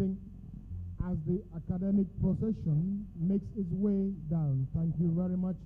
standing as the academic procession makes its way down. Thank you very much.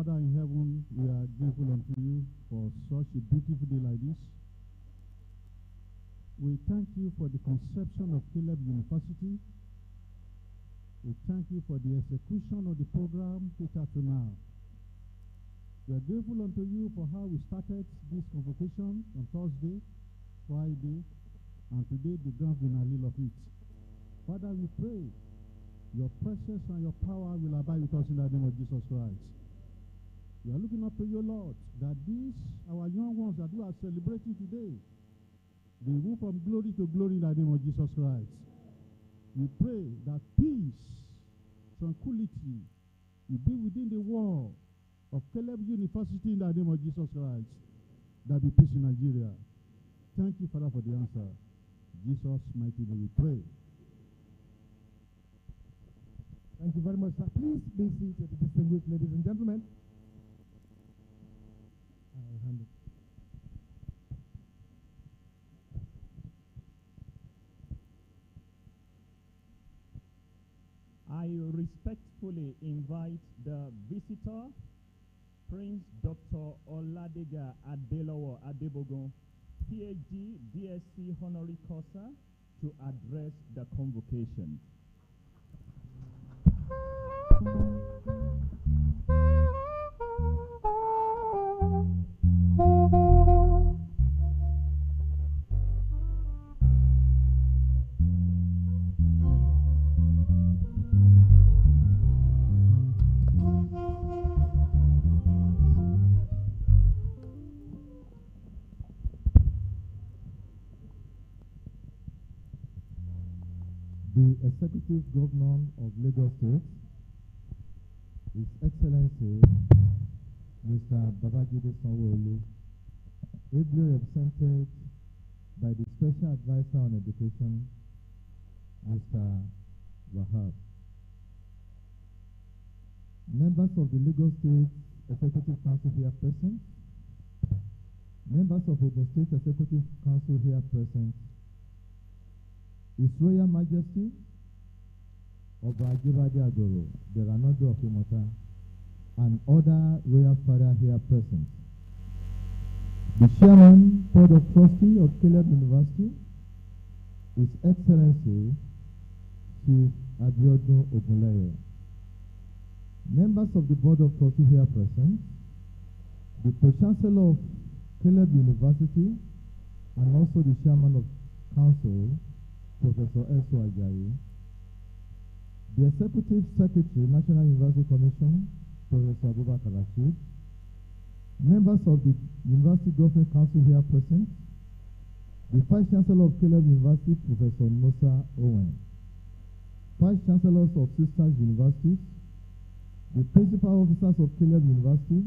Father in heaven, we are grateful unto you for such a beautiful day like this. We thank you for the conception of Caleb University. We thank you for the execution of the program later to now. We are grateful unto you for how we started this convocation on Thursday, Friday, and today the ground been a little of it. Father, we pray your presence and your power will abide with us in the name of Jesus Christ. We are looking up to you, Lord, that these, our young ones that we are celebrating today, they move from glory to glory in the name of Jesus Christ. We pray that peace, tranquility will be within the wall of Caleb University in the name of Jesus Christ. There be peace in Nigeria. Thank you, Father, for the answer. Jesus' mighty name we pray. Thank you very much, sir. Please be seated, distinguished ladies and gentlemen. I'll hand it. I respectfully invite the visitor, Prince Dr. Oladega Adelowo Adebogun, PhD, DSc Honorary Causa, to address the convocation. Executive Governor of Lagos State, His Excellency Mr. Babajide Sanwo-Olu, ably represented by the Special Advisor on Education, Mr. Wahab. Members of the Lagos State Executive Council here present, members of Ogun State Executive Council here present, His Royal Majesty Ọba Ajibade Agoro, the Ranodu of Imota, and other royal father here present. The Chairman, Board of Trustee of Caleb University, His Excellency Chief Abiodun Ogunleye. Members of the Board of Trustee here present, the Pro-Chancellor of Caleb University, and also the Chairman of Council, Professor Eso Ajayi, the Executive Secretary, National University Commission, Professor Abubakar Rasheed, members of the University Governing Council here present, the Vice Chancellor of Caleb University, Professor Nosa Owen, Vice Chancellors of Sisters Universities, the Principal Officers of Caleb University,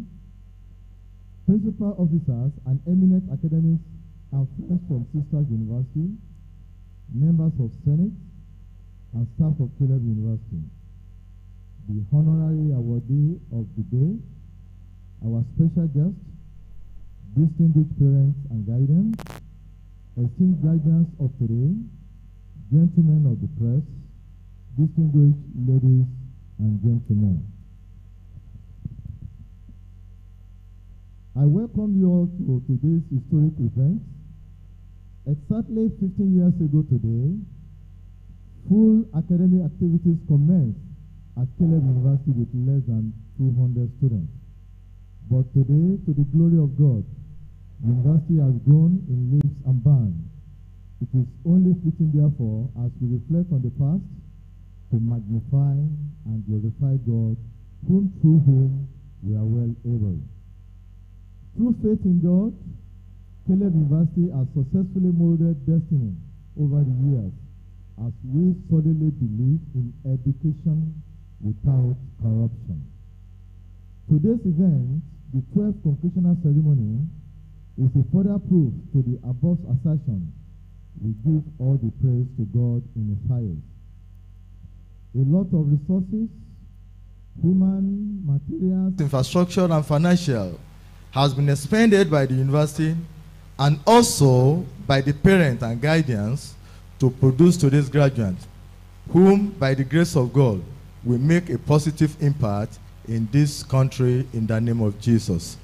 Principal Officers and eminent academics and friends from Sisters University, members of Senate, and staff of Caleb University. The honorary awardee of the day, our special guest, distinguished parents and guidance, esteemed guidance of today, gentlemen of the press, distinguished ladies and gentlemen. I welcome you all to today's historic event. Exactly 15 years ago today, full academic activities commenced at Caleb University with less than 200 students. But today, to the glory of God, the university has grown in leaps and bounds. It is only fitting, therefore, as we reflect on the past, to magnify and glorify God, whom through whom we are well able. Through faith in God, Caleb University has successfully molded destiny over the years as we solidly believe in education without corruption. Today's event, the 12th conclusional ceremony, is a further proof to the above assertion. We give all the praise to God in His highest. A lot of resources, human, materials, infrastructure and financial has been expended by the university and also by the parents and guardians to produce today's graduates. whom, by the grace of God, will make a positive impact in this country in the name of Jesus.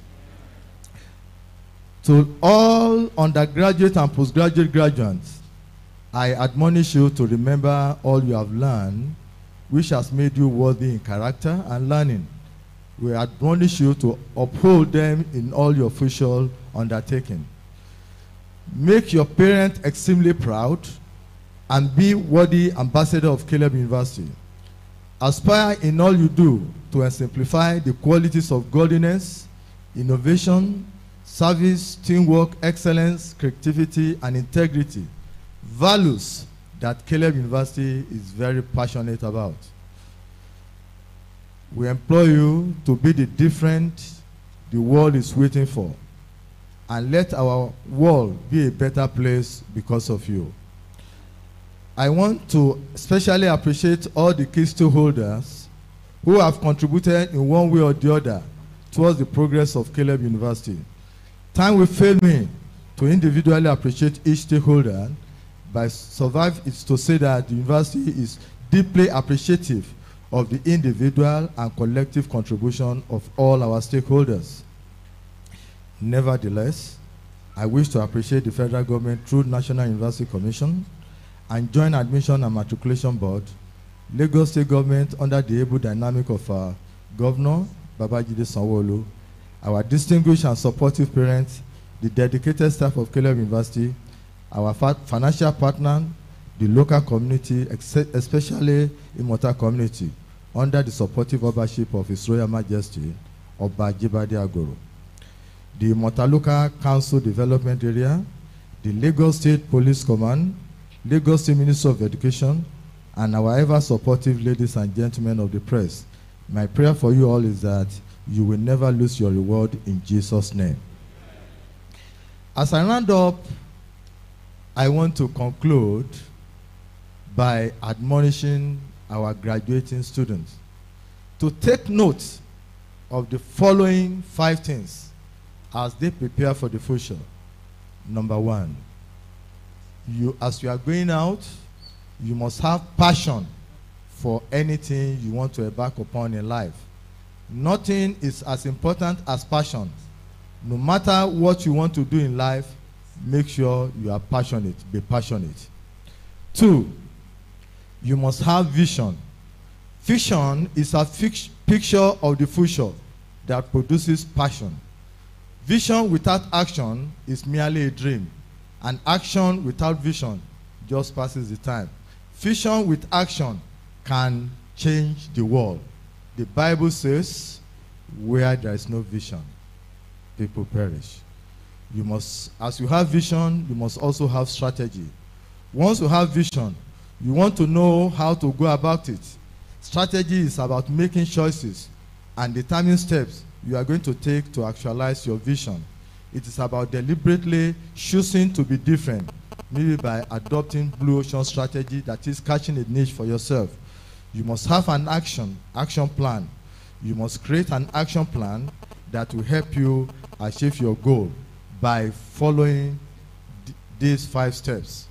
To all undergraduate and postgraduate graduates, I admonish you to remember all you have learned, which has made you worthy in character and learning. We admonish you to uphold them in all your official undertaking. Make your parents extremely proud and be worthy ambassador of Caleb University. Aspire in all you do to exemplify the qualities of godliness, innovation, service, teamwork, excellence, creativity, and integrity. Values that Caleb University is very passionate about. We implore you to be the different the world is waiting for. And let our world be a better place because of you. I want to especially appreciate all the key stakeholders who have contributed in one way or the other towards the progress of Caleb University. Time will fail me to individually appreciate each stakeholder, but survive is to say that the university is deeply appreciative of the individual and collective contribution of all our stakeholders. Nevertheless, I wish to appreciate the federal government through National University Commission and Joint Admission and Matriculation Board, Lagos State Government under the able dynamic of our Governor Babajide Sanwo-Olu, our distinguished and supportive parents, the dedicated staff of Caleb University, our financial partner, the local community, especially Imota community, under the supportive overship of His Royal Majesty Oba Jibade Agoro. The Imota Local Council Development Area, the Lagos State Police Command, Lagos State Ministry of Education, and our ever supportive ladies and gentlemen of the press. My prayer for you all is that you will never lose your reward in Jesus' name. As I round up, I want to conclude by admonishing our graduating students to take note of the following five things as they prepare for the future. Number one, you as you are going out, you must have passion for anything you want to embark upon in life. Nothing is as important as passion. No matter what you want to do in life, make sure you are passionate. Be passionate. Two, you must have vision. Vision is a picture of the future that produces passion. Vision without action is merely a dream, and action without vision just passes the time. Vision with action can change the world. The Bible says, where there is no vision, people perish. You must, as you have vision, you must also have strategy. Once you have vision, you want to know how to go about it. Strategy is about making choices and determining steps you are going to take to actualize your vision. It is about deliberately choosing to be different, maybe by adopting blue ocean strategy that is catching a niche for yourself. You must have an action, action plan. You must create an action plan that will help you achieve your goal by following th- these five steps.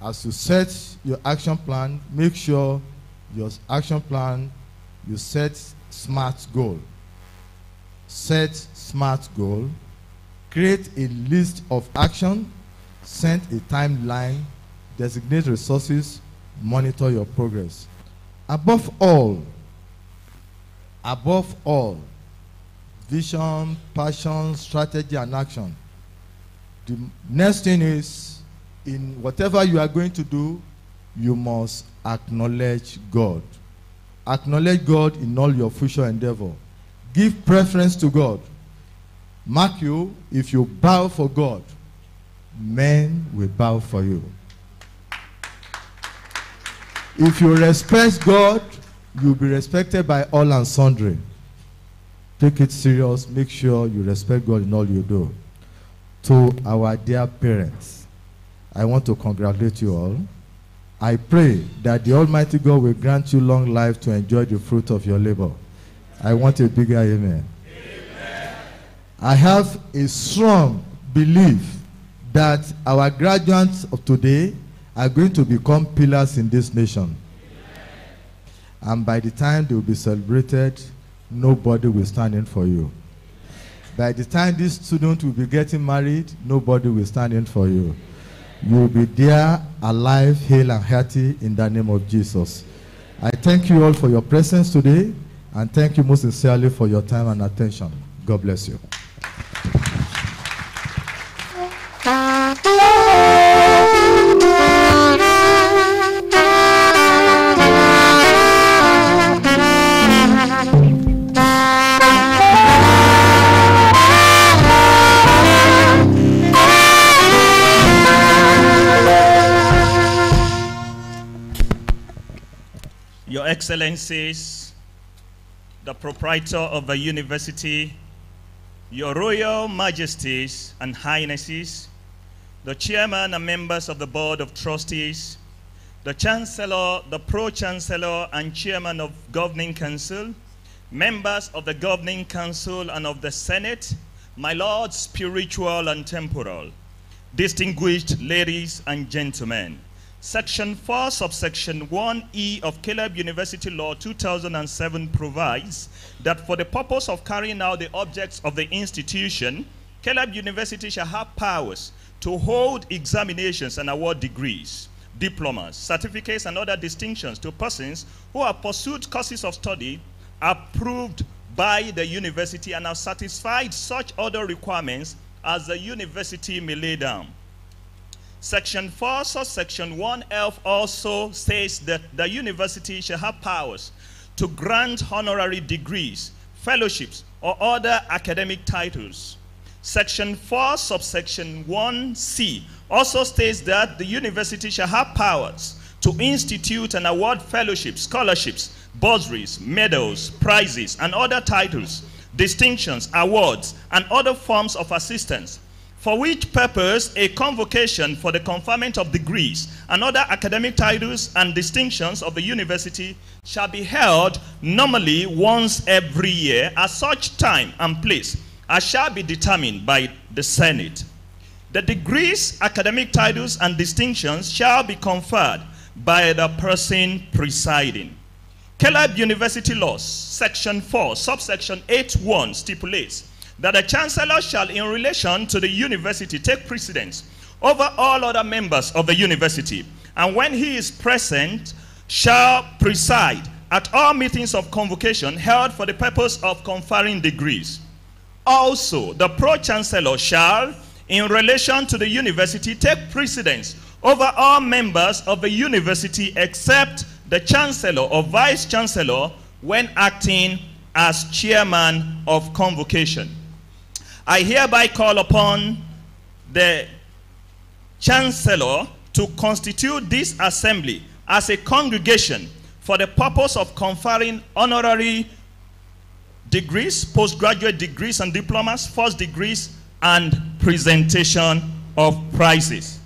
As you set your action plan, make sure your action plan you set smart goal. Set smart goal. Create a list of action. Set a timeline. Designate resources. Monitor your progress. Above all, above all, vision, passion, strategy, and action. The next thing is, in whatever you are going to do, you must acknowledge God. Acknowledge God in all your future endeavor. Give preference to God. Mark you, if you bow for God, men will bow for you. If you respect God, you'll be respected by all and sundry. Take it serious. Make sure you respect God in all you do. To our dear parents, I want to congratulate you all. I pray that the Almighty God will grant you long life to enjoy the fruit of your labor. I want a bigger amen. I have a strong belief that our graduates of today are going to become pillars in this nation. And by the time they will be celebrated, nobody will stand in for you. By the time this student will be getting married, nobody will stand in for you. You will be there, alive, hale, and healthy in the name of Jesus. I thank you all for your presence today, and thank you most sincerely for your time and attention. God bless you. Your Excellencies, the proprietor of the university, Your Royal Majesties and Highnesses, the chairman and members of the Board of Trustees, the Chancellor, the Pro-Chancellor and Chairman of Governing Council, members of the Governing Council and of the Senate, my lords spiritual and temporal, distinguished ladies and gentlemen, Section 4, subsection 1E of Caleb University Law 2007 provides that for the purpose of carrying out the objects of the institution, Caleb University shall have powers to hold examinations and award degrees, diplomas, certificates, and other distinctions to persons who have pursued courses of study approved by the university and have satisfied such other requirements as the university may lay down. Section 4, subsection 1F also says that the university shall have powers to grant honorary degrees, fellowships, or other academic titles. Section 4, subsection 1C also states that the university shall have powers to institute and award fellowships, scholarships, bursaries, medals, prizes, and other titles, distinctions, awards, and other forms of assistance for which purpose a convocation for the conferment of degrees and other academic titles and distinctions of the university shall be held normally once every year at such time and place as shall be determined by the Senate. The degrees, academic titles, and distinctions shall be conferred by the person presiding. Caleb University Laws, Section 4, subsection 8.1 stipulates that the chancellor shall in relation to the university take precedence over all other members of the university. And when he is present shall preside at all meetings of convocation held for the purpose of conferring degrees. Also the pro-chancellor shall in relation to the university take precedence over all members of the university except the chancellor or vice chancellor when acting as chairman of convocation I hereby call upon the chancellor to constitute this assembly as a congregation for the purpose of conferring honorary degrees, postgraduate degrees and diplomas, first degrees, and presentation of prizes.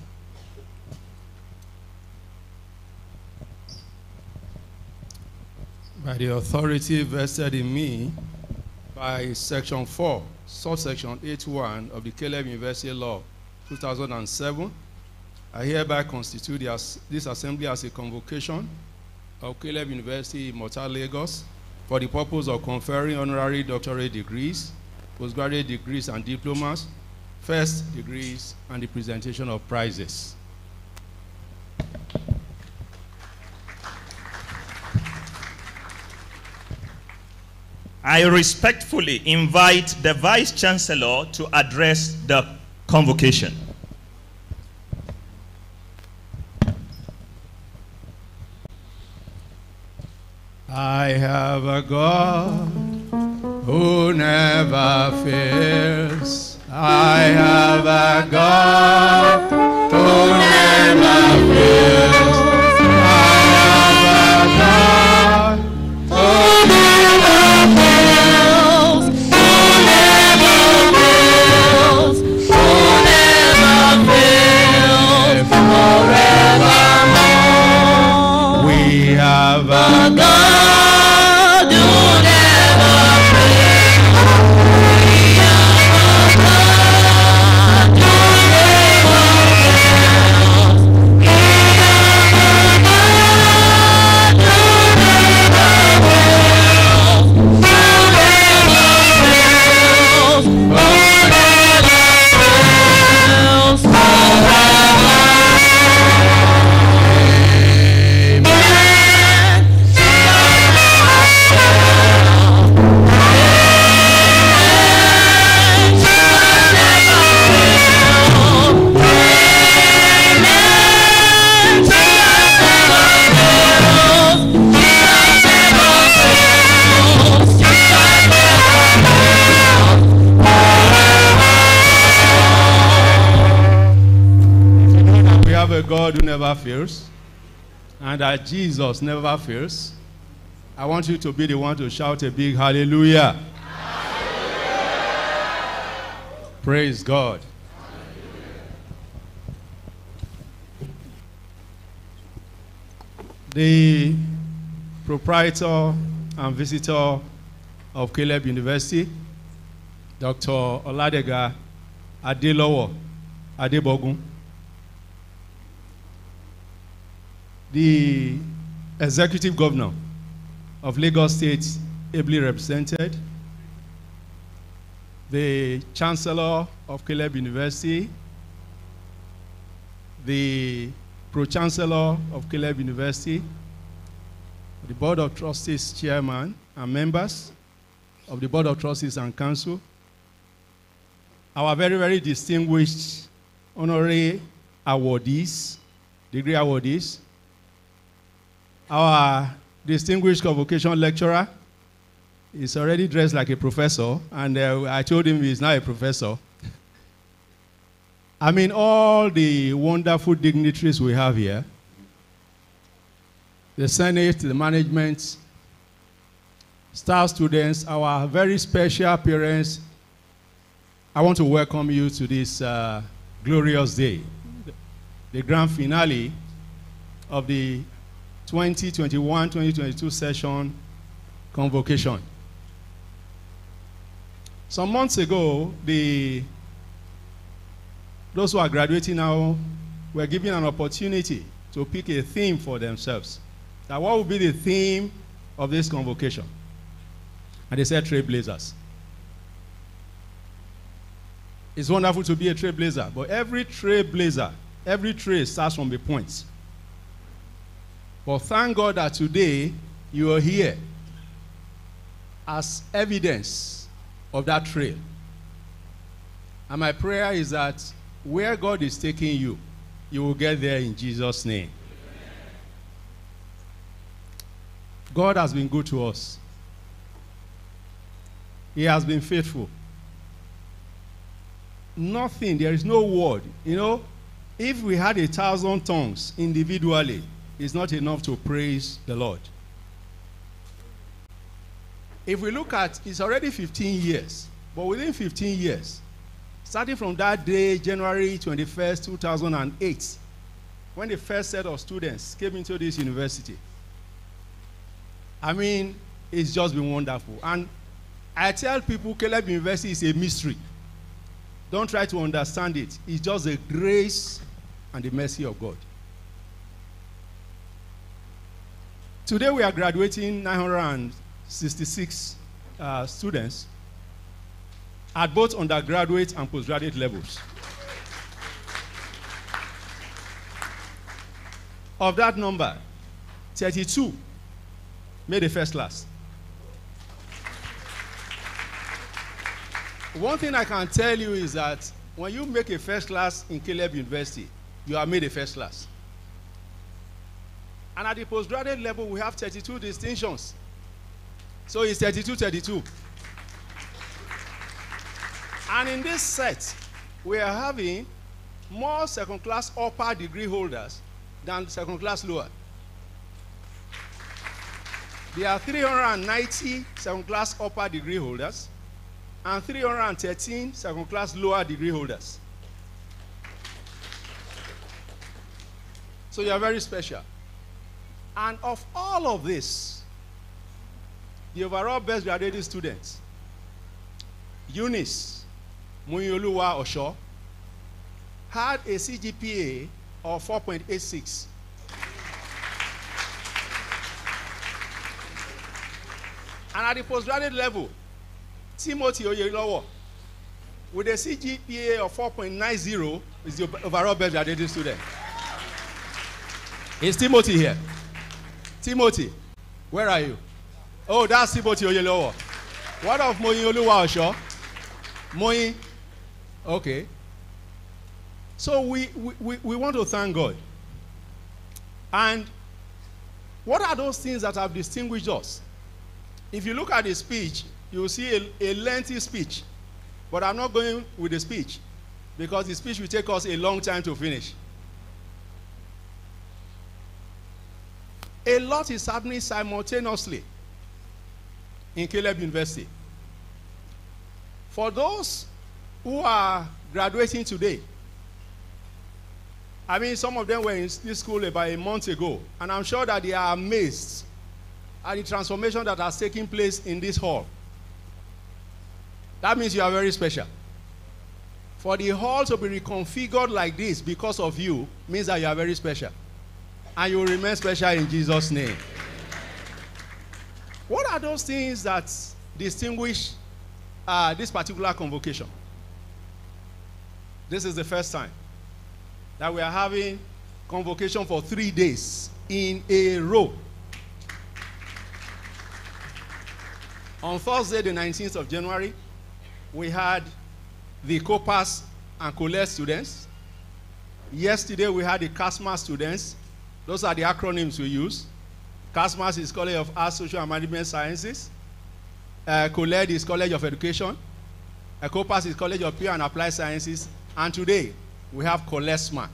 By the authority vested in me by Section 4 subsection 81 of the Caleb University Law 2007, I hereby constitute this assembly as a convocation of Caleb University Imota Lagos for the purpose of conferring honorary doctorate degrees, postgraduate degrees and diplomas, first degrees, and the presentation of prizes. I respectfully invite the Vice Chancellor to address the convocation. I have a God who never fails. I have a God who never fails. Never fails and that Jesus never fails, I want you to be the one to shout a big hallelujah. Praise God. The proprietor and visitor of Caleb University, Dr. Oladega Adelowo Adebogun. The executive governor of Lagos State, ably represented. The chancellor of Caleb University, the pro-chancellor of Caleb University, the board of trustees chairman and members of the board of trustees and council, our very, very distinguished honorary awardees, degree awardees, our distinguished convocation lecturer is already dressed like a professor, and uh, I told him he's now a professor. I mean, all the wonderful dignitaries we have here the Senate, the management, staff students, our very special parents, I want to welcome you to this uh, glorious day, the grand finale of the 2021-2022 session convocation. Some months ago, the, those who are graduating now were given an opportunity to pick a theme for themselves. That what will be the theme of this convocation? And they said trailblazers. It's wonderful to be a trailblazer, but every trailblazer, every trail starts from a point. But thank God that today you are here as evidence of that trail. And my prayer is that where God is taking you, you will get there in Jesus' name. God has been good to us. He has been faithful. Nothing, there is no word. You know, if we had a thousand tongues individually, it's not enough to praise the Lord. If we look at, it's already 15 years, but within 15 years, starting from that day, January 21st, 2008, when the first set of students came into this university, I mean, it's just been wonderful. And I tell people Caleb University is a mystery. Don't try to understand it. It's just the grace and the mercy of God. Today we are graduating 966 uh, students at both undergraduate and postgraduate levels. Of that number, 32 made a first class. One thing I can tell you is that when you make a first class in Caleb University, you are made a first class. And at the postgraduate level, we have 32 distinctions. So it's 32 32. And in this set, we are having more second class upper degree holders than second class lower. There are 390 second class upper degree holders and 313 second class lower degree holders. So you are very special. And of all of this, the overall best graduating students, Eunice Muyoluwa Osho, had a CGPA of 4.86. And at the postgraduate level, Timothy Oyelowo, with a CGPA of 4.90, is the overall best graduating student. Is Timothy here? Timothy, where are you? Oh, that's Timothy Oyelowo. What of Moyin Oluwa Osho? Moyin? Okay. So we, we, we want to thank God. And what are those things that have distinguished us? If you look at the speech, you will see a, a lengthy speech. But I'm not going with the speech because the speech will take us a long time to finish. A lot is happening simultaneously in Caleb University. For those who are graduating today, I mean, some of them were in this school about a month ago, and I'm sure that they are amazed at the transformation that has taken place in this hall. That means you are very special. For the hall to be reconfigured like this because of you means that you are very special. And you remain special in Jesus' name. What are those things that distinguish uh, this particular convocation? This is the first time that we are having convocation for three days in a row. On Thursday, the 19th of January, we had the COPAS and COLES students. Yesterday, we had the CASMAS students. Those are the acronyms we use. CASMAS is College of Arts, Social and Management Sciences. Uh, COLED is College of Education. Uh, COPAS is College of Pure and Applied Sciences. And today, we have COLESMA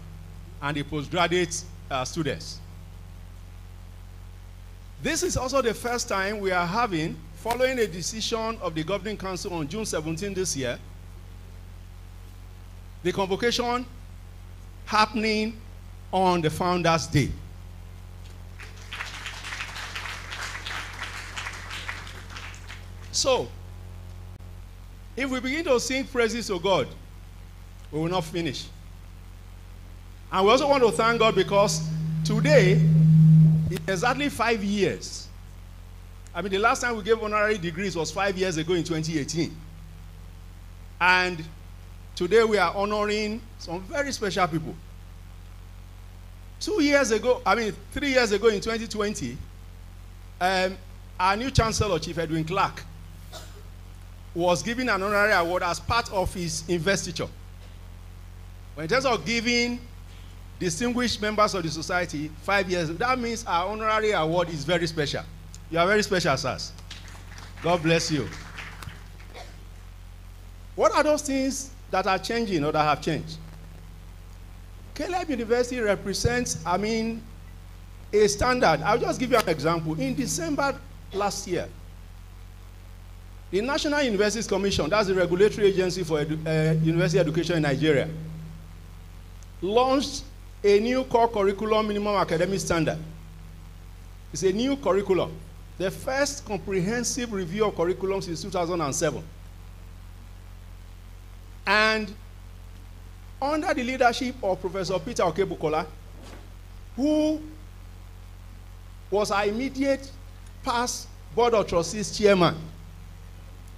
and the postgraduate uh, students. This is also the first time we are having, following a decision of the Governing Council on June 17 this year, the convocation happening on the Founders' Day. So, if we begin to sing praises to God, we will not finish. And we also want to thank God because today is exactly five years. I mean, the last time we gave honorary degrees was five years ago in 2018. And today we are honoring some very special people. Two years ago, I mean, three years ago in 2020, um, our new Chancellor, Chief Edwin Clark, was given an honorary award as part of his investiture. But in terms of giving distinguished members of the society five years, that means our honorary award is very special. You are very special, sirs. God bless you. What are those things that are changing or that have changed? Caleb University represents, I mean, a standard. I'll just give you an example. In December last year, the National Universities Commission, that's the regulatory agency for edu uh, university education in Nigeria, launched a new core curriculum minimum academic standard. It's a new curriculum. The first comprehensive review of curriculum since 2007. And under the leadership of Professor Peter Okebukola, who was our immediate past Board of Trustees chairman,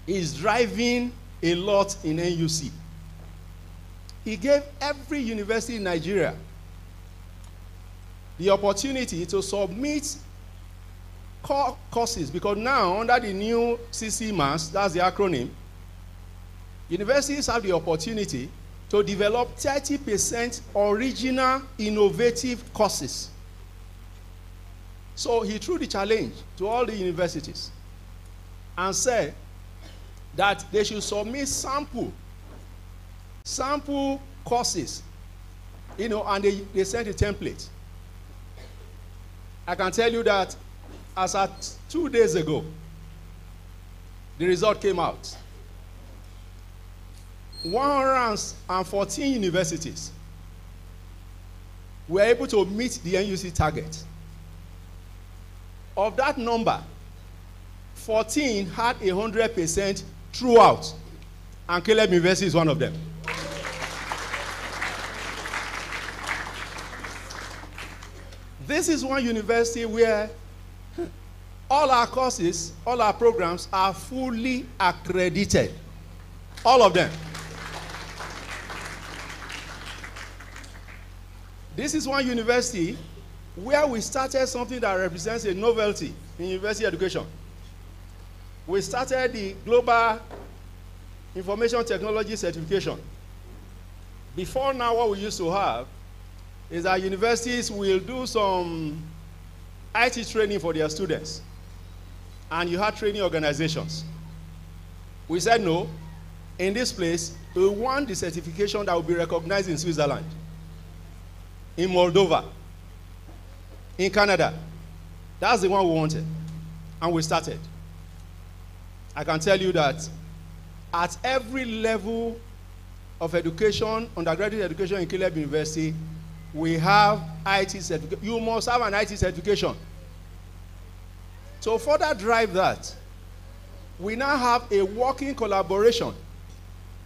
is driving a lot in NUC. He gave every university in Nigeria the opportunity to submit core courses because now under the new CC that's the acronym, universities have the opportunity to develop 30% original innovative courses. So he threw the challenge to all the universities and said that they should submit sample sample courses you know and they, they sent a template i can tell you that as at two days ago the result came out 114 universities were able to meet the nuc target. Of that number 14 had hundred percent throughout and caleb university is one of them. This is one university where all our courses all our programs are fully accredited. All of them this is one university where we started something that represents a novelty in university education. We started the global information technology certification. Before now what we used to have is that universities will do some IT training for their students. And you had training organizations. We said no. In this place we want the certification that will be recognized in Switzerland in Moldova in Canada That's the one we wanted. And we started. I can tell you that at every level of education, undergraduate education in Caleb University, we have IT certification. You must have an IT certification. To further drive that, we now have a working collaboration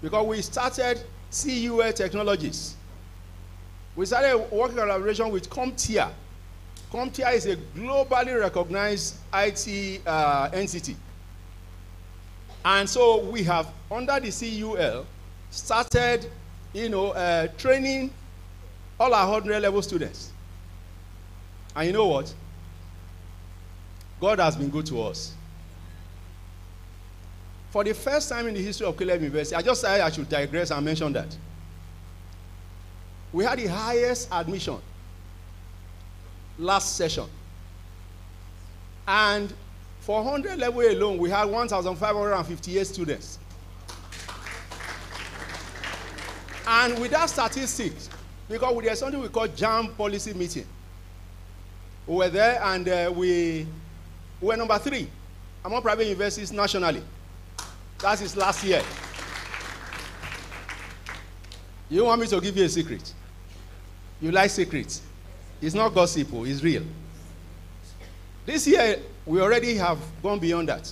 because we started CUA Technologies. We started working collaboration with CompTIA. CompTIA is a globally recognized IT uh, entity. And so we have, under the CUL, started, you know, uh, training all our 100 level students. And you know what? God has been good to us. For the first time in the history of Caleb University, I just said I should digress and mention that. We had the highest admission last session. And for 100 level alone, we had 1,558 students. And with that statistics, because there's something we call JAM policy meeting. We were there and uh, we were number three among private universities nationally. That is last year. You want me to give you a secret? You like secrets? It's not gossip, oh, it's real. This year, we already have gone beyond that.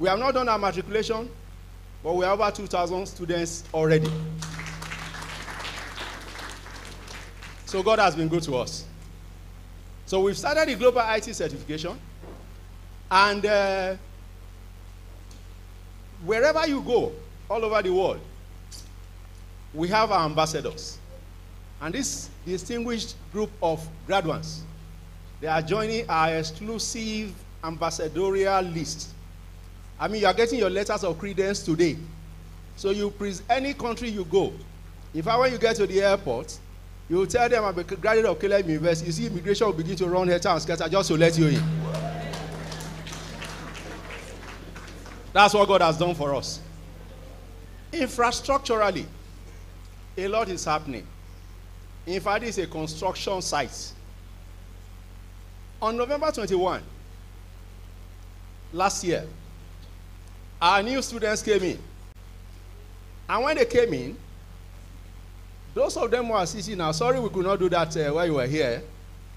We have not done our matriculation, but we have over 2,000 students already. So God has been good to us. So we've started the global IT certification, and uh, wherever you go, all over the world, we have our ambassadors. And this distinguished group of graduates, they are joining our exclusive ambassadorial list. I mean, you are getting your letters of credence today. So you any country you go, if I when you get to the airport, you will tell them I'm a graduate of Caleb University. You see, immigration will begin to run head and scatter just to let you in. That's what God has done for us. Infrastructurally, a lot is happening. In fact, it's a construction site. On November 21, last year, our new students came in. And when they came in, those of them who are sitting now, sorry we could not do that uh, while you were here,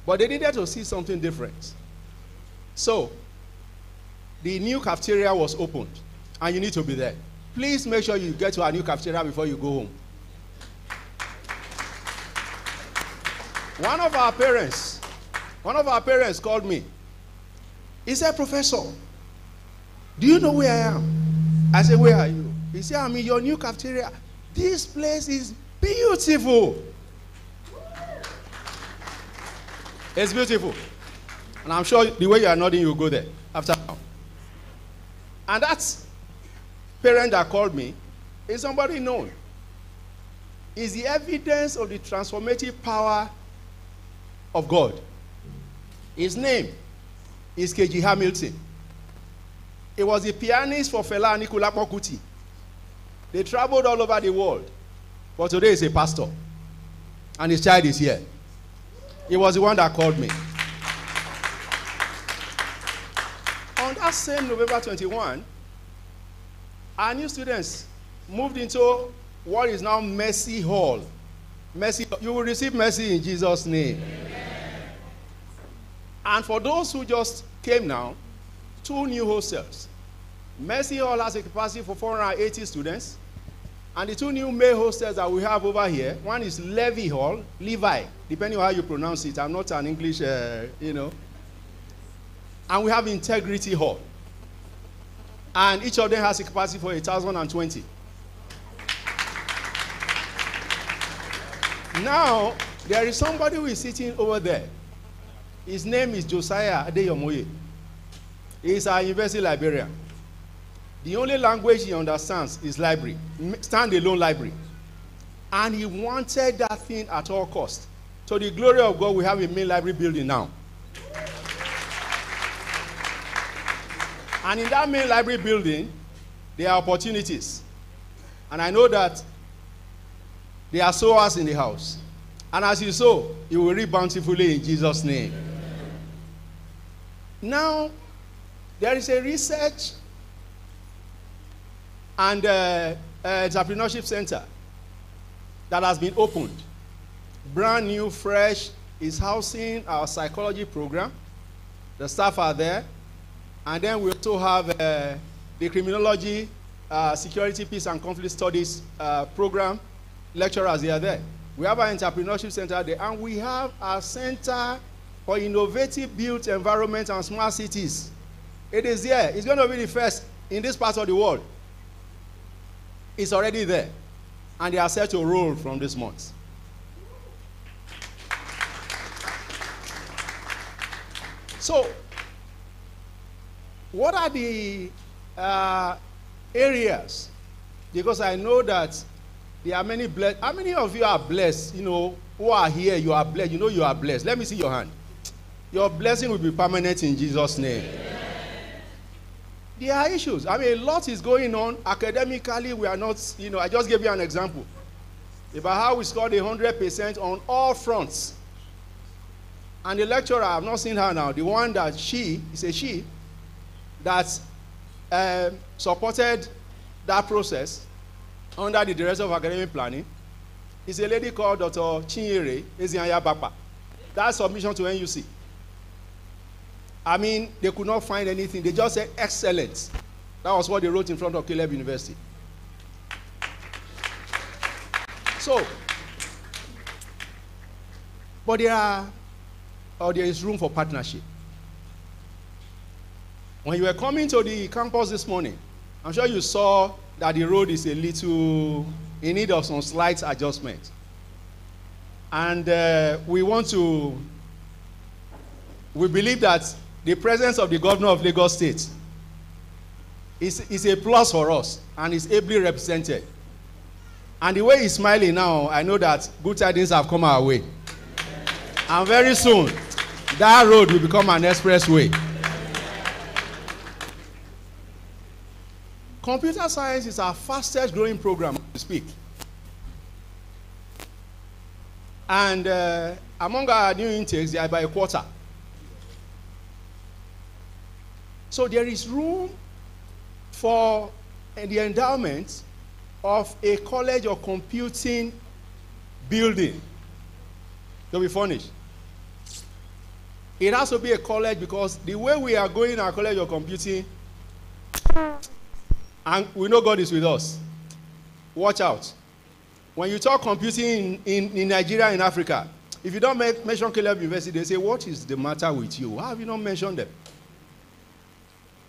but they needed to see something different. So, the new cafeteria was opened, and you need to be there. Please make sure you get to our new cafeteria before you go home. One of our parents, one of our parents called me. He said, Professor, do you know where I am? I said, Where are you? He said, I'm in your new cafeteria. This place is beautiful. It's beautiful. And I'm sure the way you are nodding, you'll go there after now. And that parent that called me is somebody known. Is the evidence of the transformative power of God. His name is K.G. Hamilton. He was a pianist for Fela Anikulapo Kuti. They traveled all over the world. But today he's a pastor. And his child is here. He was the one that called me. On that same November 21, our new students moved into what is now Mercy Hall. Mercy, you will receive mercy in Jesus' name. Amen. And for those who just came now, two new hostels. Mercy Hall has a capacity for 480 students. And the two new male hostels that we have over here, one is Levy Hall, Levi, depending on how you pronounce it. I'm not an English, uh, you know. And we have Integrity Hall. And each of them has a capacity for 1,020. Now, there is somebody who is sitting over there. His name is Josiah Adeyomoye. He is our university librarian. The only language he understands is library, stand-alone library. And he wanted that thing at all costs. To the glory of God, we have a main library building now. And in that main library building, there are opportunities. And I know that there are sowers in the house. And as you sow, you will reap bountifully in Jesus' name. Now, there is a research and uh, uh, entrepreneurship center that has been opened. Brand new, fresh, is housing our psychology program. The staff are there. And then we also have uh, the criminology, uh, security, peace, and conflict studies uh, program. Lecturers, they are there. We have our entrepreneurship center there. And we have our center for innovative built environment and smart cities. It is there. It's going to be the first in this part of the world. It's already there. And they are set to roll from this month. So, what are the uh, areas? Because I know that there are many blessed. How many of you are blessed? You know, who are here, you are blessed. You know you are blessed. Let me see your hand. Your blessing will be permanent in Jesus' name. There are issues. I mean, a lot is going on. Academically, we are not, you know, I just gave you an example about how we scored 100% on all fronts. And the lecturer, I've not seen her now, the one that she, is a she, that um, supported that process under the director of academic planning is a lady called Dr. Chinyere Ezianya Bapa. That submission to NUC. I mean, they could not find anything. They just said excellent. That was what they wrote in front of Caleb University. So, but there are, or there is room for partnership. When you were coming to the campus this morning, I'm sure you saw that the road is a little in need of some slight adjustment. And uh, we want to, we believe that the presence of the governor of Lagos State is, is a plus for us and is ably represented. And the way he's smiling now, I know that good tidings have come our way. And very soon, that road will become an expressway. Computer science is our fastest growing program, to speak. And uh, among our new intakes, they are by a quarter. So there is room for the endowment of a college of computing building to be furnished. It has to be a college because the way we are going our college of computing, and we know God is with us. Watch out. When you talk computing in, in, in Nigeria and Africa, if you don't make, mention Caleb University, they say, What is the matter with you? Why have you not mentioned them?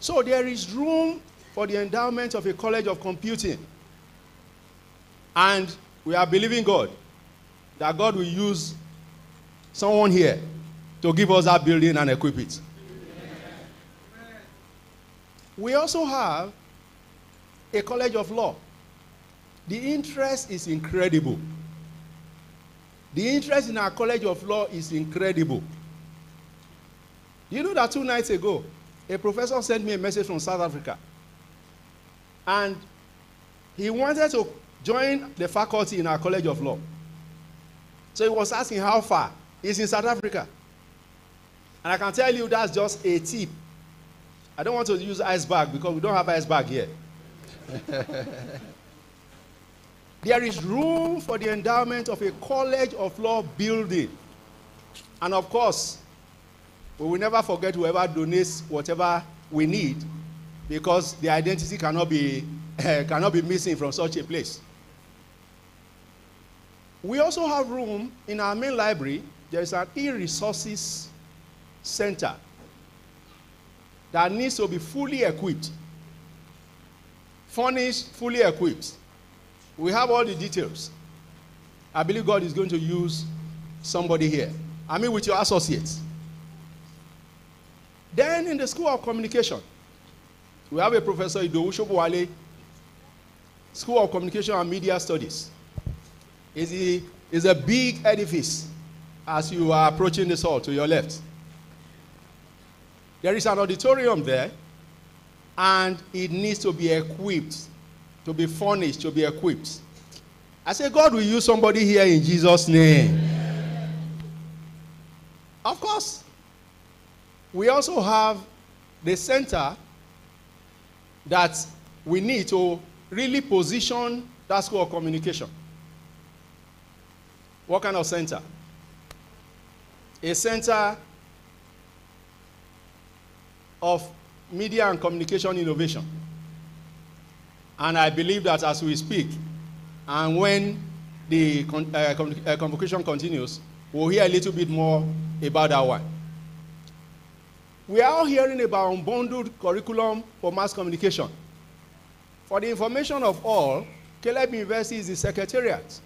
So there is room for the endowment of a college of computing. And we are believing God that God will use someone here to give us that building and equip it. We also have a college of law. The interest is incredible. The interest in our college of law is incredible. You know that two nights ago, a professor sent me a message from South Africa. And he wanted to join the faculty in our College of Law. So he was asking how far. He's in South Africa. And I can tell you that's just a tip. I don't want to use iceberg because we don't have iceberg here. there is room for the endowment of a College of Law building. And of course, we will never forget whoever donates whatever we need because the identity cannot be, cannot be missing from such a place. We also have room in our main library. There is an e-resources center that needs to be fully equipped, furnished, fully equipped. We have all the details. I believe God is going to use somebody here. I mean, with your associates. Then in the School of Communication, we have a professor, Idowu Shobowale, School of Communication and Media Studies. It's a, it's a big edifice as you are approaching this hall to your left. There is an auditorium there, and it needs to be equipped, to be furnished, to be equipped. I say, God will use somebody here in Jesus' name. Of course. we also have the center that we need to really position that school of communication. What kind of center? A center of media and communication innovation. And I believe that as we speak, and when the con- uh, commu- uh, convocation continues, we'll hear a little bit more about that one. We are all hearing about unbundled curriculum for mass communication. For the information of all, Caleb University is the secretariat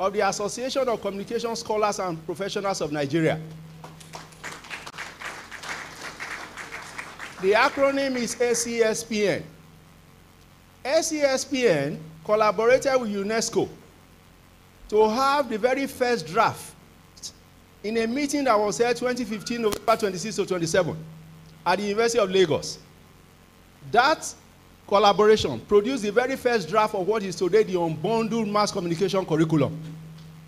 of the Association of Communication Scholars and Professionals of Nigeria. The acronym is ACSPN. ACSPN collaborated with UNESCO to have the very first draft in a meeting that was held 2015 November 26 to 27 at the University of Lagos. That collaboration produced the very first draft of what is today the unbundled mass communication curriculum.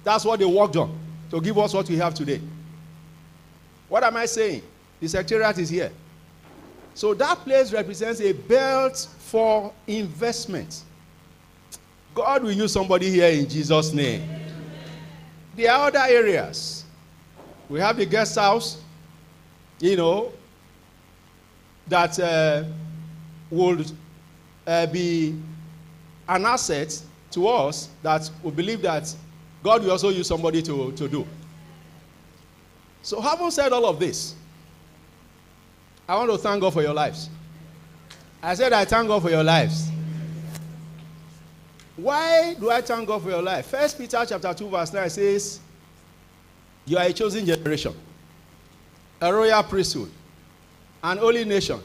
That's what they worked on to give us what we have today. What am I saying? The secretariat is here. So that place represents a belt for investment. God will use somebody here in Jesus' name. There are other areas. We have the guest house, you know, that uh, would uh, be an asset to us that we believe that God will also use somebody to, to do. So, having said all of this, I want to thank God for your lives. I said, I thank God for your lives. Why do I thank God for your life? First Peter chapter 2, verse 9 says, You are a chosen generation, a royal priesthood, an holy nation,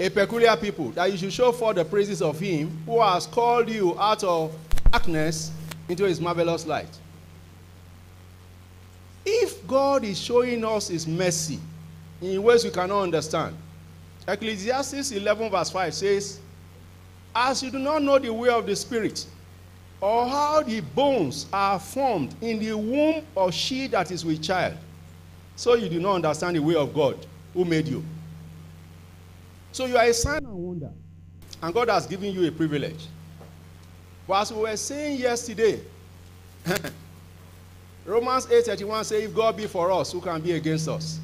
a peculiar people, that you should show forth the praises of him who has called you out of darkness into his marvelous light. If God is showing us his mercy in ways we cannot understand, Ecclesiastes 11, verse 5 says, As you do not know the way of the Spirit, or how the bones are formed in the womb of she that is with child, so you do not understand the way of God who made you. So you are a sign and wonder, and God has given you a privilege. But as we were saying yesterday, Romans 8:31 says, If God be for us, who can be against us?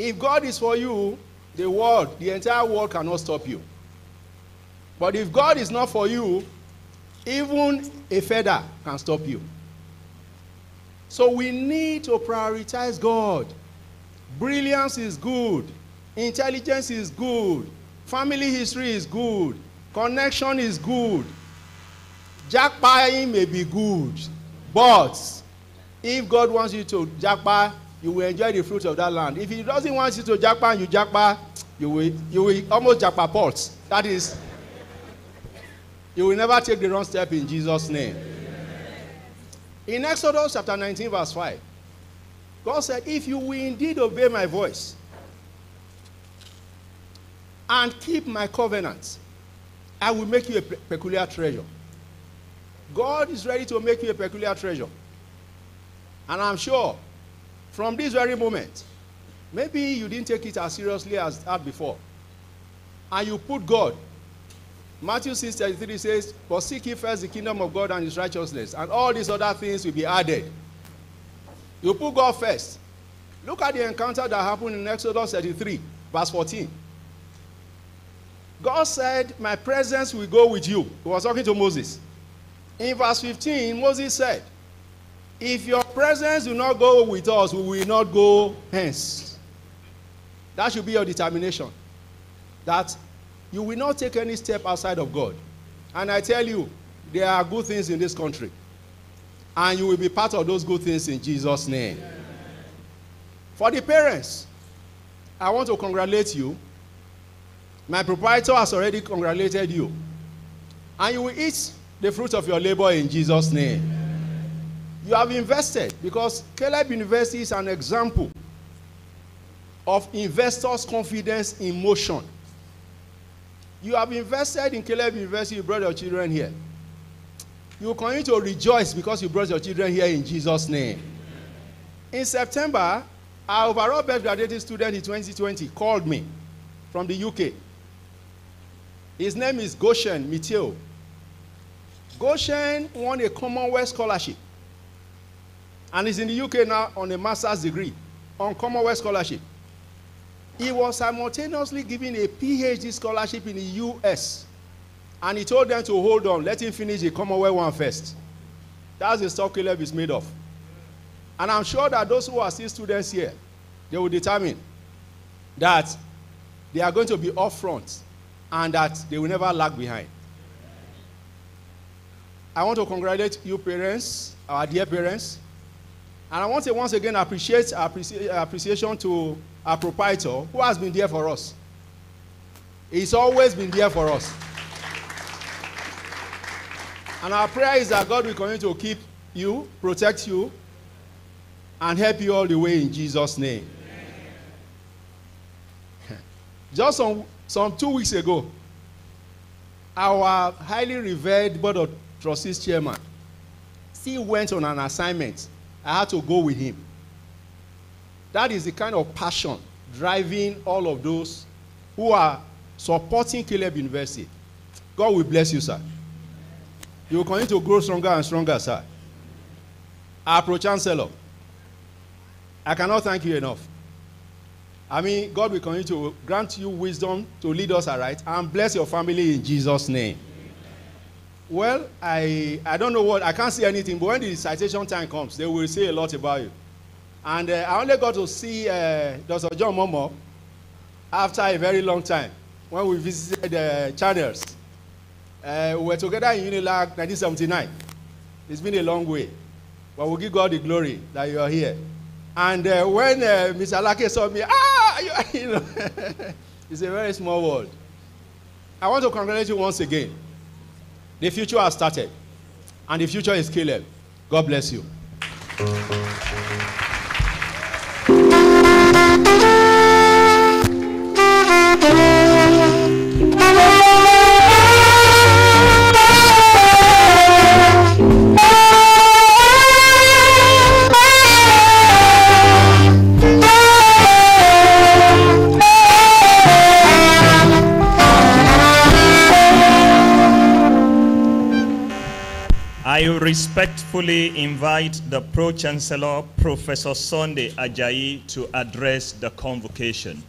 If God is for you, the world, the entire world cannot stop you. But if God is not for you, even a feather can stop you. So we need to prioritize God. Brilliance is good, intelligence is good, family history is good, connection is good. Jackpying may be good, but if God wants you to jackpot, you will enjoy the fruit of that land. If He doesn't want you to jackpot, you jackpot, you will, you will almost jackpot pot. That is, you will never take the wrong step in Jesus' name. In Exodus chapter 19, verse 5, God said, If you will indeed obey my voice and keep my covenant, I will make you a peculiar treasure. God is ready to make you a peculiar treasure. And I'm sure from this very moment, maybe you didn't take it as seriously as that before. And you put God. Matthew 6 33 says, But seek ye first the kingdom of God and his righteousness, and all these other things will be added. You put God first. Look at the encounter that happened in Exodus 33, verse 14. God said, My presence will go with you. He was talking to Moses. In verse 15, Moses said, If your presence will not go with us, we will not go hence. That should be your determination. That you will not take any step outside of God. And I tell you, there are good things in this country. And you will be part of those good things in Jesus' name. For the parents, I want to congratulate you. My proprietor has already congratulated you. And you will eat the fruit of your labor in Jesus' name. You have invested because Caleb University is an example of investors' confidence in motion. You have invested in Caleb University, you brought your children here. You continue to rejoice because you brought your children here in Jesus' name. In September, Our overall best graduating student in 2020 called me from the UK. His name is Goshen Miteo. Goshen won a Commonwealth scholarship and is in the UK now on a master's degree on Commonwealth scholarship. He was simultaneously given a PhD scholarship in the US and he told them to hold on, let him finish the Commonwealth one first. That's the stock Caleb is made of. And I'm sure that those who are still students here, they will determine that they are going to be up front and that they will never lag behind. I want to congratulate you parents, our dear parents. And I want to once again appreciate appreci- appreciation to our proprietor who has been there for us. He's always been there for us. And our prayer is that God will continue to keep you, protect you, and help you all the way in Jesus' name. Just some, some two weeks ago, our highly revered Board of Trustees chairman still went on an assignment. I had to go with him. That is the kind of passion driving all of those who are supporting Caleb University. God will bless you, sir. You will continue to grow stronger and stronger, sir. Our pro chancellor, I cannot thank you enough. I mean, God will continue to grant you wisdom to lead us aright and bless your family in Jesus' name. Well, I, I don't know what, I can't see anything, but when the citation time comes, they will say a lot about you. And uh, I only got to see uh, Dr. John Momo after a very long time when we visited uh, channels. Uh, we were together in Unilag 1979. It's been a long way. But we give God the glory that you are here. And uh, when uh, Mr. Lake saw me, ah, you, you know, it's a very small world. I want to congratulate you once again. The future has started, and the future is Caleb. God bless you. I respectfully invite the Pro Chancellor, Professor Sunday Ajayi, to address the convocation.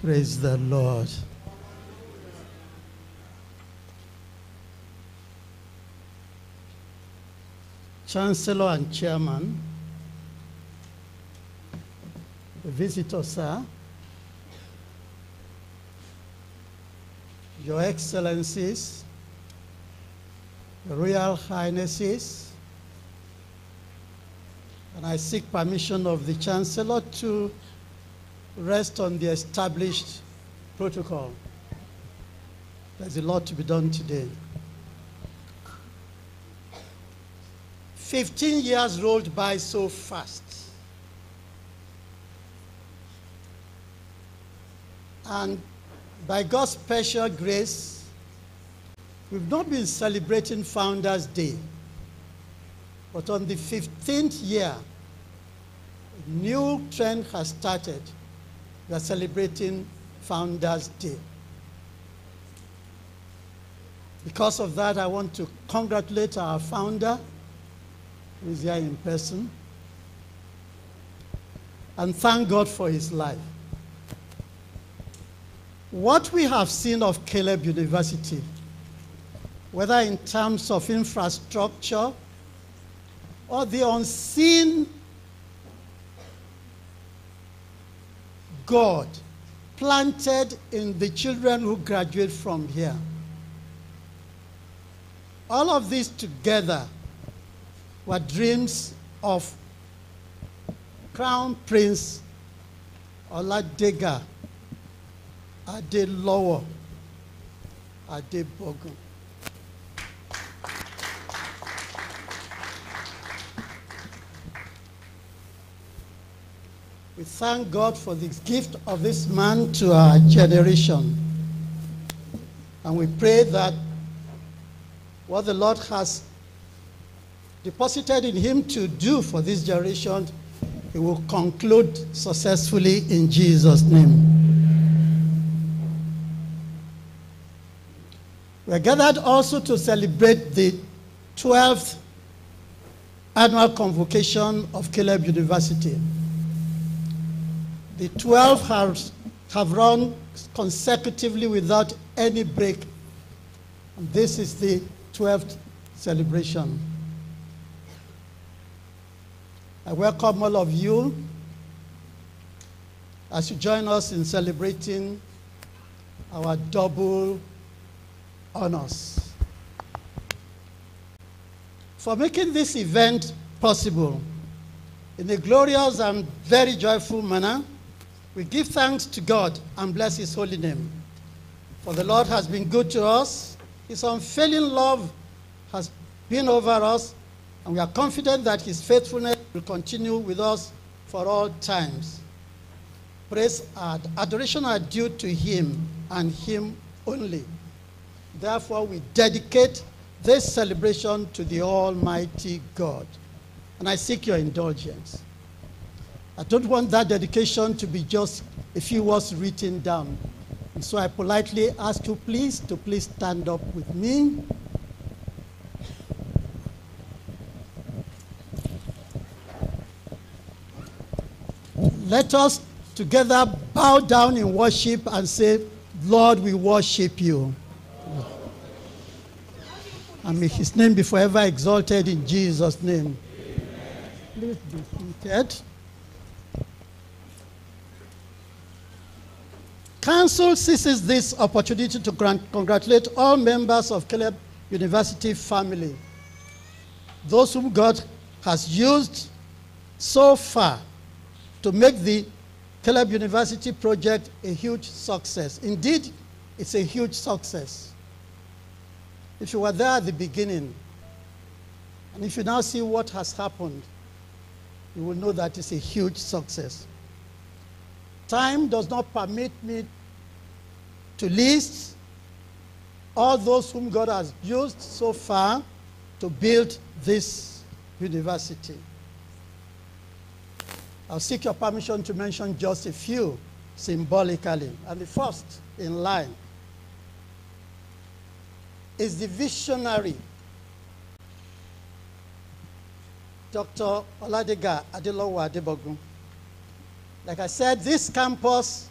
Praise the Lord. Chancellor and Chairman, visitors, sir, Your Excellencies, Royal Highnesses, and I seek permission of the Chancellor to rest on the established protocol. There's a lot to be done today. 15 years rolled by so fast. And by God's special grace, we've not been celebrating Founders' Day, but on the 15th year, a new trend has started. We are celebrating Founders' Day. Because of that, I want to congratulate our founder, who is here in person, and thank God for his life. What we have seen of Caleb University, whether in terms of infrastructure or the unseen God planted in the children who graduate from here. All of these together were dreams of Crown Prince Oladega Adelowo Adebogun. We We thank God for the gift of this man to our generation. And we pray that what the Lord has deposited in him to do for this generation, he will conclude successfully in Jesus' name. We are gathered also to celebrate the 12th annual convocation of Caleb University. The 12 have, have run consecutively without any break. This is the 12th celebration. I welcome all of you as you join us in celebrating our double honors. For making this event possible in a glorious and very joyful manner, we give thanks to God and bless his holy name. For the Lord has been good to us. His unfailing love has been over us, and we are confident that his faithfulness will continue with us for all times. Praise and adoration are due to him and him only. Therefore, we dedicate this celebration to the Almighty God. And I seek your indulgence. I don't want that dedication to be just a few words written down. And so I politely ask you, please, to please stand up with me. Let us together bow down in worship and say, Lord, we worship you. And may his name be forever exalted in Jesus' name. Please be seated. Council seizes this opportunity to congratulate all members of Caleb University family, those whom God has used so far to make the Caleb University project a huge success. Indeed, it's a huge success. If you were there at the beginning, and if you now see what has happened, you will know that it's a huge success. Time does not permit me to list all those whom God has used so far to build this university. I'll seek your permission to mention just a few symbolically. And the first in line is the visionary Dr. Oladega Adelowo Adebogun. Like I said, this campus,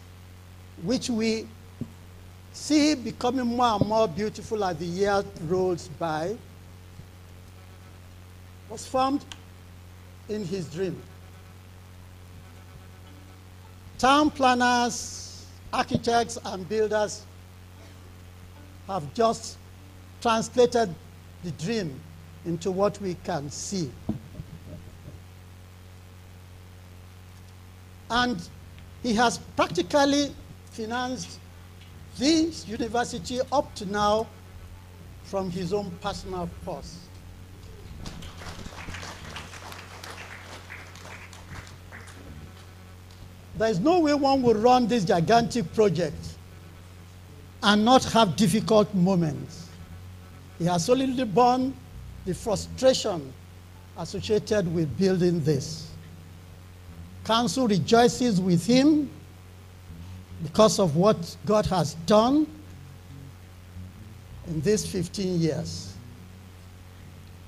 which we see becoming more and more beautiful as the year rolls by, was formed in his dream. Town planners, architects, and builders have just translated the dream into what we can see. And he has practically financed this university up to now from his own personal purse. There is no way one will run this gigantic project and not have difficult moments. He has solidly borne the frustration associated with building this. Council rejoices with him because of what God has done in these 15 years.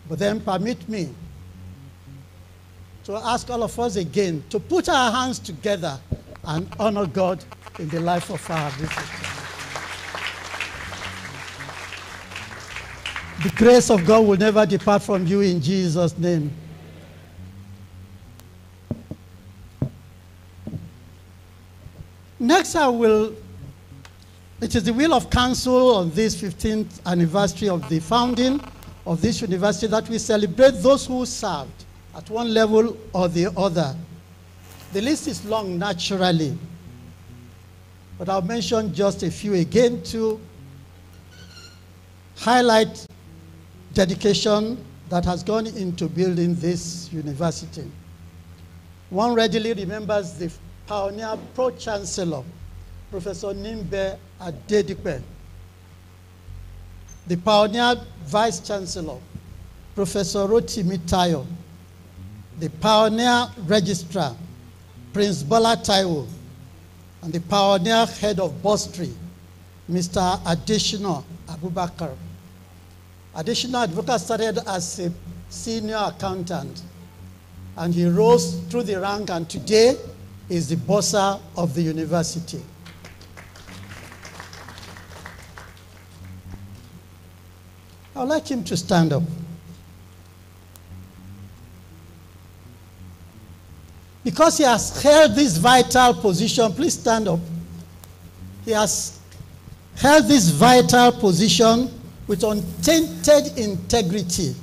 But then permit me to ask all of us again to put our hands together and honor God in the life of our visitors. The grace of God will never depart from you in Jesus' name. Next, I will, it is the will of council on this 15th anniversary of the founding of this university that we celebrate those who served at one level or the other. The list is long naturally, but I'll mention just a few again to highlight dedication that has gone into building this university. One readily remembers the pioneer pro-chancellor, Professor Nimbe Adedipe, the pioneer vice-chancellor, Professor Rotimi Tayo, the pioneer registrar, Prince Bola Taiwo, and the pioneer head of Bursary, Mr. Additional Abubakar. Additional Abubakar started as a senior accountant, and he rose through the rank, and today is the bursar of the university. I would like him to stand up. Because he has held this vital position, please stand up. He has held this vital position with untainted integrity.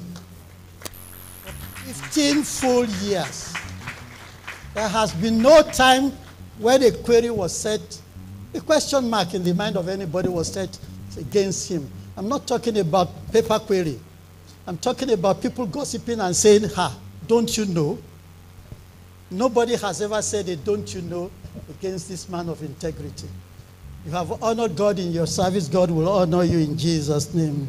15 full years. There has been no time where a query was set, a question mark in the mind of anybody was set against him. I'm not talking about paper query. I'm talking about people gossiping and saying, ha, don't you know? Nobody has ever said a don't you know against this man of integrity. You have honored God in your service, God will honor you in Jesus' name.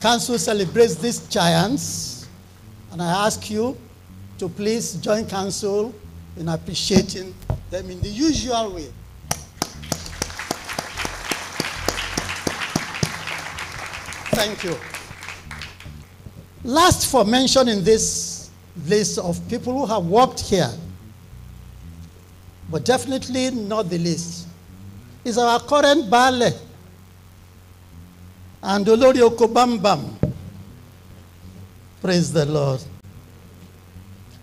Council celebrates these giants, and I ask you to please join council in appreciating them in the usual way. Thank you. Last for mention in this list of people who have worked here, but definitely not the least, is our current Bale and Olori Okobambam. Praise the Lord.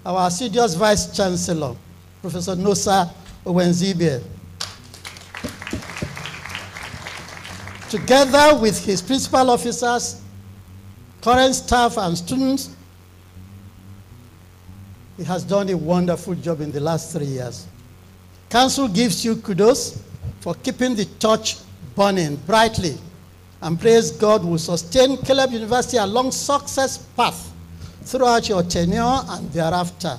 Our assiduous Vice Chancellor, Professor Nosa Owens-Ibie. Together with his principal officers, current staff, and students, he has done a wonderful job in the last three years. Council gives you kudos for keeping the torch burning brightly and praise God will sustain Caleb University along success path throughout your tenure and thereafter.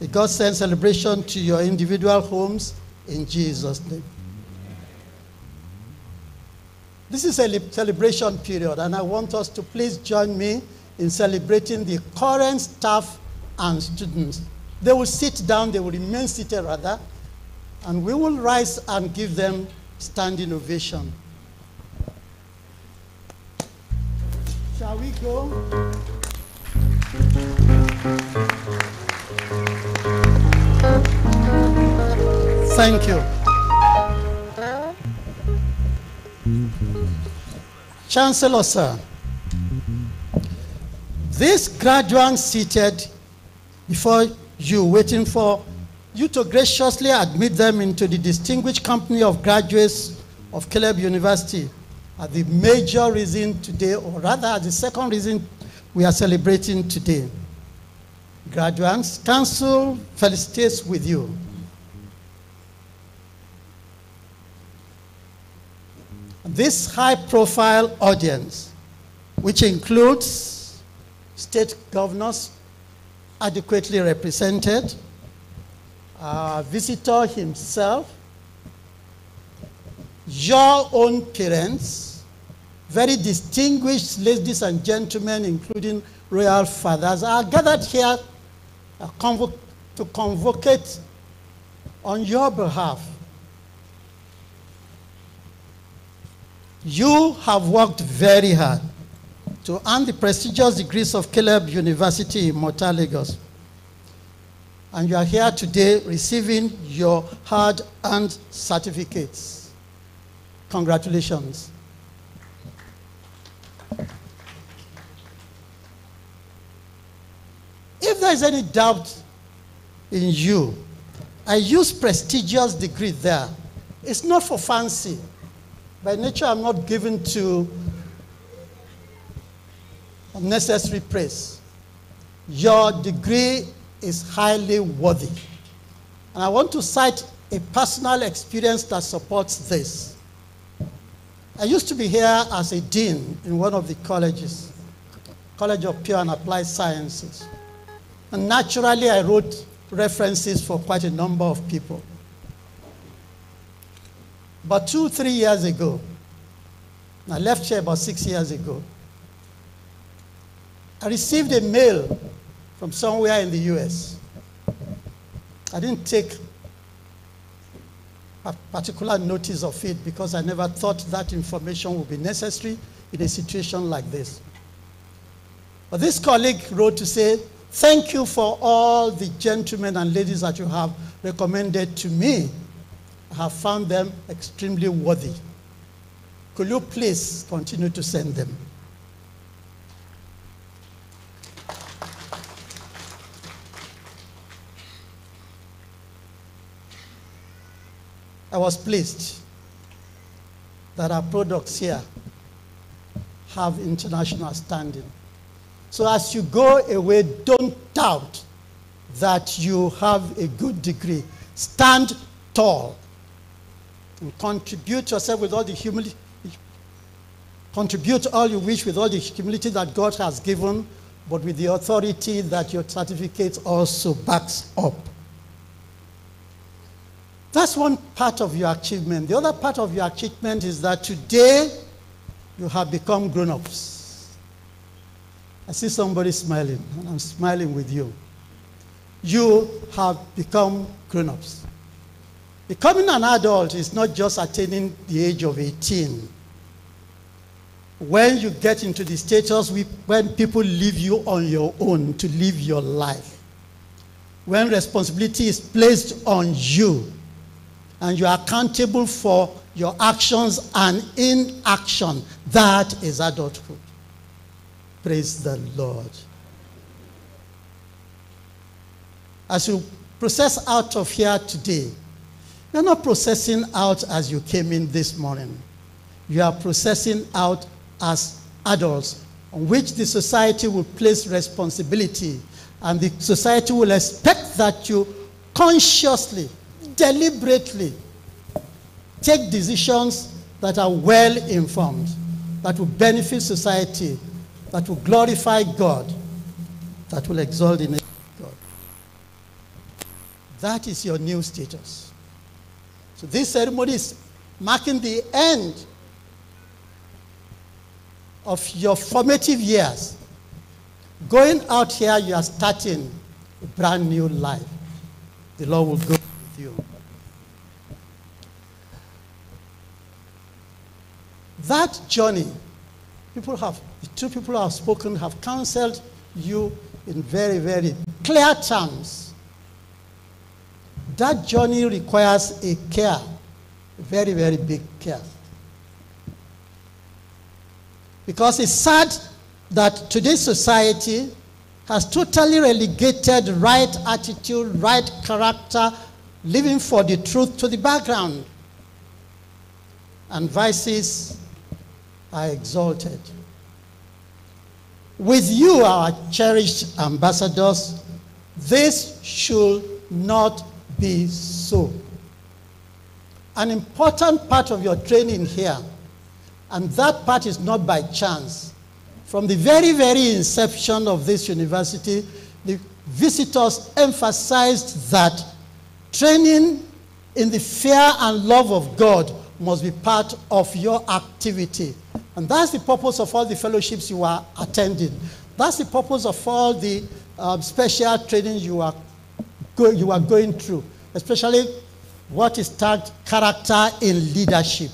May God send celebration to your individual homes in Jesus' name. This is a celebration period, and I want us to please join me in celebrating the current staff and students. They will sit down, they will remain seated rather, and we will rise and give them standing ovation. Shall we go? Thank you. Chancellor, sir, these graduates seated before you, waiting for you to graciously admit them into the distinguished company of graduates of Caleb University are the major reason today, or rather the second reason we are celebrating today. Graduates, Council felicitates with you. This high-profile audience, which includes state governors adequately represented, our visitor himself, your own parents, very distinguished ladies and gentlemen, including royal fathers, are gathered here to convocate on your behalf. You have worked very hard to earn the prestigious degrees of Caleb University Imota, Lagos. And you are here today receiving your hard-earned certificates. Congratulations. If there is any doubt in you, I use prestigious degree there. It's not for fancy. By nature, I'm not given to unnecessary praise. Your degree is highly worthy. And I want to cite a personal experience that supports this. I used to be here as a dean in one of the colleges, College of Pure and Applied Sciences. And naturally, I wrote references for quite a number of people. But two, three years ago, I left here about six years ago, I received a mail from somewhere in the US. I didn't take a particular notice of it because I never thought that information would be necessary in a situation like this. But this colleague wrote to say, Thank you for all the gentlemen and ladies that you have recommended to me. I have found them extremely worthy. Could you please continue to send them? I was pleased that our products here have international standing. So as you go away, don't doubt that you have a good degree. Stand tall and contribute yourself with all the humility. Contribute all you wish with all the humility that God has given, but with the authority that your certificate also backs up. That's one part of your achievement. The other part of your achievement is that today you have become grown ups. I see somebody smiling, and I'm smiling with you. You have become grown ups. Becoming an adult is not just attaining the age of 18. When you get into the status when people leave you on your own to live your life, when responsibility is placed on you, and you are accountable for your actions and inaction. That is adulthood. Praise the Lord. As you process out of here today, you're not processing out as you came in this morning. You are processing out as adults on which the society will place responsibility and the society will expect that you consciously deliberately take decisions that are well informed, that will benefit society, that will glorify God, that will exalt the name of God. That is your new status. So this ceremony is marking the end of your formative years. Going out here, you are starting a brand new life. The Lord will go with you. That journey, people have, the two people who have spoken have counseled you in very, very clear terms. That journey requires a care, a very, very big care. Because it's sad that today's society has totally relegated right attitude, right character, living for the truth to the background. And vices are exalted. With you, our cherished ambassadors, this should not be so. An important part of your training here, and that part is not by chance. From the very, very inception of this university, the visitors emphasized that training in the fear and love of God must be part of your activity. And that's the purpose of all the fellowships you are attending. That's the purpose of all the um, special training you are, go, you are going through, especially what is tagged character in leadership.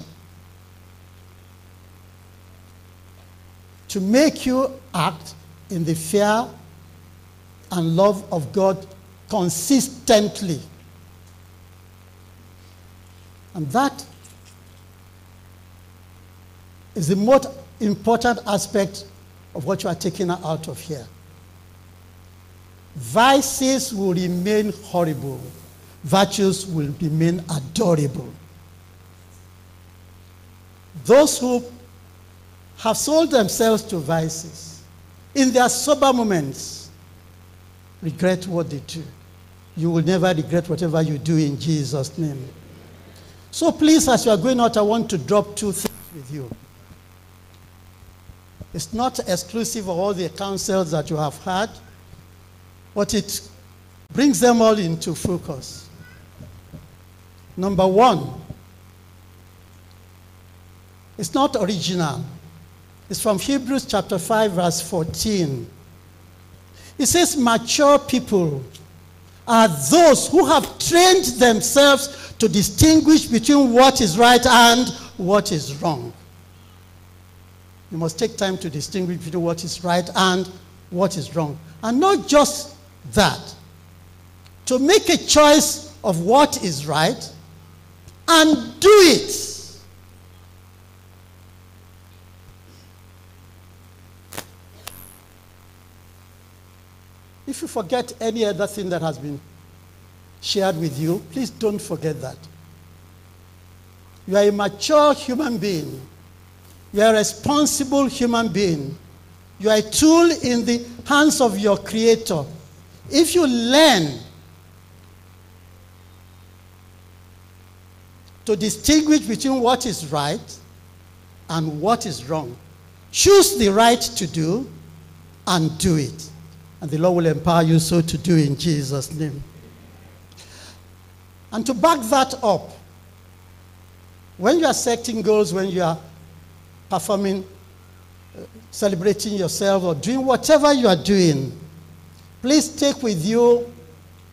To make you act in the fear and love of God consistently. And that is the most important aspect of what you are taking out of here. Vices will remain horrible, virtues will remain adorable. Those who have sold themselves to vices in their sober moments regret what they do. You will never regret whatever you do in Jesus' name. So please, as you are going out, I want to drop two things with you. It's not exclusive of all the counsels that you have had, but it brings them all into focus. Number one, it's not original. It's from Hebrews chapter 5, verse 14. It says, Mature people are those who have trained themselves to distinguish between what is right and what is wrong. You must take time to distinguish between what is right and what is wrong. And not just that, to make a choice of what is right and do it. If you forget any other thing that has been shared with you, please don't forget that. You are a mature human being. You are a responsible human being. You are a tool in the hands of your Creator. If you learn to distinguish between what is right and what is wrong, choose the right to do and do it. And the Lord will empower you so to do in Jesus' name. And to back that up, when you are setting goals, when you are performing, uh, celebrating yourself, or doing whatever you are doing, please take with you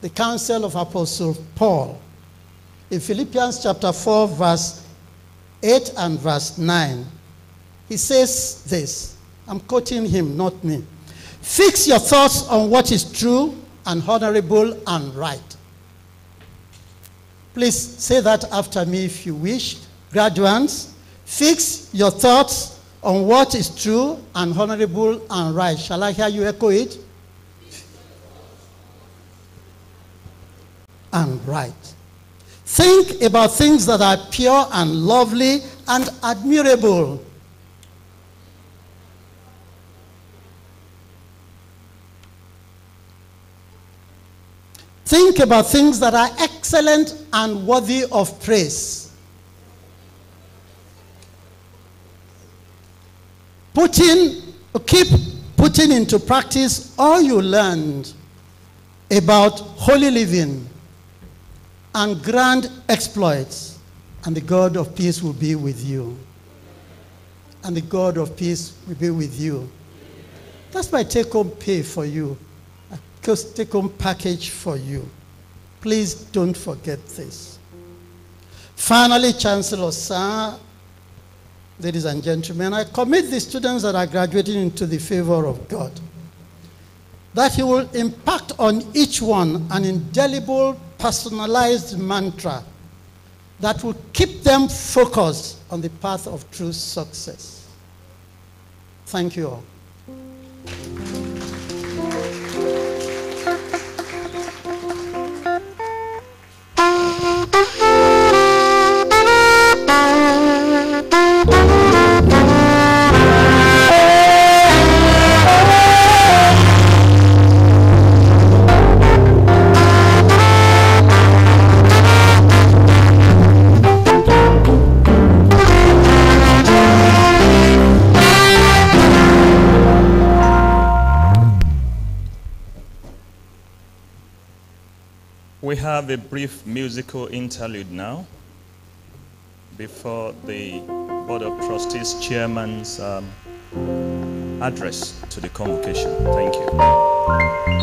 the counsel of Apostle Paul. In Philippians chapter 4, verse 8 and verse 9, he says this. I'm quoting him, not me. Fix your thoughts on what is true and honorable and right. Please say that after me if you wish. Graduates, fix your thoughts on what is true and honorable and right. Shall I hear you echo it? And right. Think about things that are pure and lovely and admirable. Think about things that are excellent and worthy of praise. Putting, keep putting into practice all you learned about holy living and grand exploits, and the God of peace will be with you. And the God of peace will be with you. That's my take home pay for you a take home package for you. Please don't forget this. Finally, Chancellor Sir, ladies and gentlemen, I commit the students that are graduating into the favor of God. That He will impact on each one an indelible, personalized mantra that will keep them focused on the path of true success. Thank you all. Have a brief musical interlude now before the Board of Trustees Chairman's um, address to the convocation. Thank you.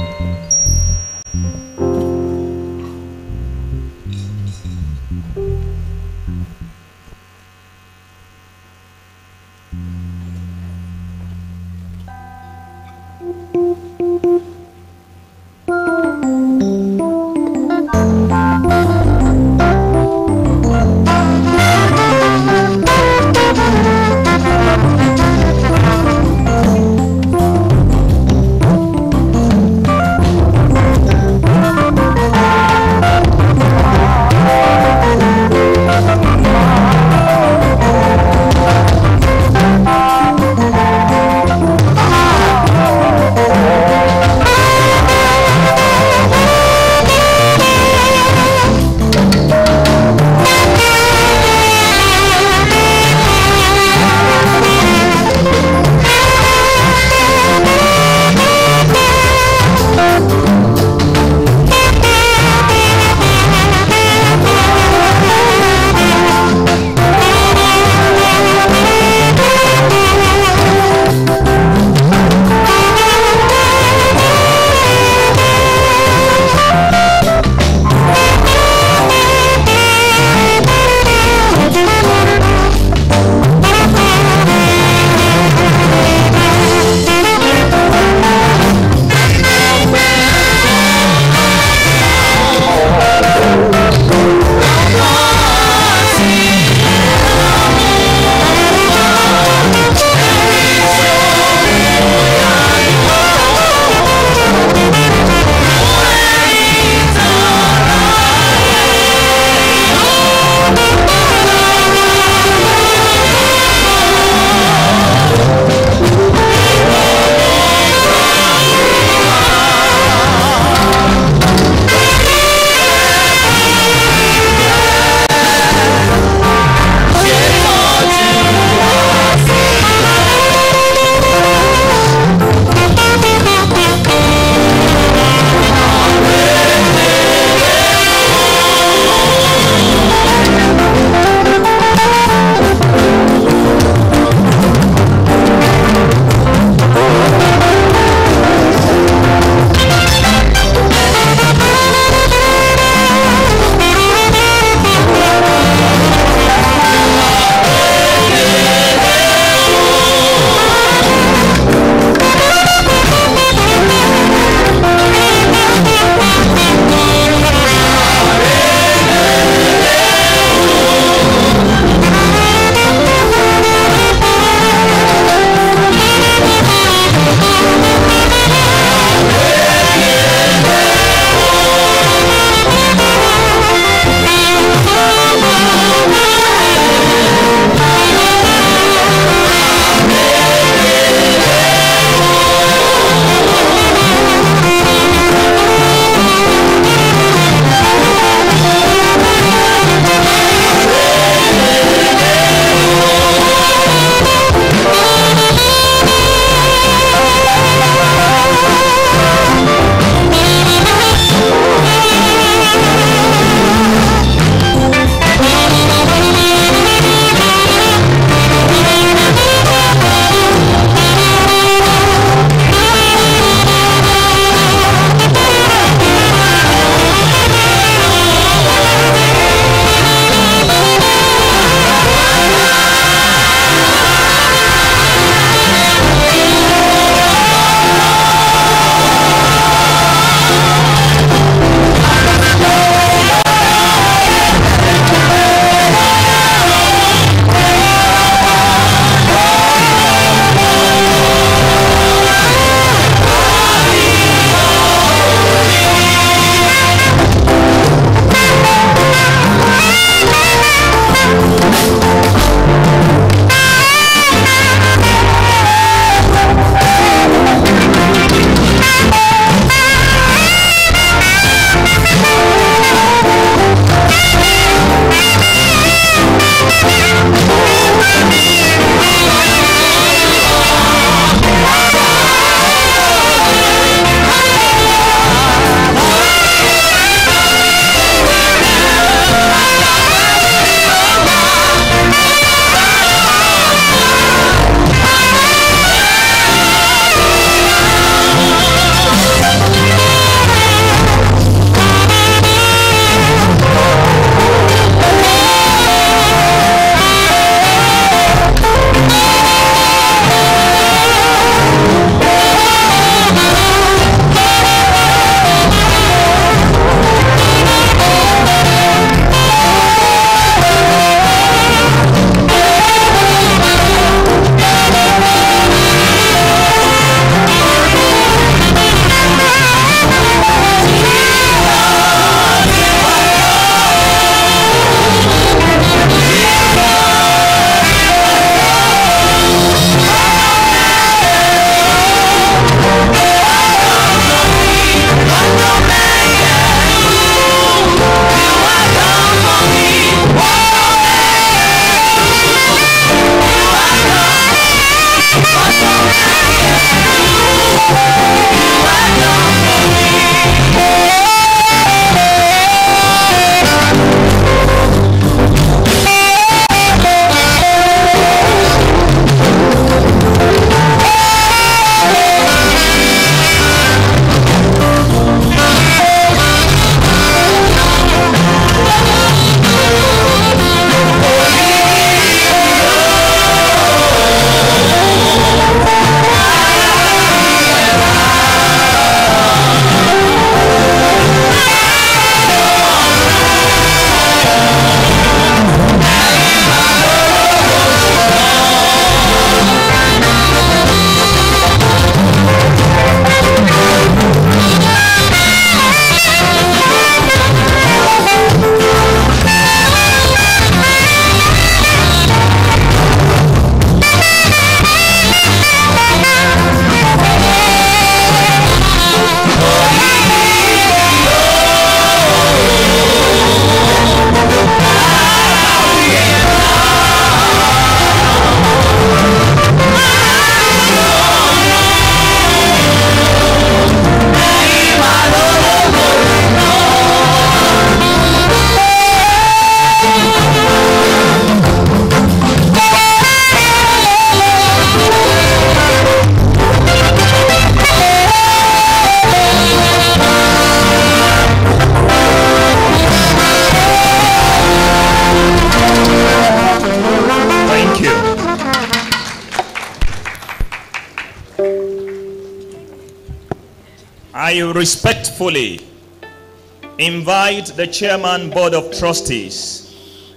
Invite the Chairman Board of Trustees,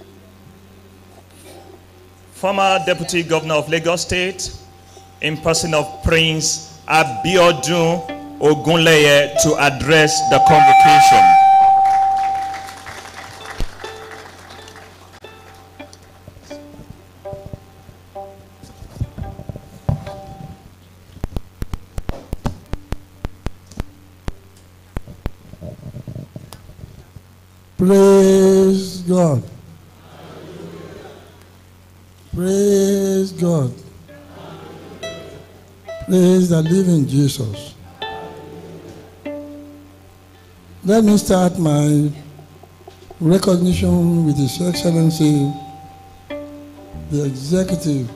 former Deputy Governor of Lagos State, in person of Prince Abiodun Ogunleye to address the convocation. Let me start my recognition with His Excellency, the Executive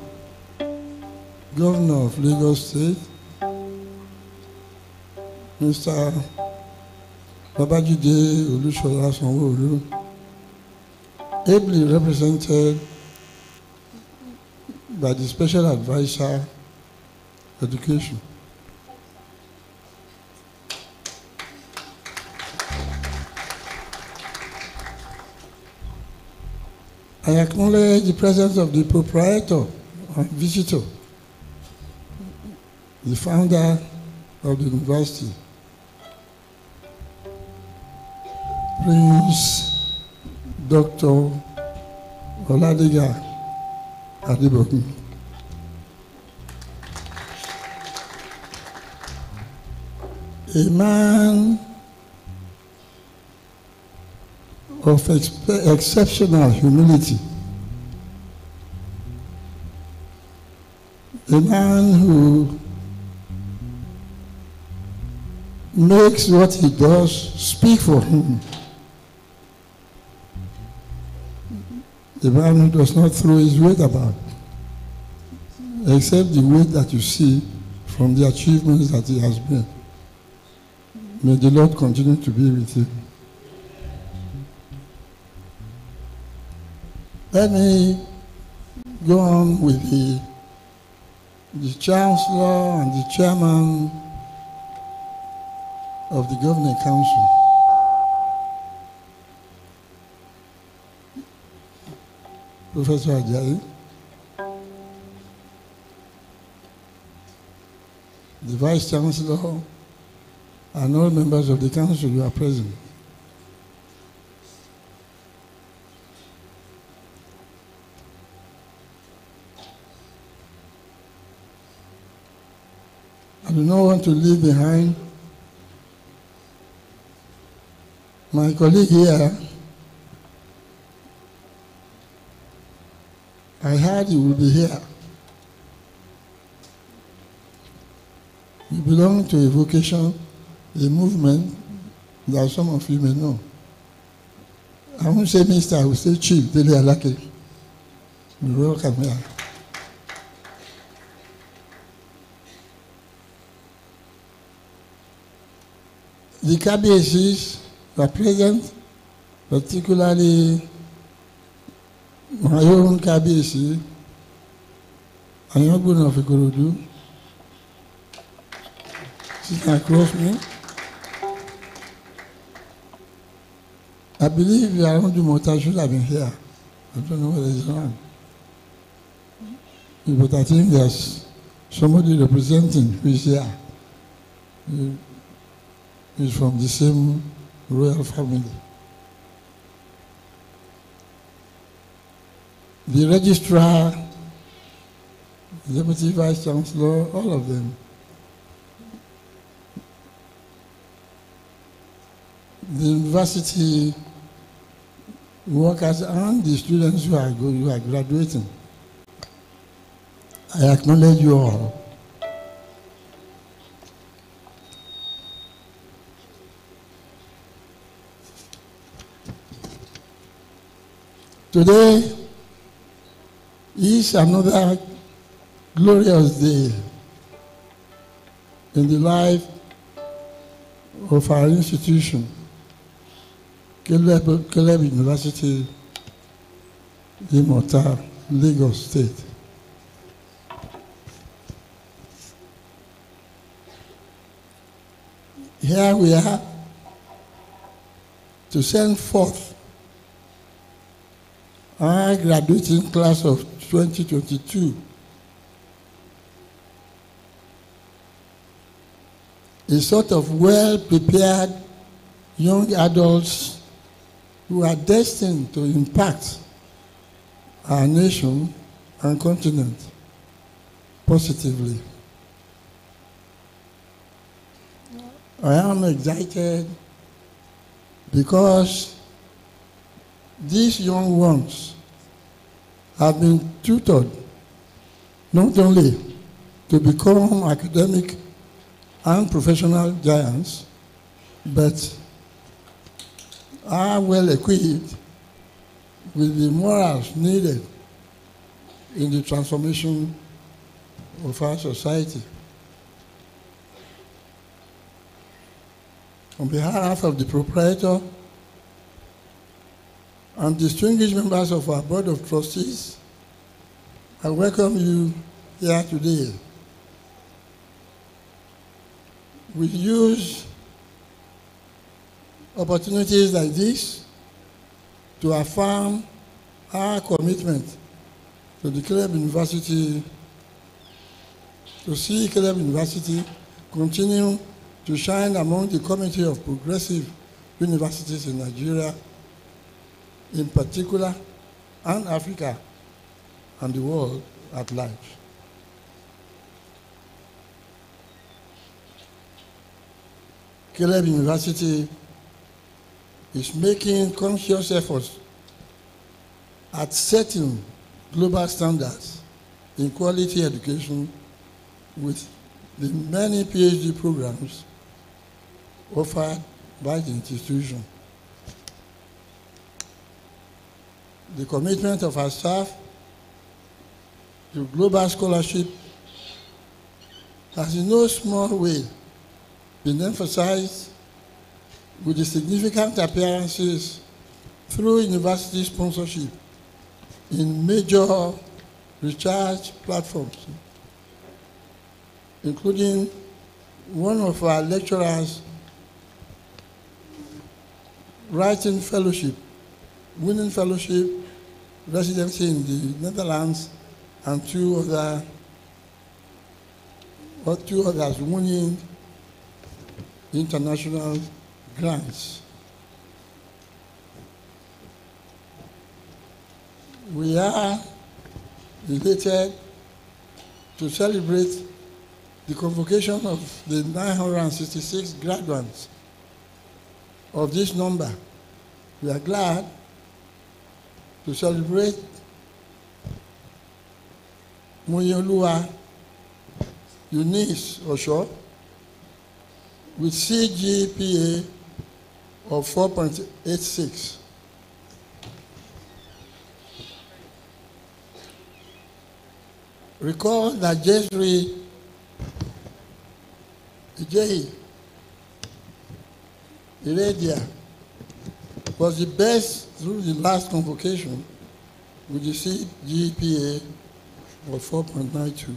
Governor of Lagos State, Mr. Babajide Olusola Sanwo-Olu, ably represented by the Special Advisor Education. I acknowledge the presence of the proprietor and visitor, the founder of the university, Prince Dr. Oladiga Adibokun. A man of expe- exceptional humility. A man who makes what he does speak for him. The man who does not throw his weight about, except the weight that you see from the achievements that he has made. May the Lord continue to be with you. Let me go on with the, the chancellor and the chairman of the governing council. Professor Ajayi, the vice chancellor, and all members of the council who are present. Do not want to leave behind my colleague here. I heard you will be here. You belong to a vocation, a movement that some of you may know. I won't say Mister, I will say Chief Dele Alake. You're welcome here. The Kabiesis were present, particularly my own Kabiesi, Ayangbon of Ikorodu, sitting across me. I believe Yarandu Mota should have been here. I don't know whether he's around. But I think there's somebody representing who is here. He's from the same royal family. The registrar, the deputy vice chancellor, all of them. The university workers and the students who are, who are graduating. I acknowledge you all. Today is another glorious day in the life of our institution, Caleb, Caleb University, Imota, Lagos State. here we are to send forth our graduating class of 2022 a sort of well prepared young adults who are destined to impact our nation and continent positively. I am excited because these young ones have been tutored not only to become academic and professional giants, but are well equipped with the morals needed in the transformation of our society. On behalf of the proprietor and distinguished members of our Board of Trustees, I welcome you here today. We use opportunities like this to affirm our commitment to the Caleb University, to see Caleb University continue to shine among the community of progressive universities in Nigeria, in particular, and Africa, and the world at large. Caleb University is making conscious efforts at setting global standards in quality education with the many PhD programs offered by the institution. The commitment of our staff to global scholarship has in no small way been emphasized with the significant appearances through university sponsorship in major research platforms, including one of our lecturers writing fellowship, winning fellowship, residency in the Netherlands, and two other, or two others winning international grants. We are related to celebrate the convocation of the 966 graduates of this number. We are glad to celebrate Muyolua Eunice Osho with CGPA of 4.86. Recall that Jesri Ijei Iradia was the best through the last convocation with the CGPA of 4.92.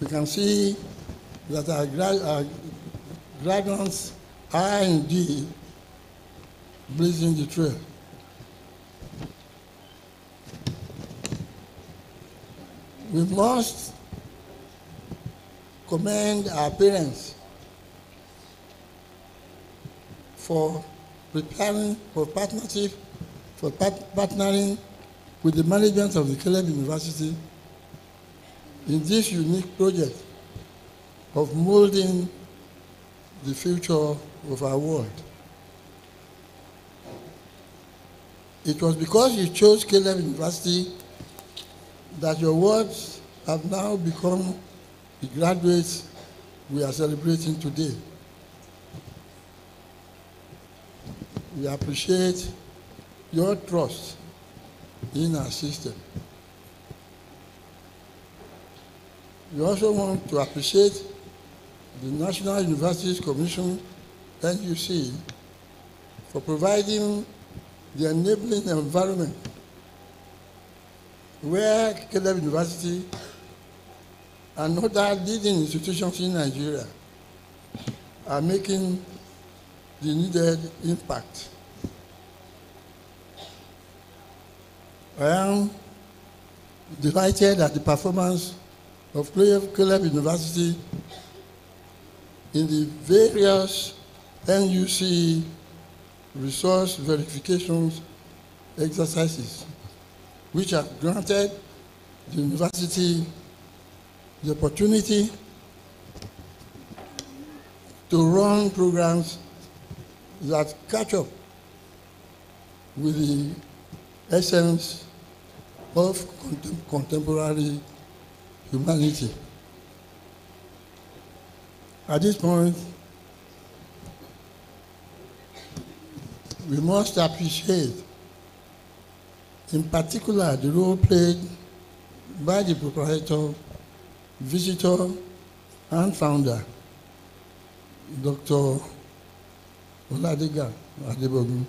You can see that our, gra- our graduates are indeed blazing the trail. We must commend our parents for preparing for partnership, for part- partnering with the management of the Caleb University in this unique project of molding the future of our world. It was because you chose Caleb University that your words have now become the graduates we are celebrating today. We appreciate your trust in our system. We also want to appreciate the National Universities Commission, NUC, for providing the enabling environment where Caleb University and other leading institutions in Nigeria are making the needed impact. I am delighted at the performance of Caleb University in the various NUC resource verifications exercises, which have granted the university the opportunity to run programs that catch up with the essence of contem contemporary humanity. At this point, we must appreciate, in particular, the role played by the proprietor, visitor, and founder, Dr. Adebogun,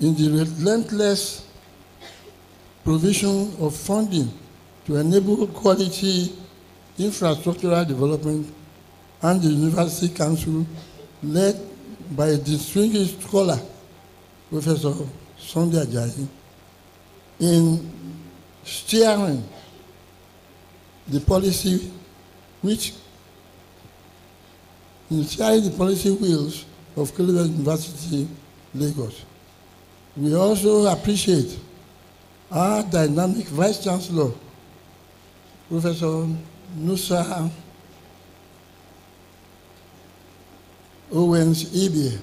in the relentless provision of funding to enable quality infrastructural development and the University Council led by distinguished scholar, Professor Sunday Ajayi, in steering the policy which in steering the policy wheels of Columbia University, Lagos. We also appreciate our dynamic Vice Chancellor, Professor Nusa Owens Ibie,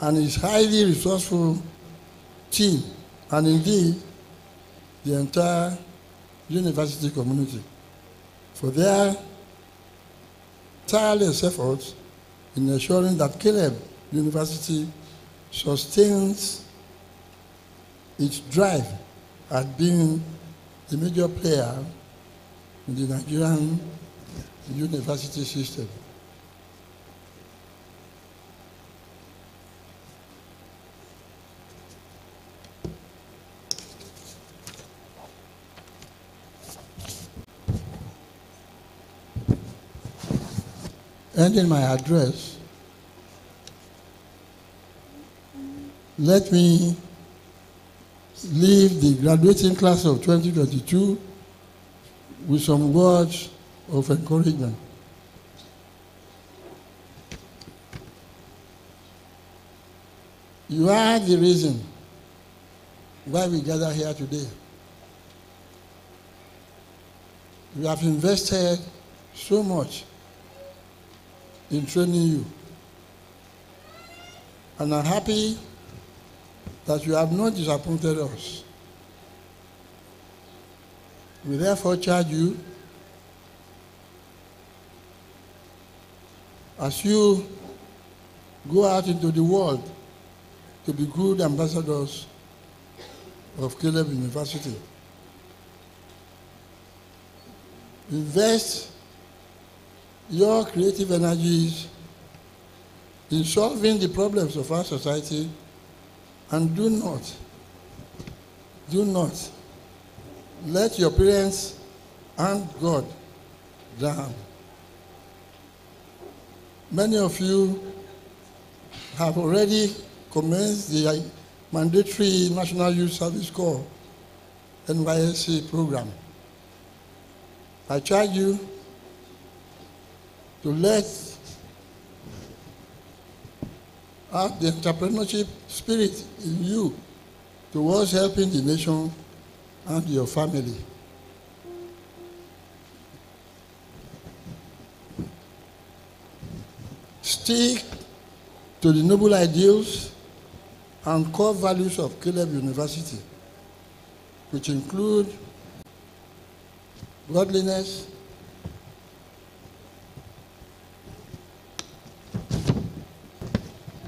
and his highly resourceful team, and indeed the entire university community for their tireless efforts in ensuring that Caleb University sustains its drive at being a major player in the Nigerian university system. Ending my address, let me leave the graduating class of 2022 with some words of encouragement. You are the reason why we gather here today. We have invested so much in training you. And I'm happy that you have not disappointed us. We therefore charge you as you go out into the world to be good ambassadors of Caleb University. Invest your creative energies in solving the problems of our society and do not, do not let your parents and God down. Many of you have already commenced the mandatory National Youth Service Corps NYSC program. I charge you to let have the entrepreneurship spirit in you towards helping the nation and your family. Stick to the noble ideals and core values of Caleb University, which include godliness,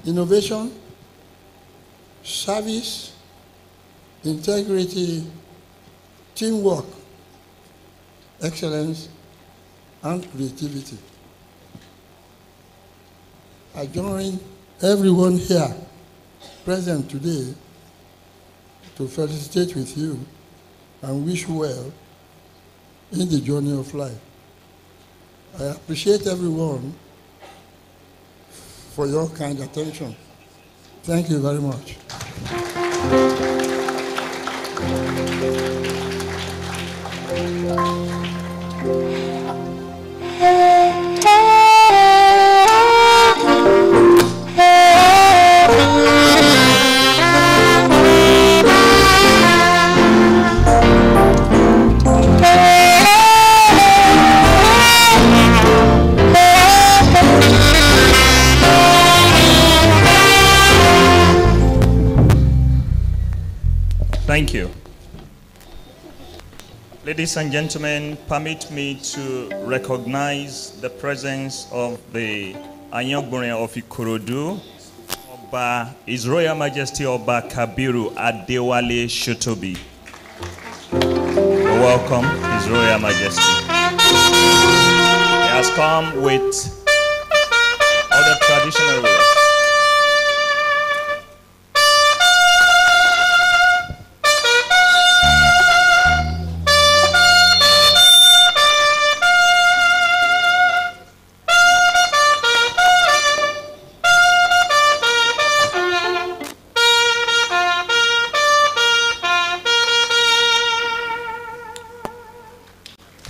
innovation, service, integrity, teamwork, excellence, and creativity. I join everyone here present today to felicitate with you and wish well in the journey of life. I appreciate everyone for your kind attention. Thank you very much. Ladies and gentlemen, permit me to recognize the presence of the Ayangburen of Ikorodu, Oba, His Royal Majesty Oba Kabiru Adewale Shotobi. Welcome, His Royal Majesty. He has come with other traditional rules.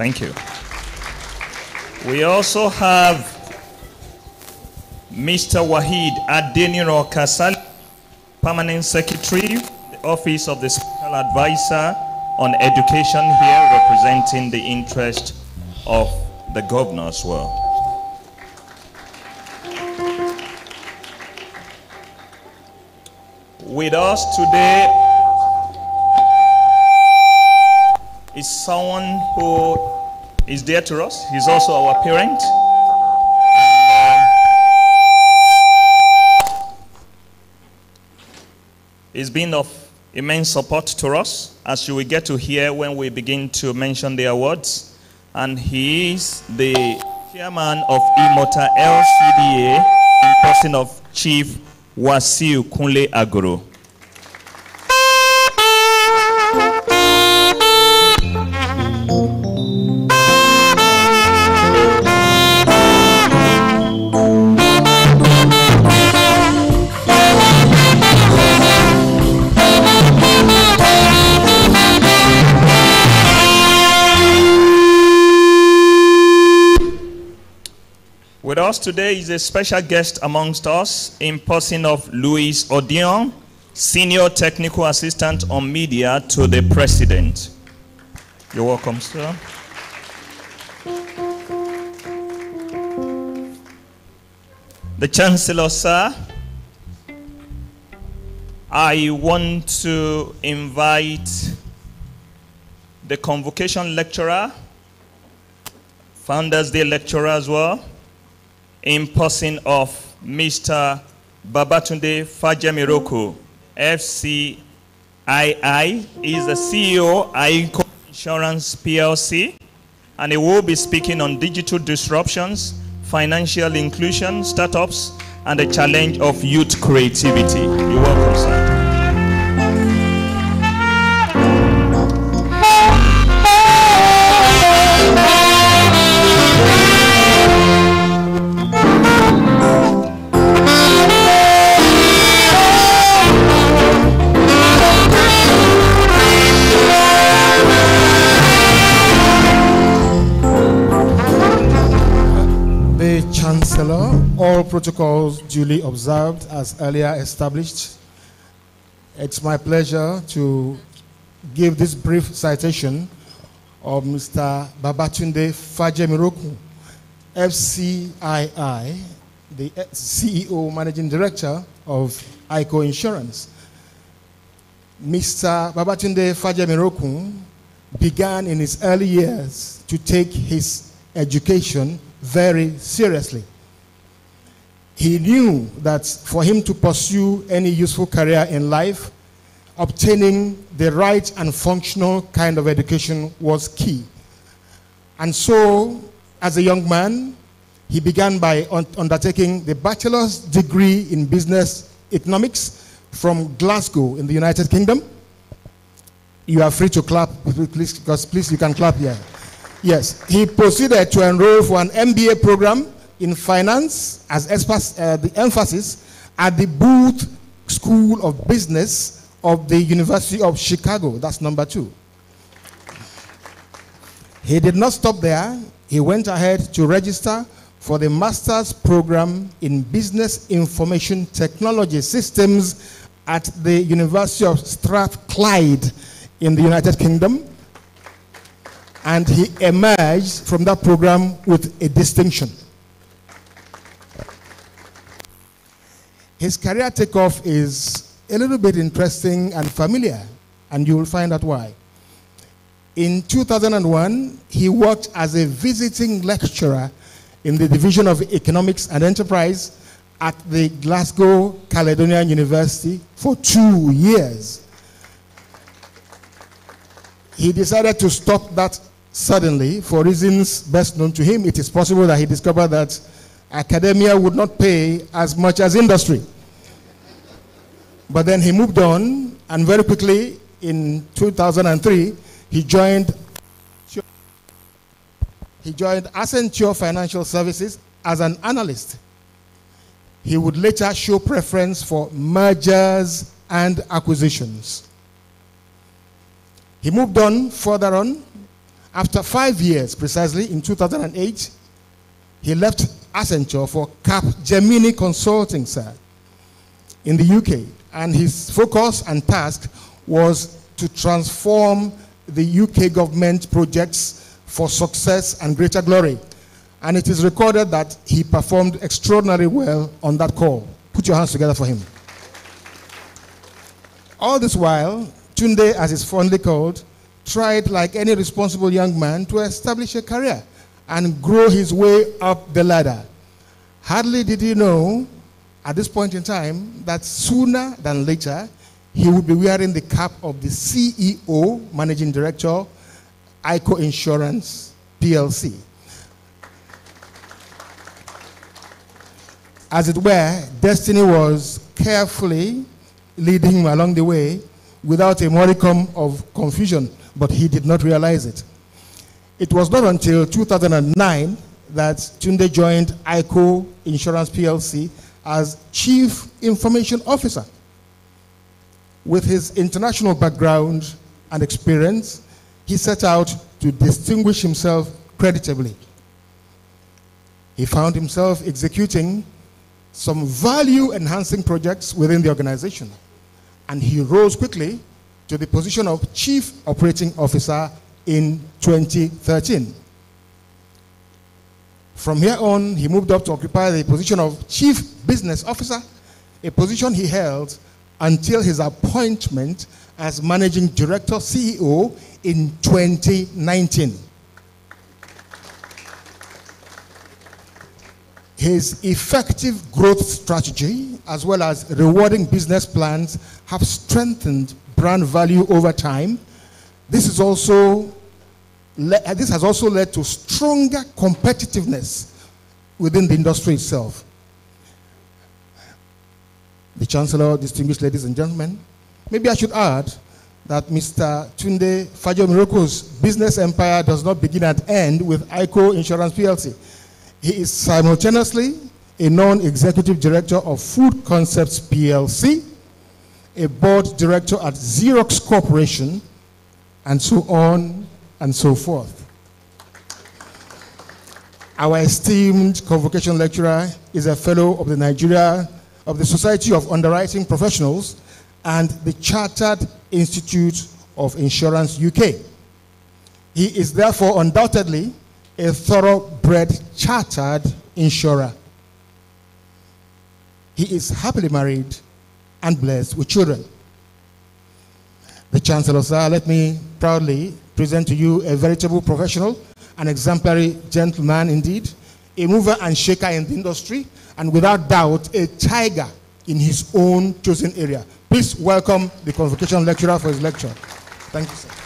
Thank you. We also have Mr. Wahid Adeniro Kasal, Permanent Secretary, the Office of the Special Advisor on Education here, representing the interest of the governor as well. With us today is someone who is dear to us. He's also our parent. He's been of immense support to us, as you will get to hear when we begin to mention the awards. And he is the chairman of Imota LCDA in person of Chief Wasiu Kunle Agoro. Us today is a special guest amongst us in person of Louis Odion, Senior Technical Assistant on Media to the President. You're welcome, sir. The Chancellor, sir, I want to invite the convocation lecturer, Founders Day lecturer as well, in person of Mr. Babatunde Fajemirokun, FCII, is the CEO AIICO Insurance PLC, and he will be speaking on digital disruptions, financial inclusion, startups, and the challenge of youth creativity. You're welcome, sir. Protocols duly observed as earlier established. It's my pleasure to give this brief citation of Mr. Babatunde Fajemirokun, FCII, the CEO Managing Director of AIICO Insurance. Mr. Babatunde Fajemirokun began in his early years to take his education very seriously. He knew that for him to pursue any useful career in life, obtaining the right and functional kind of education was key. And so, as a young man, he began by un- undertaking the bachelor's degree in business economics from Glasgow in the United Kingdom. You are free to clap, please, because please you can clap here. Yes, he proceeded to enroll for an MBA program in finance as uh, the emphasis at the Booth School of Business of the University of Chicago. That's number two. He did not stop there. He went ahead to register for the master's program in business information technology systems at the University of Strathclyde in the United Kingdom. And he emerged from that program with a distinction. His career takeoff is a little bit interesting and familiar, and you will find out why. In 2001, he worked as a visiting lecturer in the Division of Economics and Enterprise at the Glasgow Caledonian University for two years. He decided to stop that suddenly for reasons best known to him. It is possible that he discovered that academia would not pay as much as industry. But then he moved on, and very quickly in 2003, he joined he joined Accenture Financial Services as an analyst. He would later show preference for mergers and acquisitions. He moved on further on. After five years, precisely in 2008, he left Accenture for Cap Gemini Consulting, sir, in the UK. And his focus and task was to transform the UK government projects for success and greater glory. And it is recorded that he performed extraordinarily well on that call. Put your hands together for him. All this while, Tunde, as is fondly called, tried, like any responsible young man, to establish a career and grow his way up the ladder. Hardly did he know, at this point in time, that sooner than later, he would be wearing the cap of the CEO, Managing Director AIICO Insurance PLC. As it were, destiny was carefully leading him along the way without a modicum of confusion, but he did not realize it. It was not until 2009 that Tunde joined AIICO Insurance PLC as Chief Information Officer. With his international background and experience, he set out to distinguish himself creditably. He found himself executing some value enhancing projects within the organization, and he rose quickly to the position of Chief Operating Officer in 2013. From here on, he moved up to occupy the position of Chief Business Officer, a position he held until his appointment as Managing Director CEO in 2019. His effective growth strategy, as well as rewarding business plans, have strengthened brand value over time. This is also this has also led to stronger competitiveness within the industry itself. The Chancellor, distinguished ladies and gentlemen, maybe I should add that Mr. Tunde Fajemirokun's business empire does not begin and end with AIICO Insurance PLC. He is simultaneously a non-executive director of Food Concepts PLC, a board director at Xerox Corporation, and so on and so forth. Our esteemed convocation lecturer is a fellow of the Nigeria of the Society of Underwriting Professionals and the Chartered Institute of Insurance UK. He is therefore undoubtedly a thoroughbred chartered insurer. He is happily married and blessed with children. The Chancellor, sir, let me proudly present to you a veritable professional, an exemplary gentleman indeed, a mover and shaker in the industry, and without doubt, a tiger in his own chosen area. Please welcome the convocation lecturer for his lecture. Thank you, sir.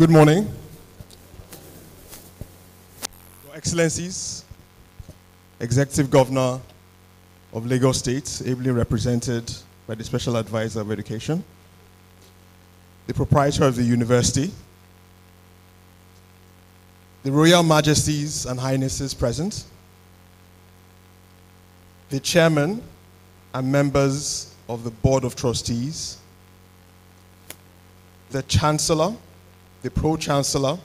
Good morning. Your Excellencies, Executive Governor of Lagos State, ably represented by the Special Advisor of Education, the proprietor of the university, the Royal Majesties and Highnesses present, the Chairman and members of the Board of Trustees, the Chancellor, the Pro Chancellor,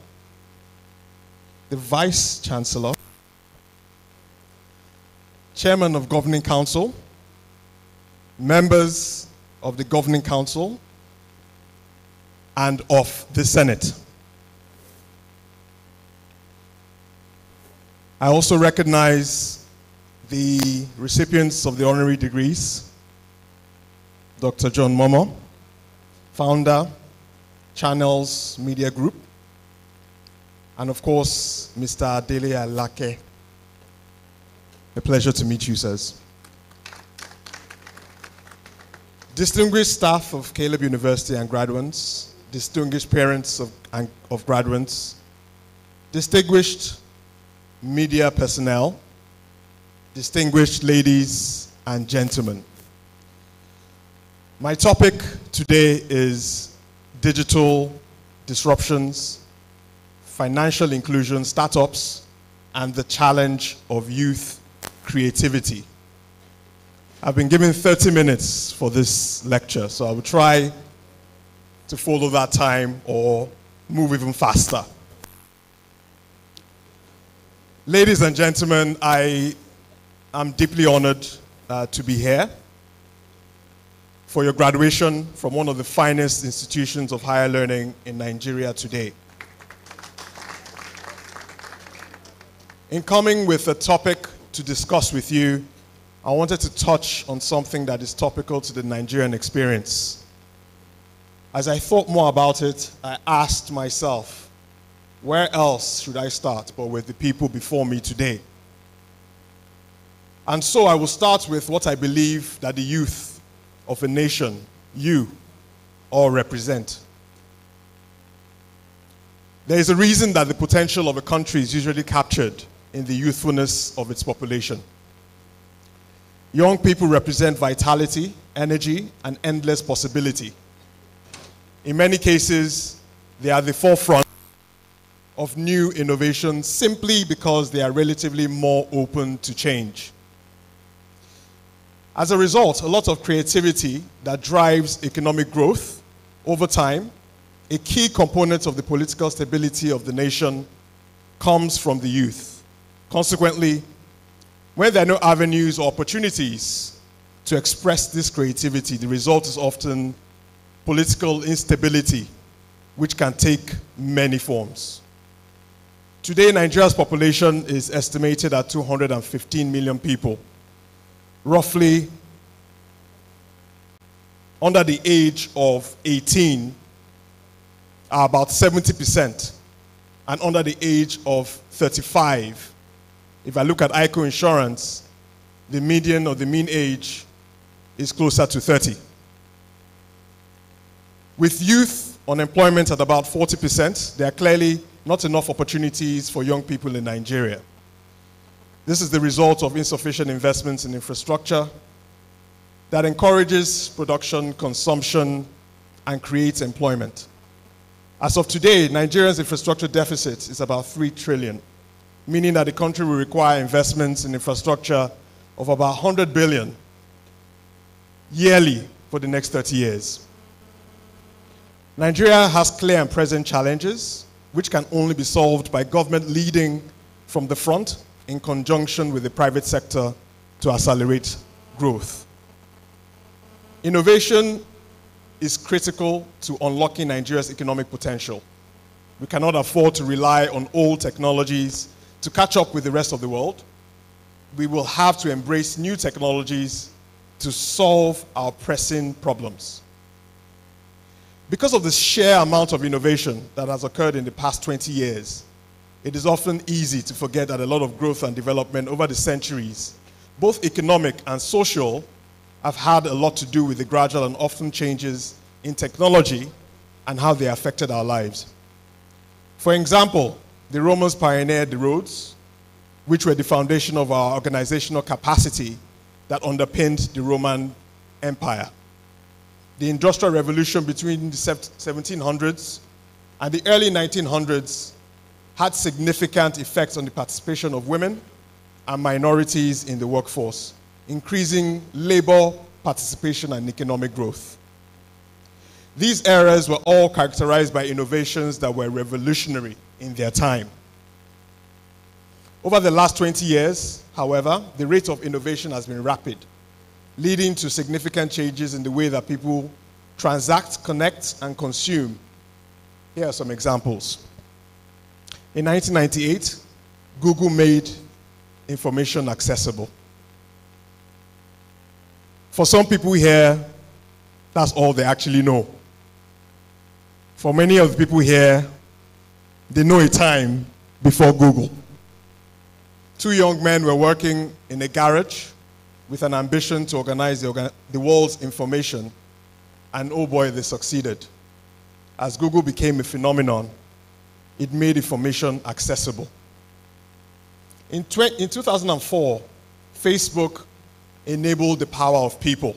the Vice Chancellor, Chairman of Governing Council, members of the Governing Council, and of the Senate. I also recognize the recipients of the honorary degrees Dr. John Momoh, founder, Channels Media Group, and of course, Mr. Dele Alake. A pleasure to meet you, sirs. Distinguished staff of Caleb University and graduates, distinguished parents of, and, of graduates, distinguished media personnel, distinguished ladies and gentlemen. My topic today is digital disruptions, financial inclusion, startups, and the challenge of youth creativity. I've been given 30 minutes for this lecture, so I will try to follow that time or move even faster. Ladies and gentlemen, I am deeply honored uh, to be here for your graduation from one of the finest institutions of higher learning in Nigeria today. In coming with a topic to discuss with you, I wanted to touch on something that is topical to the Nigerian experience. As I thought more about it, I asked myself, where else should I start but with the people before me today? And so I will start with what I believe that the youth of a nation you all represent. There is a reason that the potential of a country is usually captured in the youthfulness of its population. Young people represent vitality, energy, and endless possibility. In many cases, they are the forefront of new innovations simply because they are relatively more open to change. As a result, a lot of creativity that drives economic growth over time, a key component of the political stability of the nation, comes from the youth. Consequently, when there are no avenues or opportunities to express this creativity, the result is often political instability, which can take many forms. Today, Nigeria's population is estimated at 215 million people roughly under the age of 18 are about 70%, and under the age of 35. If I look at AIICO insurance, the median or the mean age is closer to 30. With youth unemployment at about 40%, there are clearly not enough opportunities for young people in Nigeria. This is the result of insufficient investments in infrastructure that encourages production, consumption, and creates employment. As of today, Nigeria's infrastructure deficit is about 3 trillion, meaning that the country will require investments in infrastructure of about 100 billion yearly for the next 30 years. Nigeria has clear and present challenges which can only be solved by government leading from the front in conjunction with the private sector to accelerate growth. Innovation is critical to unlocking Nigeria's economic potential. We cannot afford to rely on old technologies to catch up with the rest of the world. We will have to embrace new technologies to solve our pressing problems. Because of the sheer amount of innovation that has occurred in the past 20 years, it is often easy to forget that a lot of growth and development over the centuries, both economic and social, have had a lot to do with the gradual and often changes in technology and how they affected our lives. For example, the Romans pioneered the roads, which were the foundation of our organizational capacity that underpinned the Roman Empire. The Industrial Revolution between the 1700s and the early 1900s had significant effects on the participation of women and minorities in the workforce, increasing labor participation and economic growth. These eras were all characterized by innovations that were revolutionary in their time. Over the last 20 years, however, the rate of innovation has been rapid, leading to significant changes in the way that people transact, connect, and consume. Here are some examples. In 1998, Google made information accessible. For some people here, that's all they actually know. For many of the people here, they know a time before Google. Two young men were working in a garage with an ambition to organize the, the world's information, and oh boy, they succeeded. As Google became a phenomenon, it made information accessible. In, tw- in 2004, Facebook enabled the power of people.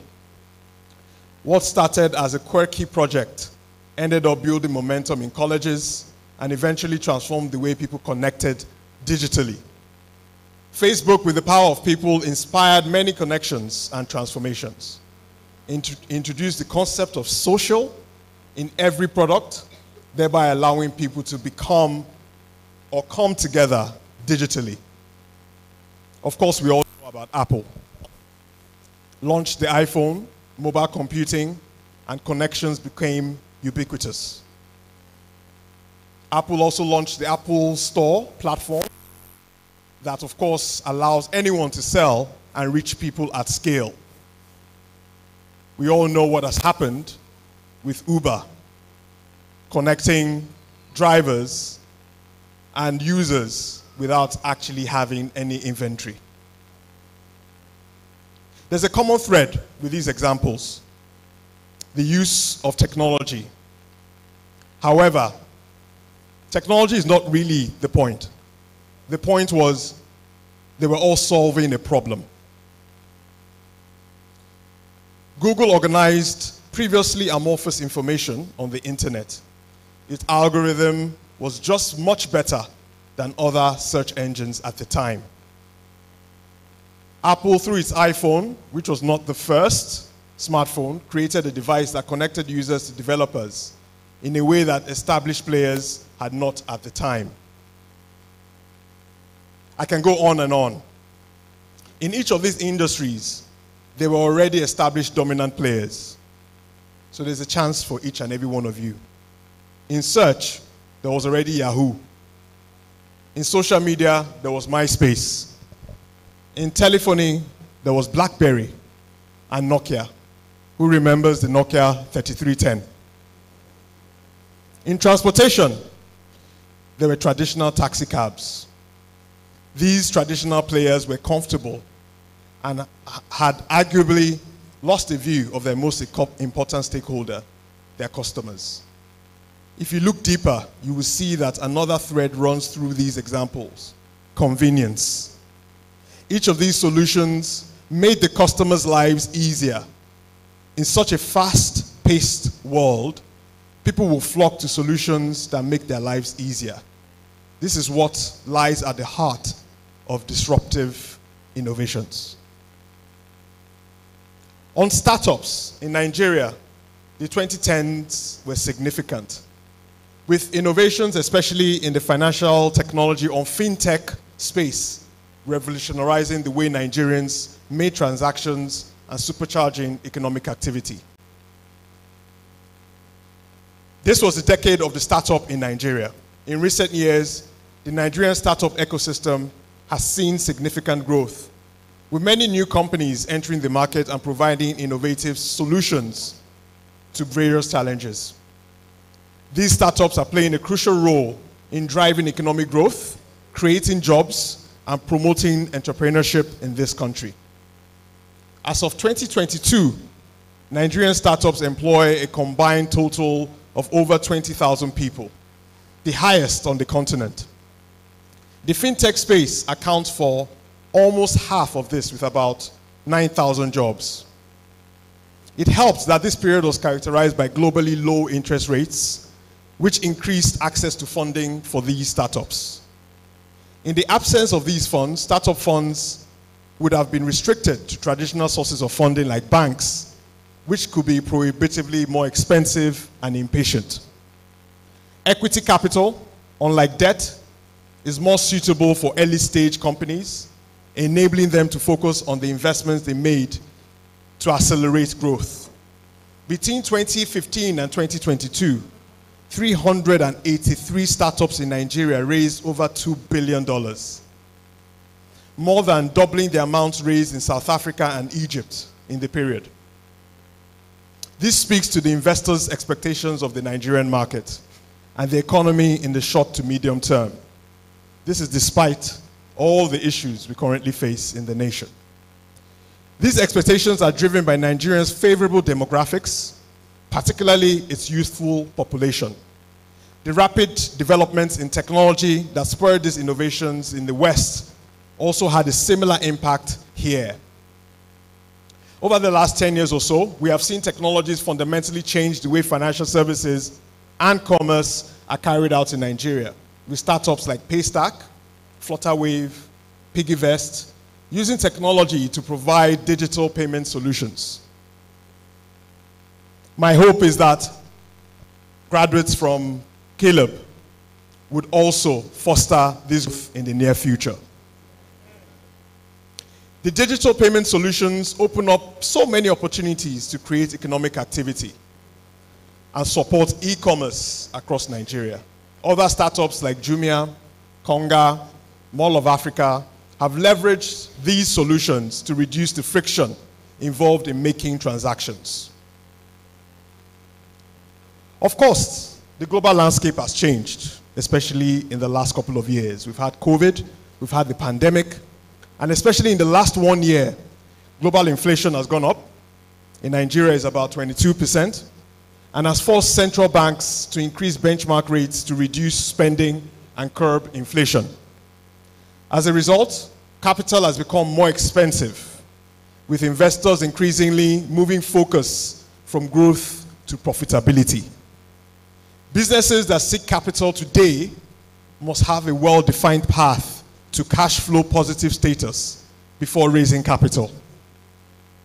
What started as a quirky project ended up building momentum in colleges and eventually transformed the way people connected digitally. Facebook, with the power of people, inspired many connections and transformations. Int- introduced the concept of social in every product, thereby allowing people to become or come together digitally. Of course, we all know about Apple. Launched the iPhone, mobile computing, and connections became ubiquitous. Apple also launched the Apple Store platform that, of course, allows anyone to sell and reach people at scale. We all know what has happened with Uber, connecting drivers and users without actually having any inventory. There's a common thread with these examples the use of technology. However, technology is not really the point. The point was they were all solving a problem. Google organized previously amorphous information on the internet. Its algorithm was just much better than other search engines at the time. Apple, through its iPhone, which was not the first smartphone, created a device that connected users to developers in a way that established players had not at the time. I can go on and on. In each of these industries, there were already established dominant players. So there's a chance for each and every one of you. In search, there was already Yahoo. In social media, there was MySpace. In telephony, there was Blackberry and Nokia. Who remembers the Nokia 3310? In transportation, there were traditional taxi cabs. These traditional players were comfortable and had arguably lost the view of their most important stakeholder, their customers. If you look deeper, you will see that another thread runs through these examples convenience. Each of these solutions made the customers' lives easier. In such a fast paced world, people will flock to solutions that make their lives easier. This is what lies at the heart of disruptive innovations. On startups in Nigeria, the 2010s were significant. With innovations, especially in the financial technology or fintech space, revolutionizing the way Nigerians made transactions and supercharging economic activity. This was the decade of the startup in Nigeria. In recent years, the Nigerian startup ecosystem has seen significant growth, with many new companies entering the market and providing innovative solutions to various challenges. These startups are playing a crucial role in driving economic growth, creating jobs, and promoting entrepreneurship in this country. As of 2022, Nigerian startups employ a combined total of over 20,000 people. the highest on the continent. The fintech space accounts for almost half of this with about 9,000 jobs. It helps that this period was characterized by globally low interest rates, which increased access to funding for these startups. In the absence of these funds, startup funds would have been restricted to traditional sources of funding like banks, which could be prohibitively more expensive and impatient. Equity capital, unlike debt, is more suitable for early stage companies, enabling them to focus on the investments they made to accelerate growth. Between 2015 and 2022, 383 startups in Nigeria raised over $2 billion, more than doubling the amounts raised in South Africa and Egypt in the period. This speaks to the investors' expectations of the Nigerian market and the economy in the short to medium term. This is despite all the issues we currently face in the nation. These expectations are driven by Nigeria's favorable demographics, particularly its youthful population. The rapid developments in technology that spurred these innovations in the West also had a similar impact here. Over the last 10 years or so, we have seen technologies fundamentally change the way financial services and commerce are carried out in Nigeria, with startups like Paystack, Flutterwave, PiggyVest, using technology to provide digital payment solutions. My hope is that graduates from Caleb would also foster this in the near future. The digital payment solutions open up so many opportunities to create economic activity and support e commerce across Nigeria. Other startups like Jumia, Konga, Mall of Africa have leveraged these solutions to reduce the friction involved in making transactions. Of course, the global landscape has changed, especially in the last couple of years. We've had COVID, we've had the pandemic, and especially in the last one year, global inflation has gone up. In Nigeria, it's about 22%, and has forced central banks to increase benchmark rates to reduce spending and curb inflation. As a result, capital has become more expensive, with investors increasingly moving focus from growth to profitability. Businesses that seek capital today must have a well defined path to cash flow positive status before raising capital.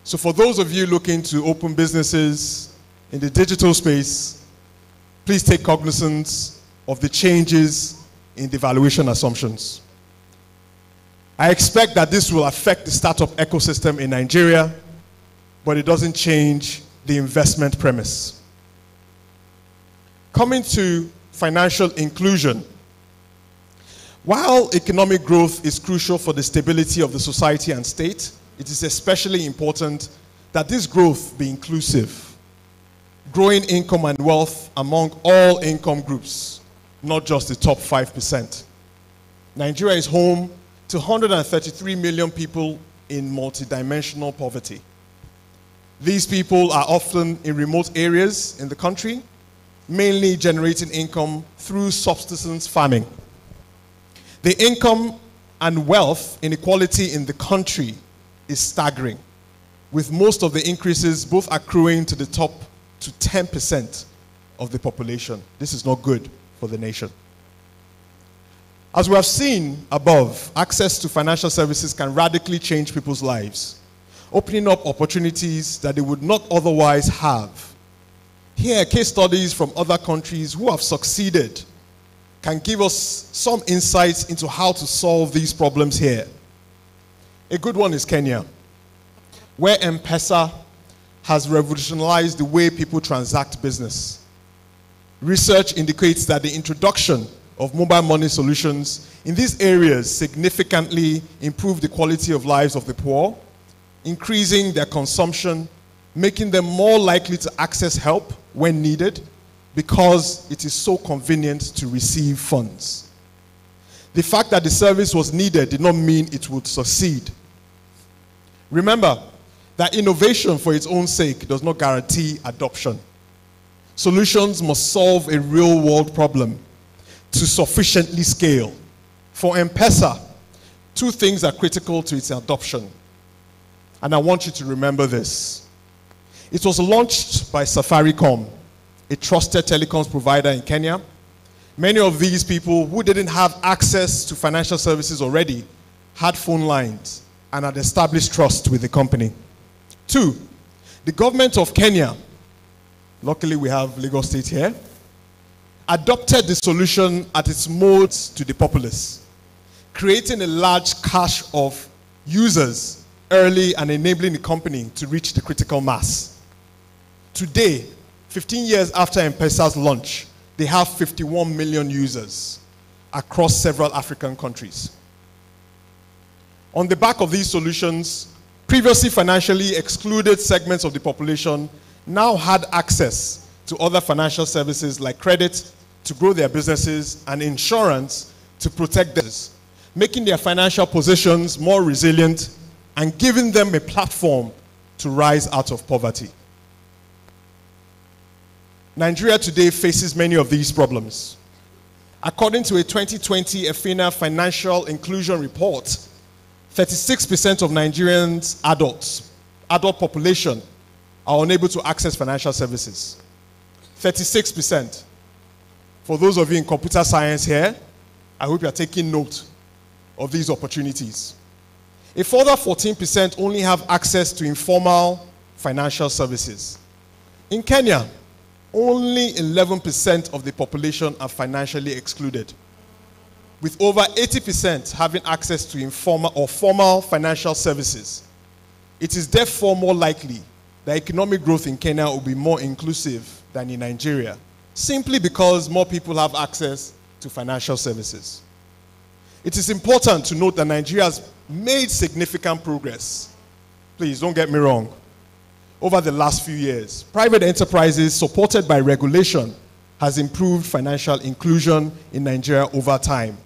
So, for those of you looking to open businesses in the digital space, please take cognizance of the changes in the valuation assumptions. I expect that this will affect the startup ecosystem in Nigeria, but it doesn't change the investment premise. Coming to financial inclusion. While economic growth is crucial for the stability of the society and state, it is especially important that this growth be inclusive, growing income and wealth among all income groups, not just the top 5%. Nigeria is home to 133 million people in multidimensional poverty. These people are often in remote areas in the country, mainly generating income through subsistence farming. The income and wealth inequality in the country is staggering, with most of the increases both accruing to the top to 10% of the population. This is not good for the nation. As we have seen above, access to financial services can radically change people's lives, opening up opportunities that they would not otherwise have. Here, case studies from other countries who have succeeded can give us some insights into how to solve these problems here. A good one is Kenya, where M Pesa has revolutionized the way people transact business. Research indicates that the introduction of mobile money solutions in these areas significantly improve the quality of lives of the poor, increasing their consumption, making them more likely to access help when needed because it is so convenient to receive funds. The fact that the service was needed did not mean it would succeed. Remember that innovation for its own sake does not guarantee adoption. Solutions must solve a real world problem to sufficiently scale. For M-Pesa, two things are critical to its adoption. And I want you to remember this. It was launched by Safaricom, a trusted telecoms provider in Kenya. Many of these people who didn't have access to financial services already had phone lines and had established trust with the company. Two, the government of Kenya, luckily we have Lagos State here, adopted the solution at its most to the populace, creating a large cache of users early and enabling the company to reach the critical mass. Today, 15 years after M-Pesa's launch, they have 51 million users across several African countries. On the back of these solutions, previously financially excluded segments of the population now had access to other financial services like credit to grow their businesses and insurance to protect them, making their financial positions more resilient and giving them a platform to rise out of poverty. Nigeria today faces many of these problems. According to a 2020 EFINA financial inclusion report, 36% of Nigerians adults, adult population, are unable to access financial services. 36%. For those of you in computer science here, I hope you are taking note of these opportunities. A further 14% only have access to informal financial services. In Kenya, only 11% of the population are financially excluded, with over 80% having access to informal or formal financial services. It is therefore more likely that economic growth in Kenya will be more inclusive than in Nigeria, simply because more people have access to financial services. It is important to note that Nigeria has made significant progress. Please don't get me wrong over the last few years. Private enterprises, supported by regulation, has improved financial inclusion in Nigeria over time.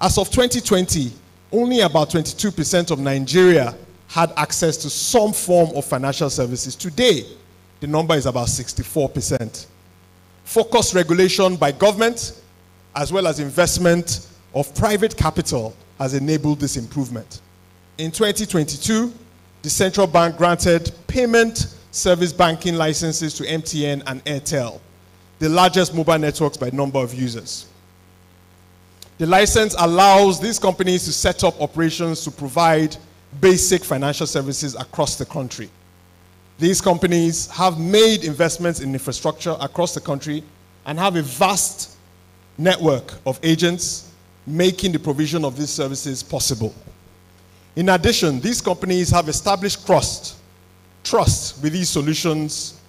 As of 2020, only about 22% of Nigeria had access to some form of financial services. Today, the number is about 64%. Focused regulation by government, as well as investment of private capital, has enabled this improvement. In 2022, the central bank granted payment service banking licenses to MTN and Airtel, the largest mobile networks by number of users. The license allows these companies to set up operations to provide basic financial services across the country. These companies have made investments in infrastructure across the country and have a vast network of agents making the provision of these services possible. In addition, these companies have established trust, trust with these solutions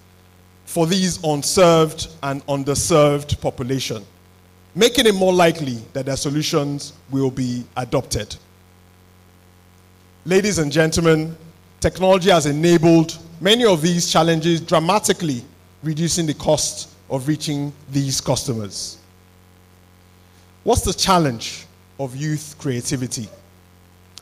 for these unserved and underserved population, making it more likely that their solutions will be adopted. Ladies and gentlemen, technology has enabled many of these challenges dramatically reducing the cost of reaching these customers. What's the challenge of youth creativity?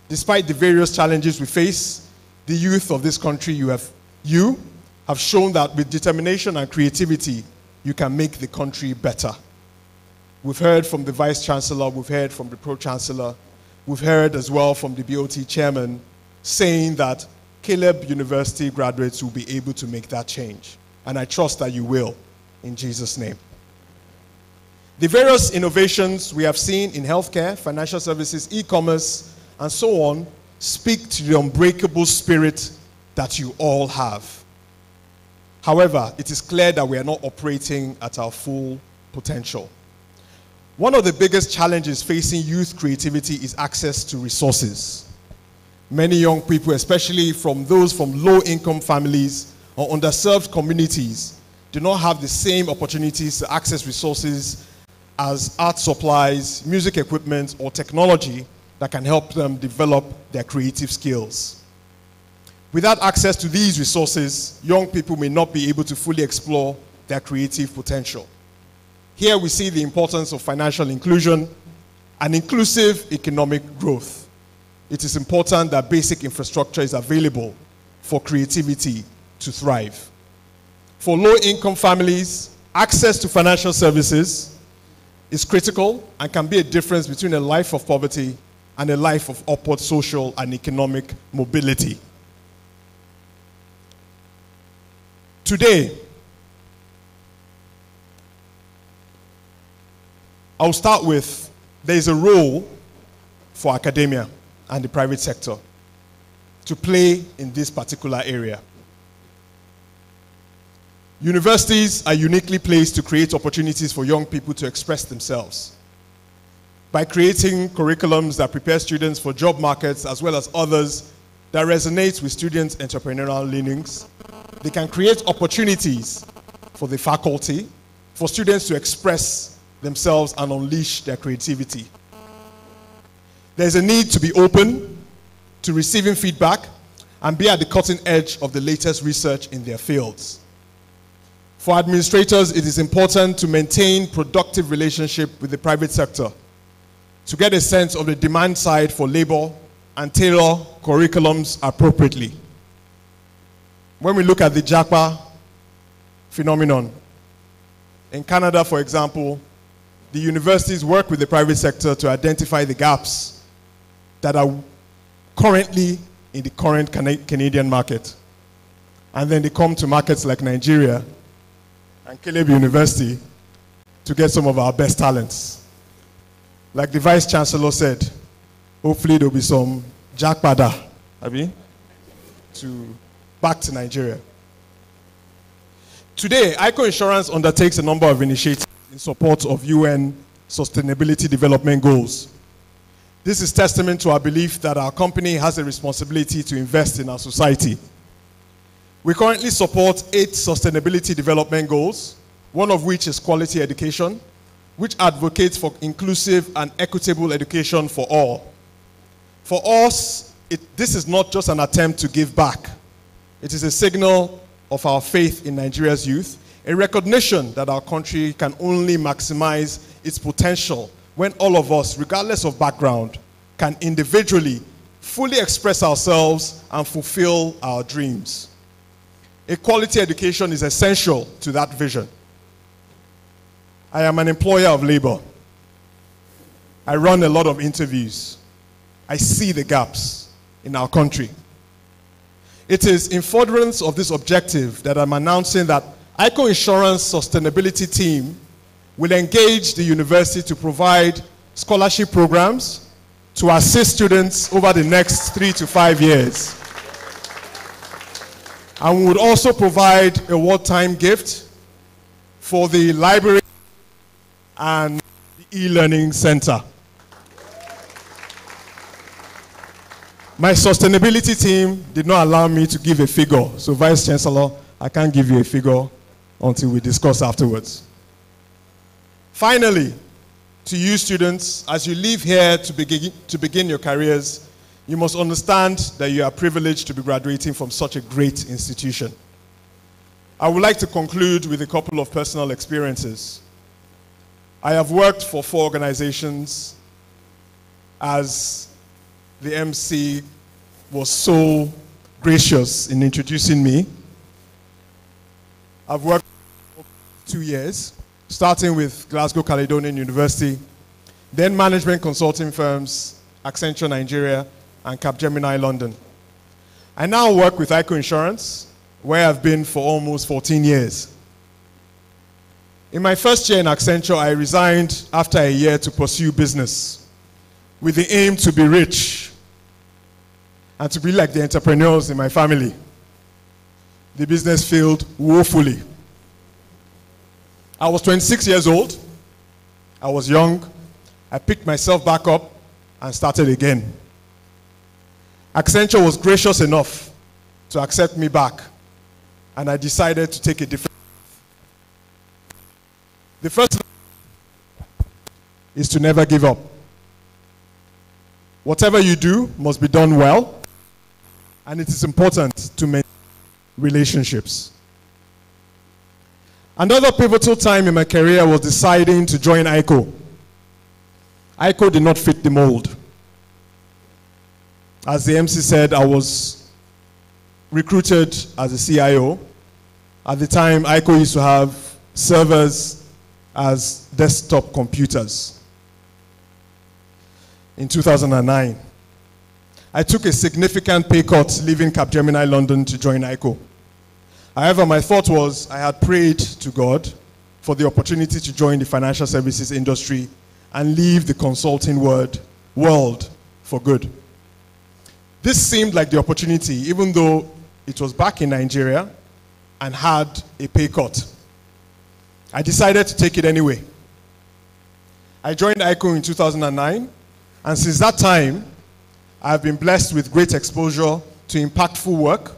Despite the various challenges we face, the youth of this country, you have, you have shown that with determination and creativity, you can make the country better. We've heard from the Vice Chancellor, we've heard from the Pro Chancellor, we've heard as well from the BOT Chairman saying that Caleb University graduates will be able to make that change. And I trust that you will, in Jesus' name. The various innovations we have seen in healthcare, financial services, e commerce, and so on speak to the unbreakable spirit that you all have. However, it is clear that we are not operating at our full potential. One of the biggest challenges facing youth creativity is access to resources. Many young people, especially from those from low income families or underserved communities, do not have the same opportunities to access resources as art supplies, music equipment, or technology that can help them develop their creative skills. Without access to these resources, young people may not be able to fully explore their creative potential. Here we see the importance of financial inclusion and inclusive economic growth. It is important that basic infrastructure is available for creativity to thrive. For low income families, access to financial services is critical and can be a difference between a life of poverty and a life of upward social and economic mobility. Today, I'll start with there is a role for academia and the private sector to play in this particular area. Universities are uniquely placed to create opportunities for young people to express themselves. By creating curriculums that prepare students for job markets as well as others that resonate with students' entrepreneurial leanings, they can create opportunities for the faculty, for students to express themselves and unleash their creativity. There's a need to be open to receiving feedback and be at the cutting edge of the latest research in their fields. For administrators, it is important to maintain productive relationship with the private sector to get a sense of the demand side for labor and tailor curriculums appropriately. When we look at the JAPA phenomenon, in Canada, for example, the universities work with the private sector to identify the gaps that are currently in the current Canadian market. And then they come to markets like Nigeria and Caleb University to get some of our best talents. Like the Vice Chancellor said, hopefully there'll be some jackpada, I mean, to back to Nigeria. Today, AIICO Insurance undertakes a number of initiatives in support of UN Sustainability Development Goals. This is testament to our belief that our company has a responsibility to invest in our society. We currently support eight sustainability development goals, one of which is quality education, which advocates for inclusive and equitable education for all. For us, it, this is not just an attempt to give back. It is a signal of our faith in Nigeria's youth, a recognition that our country can only maximize its potential when all of us, regardless of background, can individually fully express ourselves and fulfill our dreams. A quality education is essential to that vision. I am an employer of labor. I run a lot of interviews. I see the gaps in our country. It is in furtherance of this objective that I'm announcing that AIICO Insurance Sustainability Team will engage the university to provide scholarship programs to assist students over the next three to five years. And we would also provide a wartime gift for the library and the e-learning center. My sustainability team did not allow me to give a figure. So Vice Chancellor, I can't give you a figure until we discuss afterwards. Finally, to you students, as you leave here to begin, to begin your careers, you must understand that you are privileged to be graduating from such a great institution. I would like to conclude with a couple of personal experiences. I have worked for four organizations as the MC was so gracious in introducing me. I've worked for two years, starting with Glasgow Caledonian University, then management consulting firms, Accenture Nigeria, and Capgemini London. I now work with AIICO Insurance, where I've been for almost 14 years. In my first year in Accenture, I resigned after a year to pursue business with the aim to be rich and to be like the entrepreneurs in my family. The business failed woefully. I was 26 years old. I was young. I picked myself back up and started again. Accenture was gracious enough to accept me back, and I decided to take a different. The first is to never give up. Whatever you do must be done well, and it is important to maintain relationships. Another pivotal time in my career was deciding to join AIICO. AIICO did not fit the mold. As the MC said, I was recruited as a CIO. At the time, AIICO used to have servers as desktop computers in 2009. I took a significant pay cut leaving Capgemini London to join AIICO. However, my thought was I had prayed to God for the opportunity to join the financial services industry and leave the consulting word, world for good. This seemed like the opportunity, even though it was back in Nigeria and had a pay cut. I decided to take it anyway. I joined AIICO in 2009, and since that time, I've been blessed with great exposure to impactful work,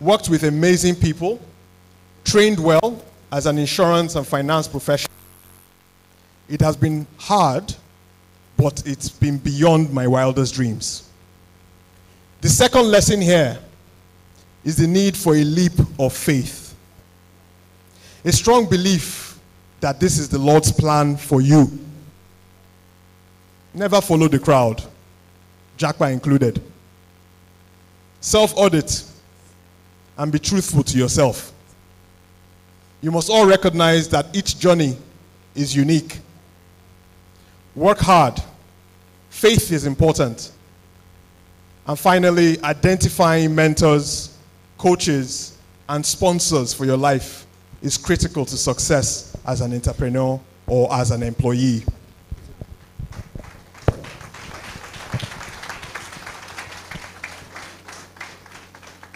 worked with amazing people, trained well as an insurance and finance professional. It has been hard, but it's been beyond my wildest dreams. The second lesson here is the need for a leap of faith. A strong belief that this is the Lord's plan for you. Never follow the crowd, Japa included. Self audit and be truthful to yourself. You must all recognize that each journey is unique. Work hard. Faith is important. And finally, identifying mentors, coaches, and sponsors for your life is critical to success as an entrepreneur or as an employee.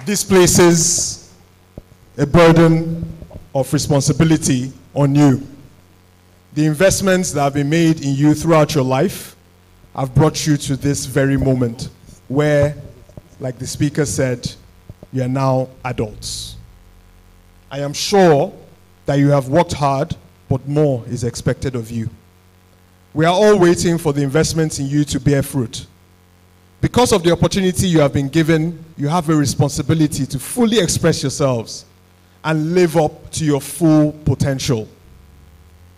This places a burden of responsibility on you. The investments that have been made in you throughout your life have brought you to this very moment where, like the speaker said, you are now adults. I am sure that you have worked hard, but more is expected of you. We are all waiting for the investments in you to bear fruit. Because of the opportunity you have been given, you have a responsibility to fully express yourselves and live up to your full potential.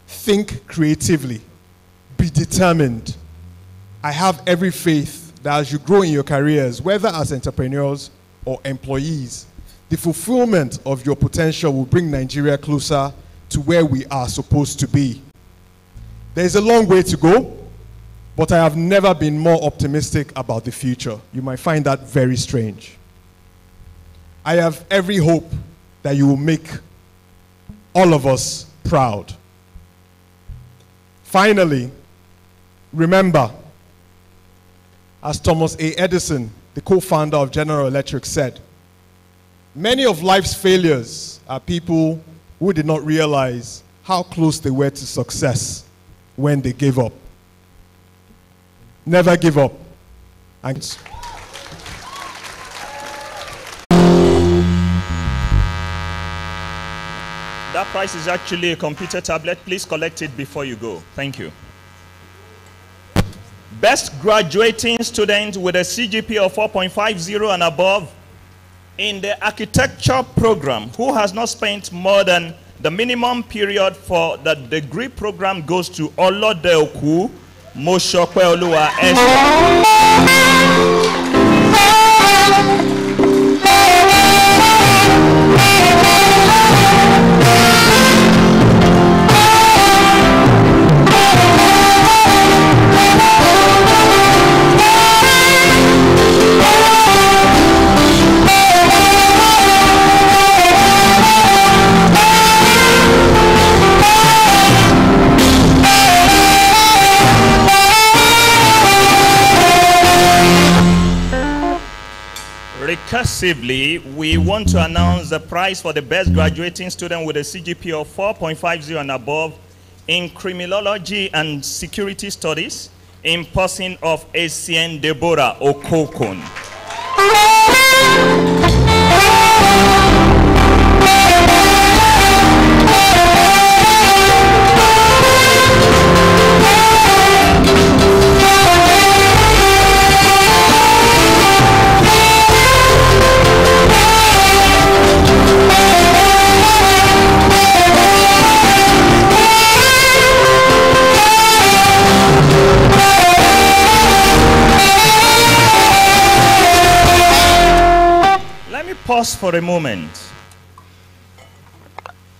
Think creatively, be determined. I have every faith that as you grow in your careers, whether as entrepreneurs or employees, the fulfillment of your potential will bring Nigeria closer to where we are supposed to be. There is a long way to go, but I have never been more optimistic about the future. You might find that very strange. I have every hope that you will make all of us proud. Finally, remember, as Thomas A. Edison, the co founder of General Electric, said, many of life's failures are people who did not realize how close they were to success when they gave up. Never give up. Thanks. That price is actually a computer tablet. Please collect it before you go. Thank you. Best graduating student with a CGP of 4.50 and above in the architecture program who has not spent more than the minimum period for the degree program goes to Olodeoku Moshope Recursively, we want to announce the prize for the best graduating student with a CGP of 4.50 and above in criminology and security studies in person of ACN Deborah Okokon. Pause for a moment.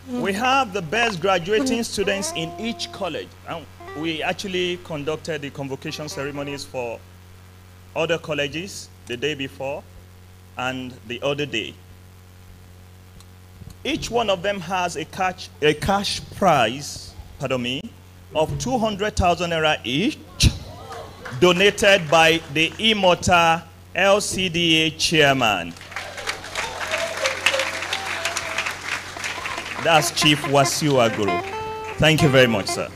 We have the best graduating students in each college. And we actually conducted the convocation ceremonies for other colleges the day before and the other day. Each one of them has a cash, a cash prize, pardon me, of 200,000 naira each, donated by the Imota LCDA chairman. That's Chief Wasiu Aguru. Thank you very much, sir.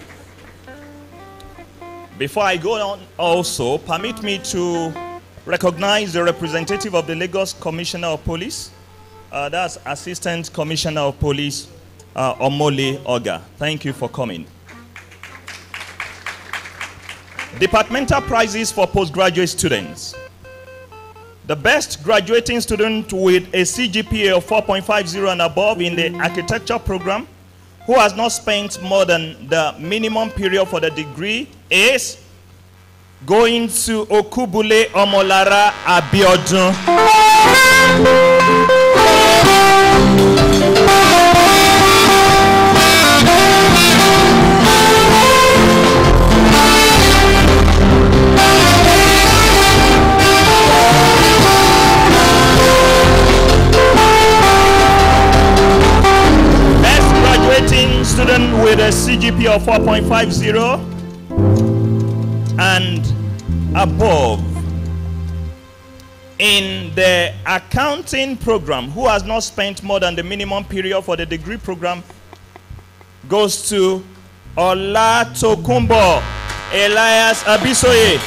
Before I go on, also, permit me to recognize the representative of the Lagos Commissioner of Police. Uh, that's Assistant Commissioner of Police, uh, Omole Oga. Thank you for coming. Departmental prizes for postgraduate students. The best graduating student with a CGPA of 4.50 and above in the architecture program who has not spent more than the minimum period for the degree is going to Okubule Omolara Abiodun. With a CGP of 4.50 and above. In the accounting program who has not spent more than the minimum period for the degree program goes to Olatokumbo Elias Abisoye.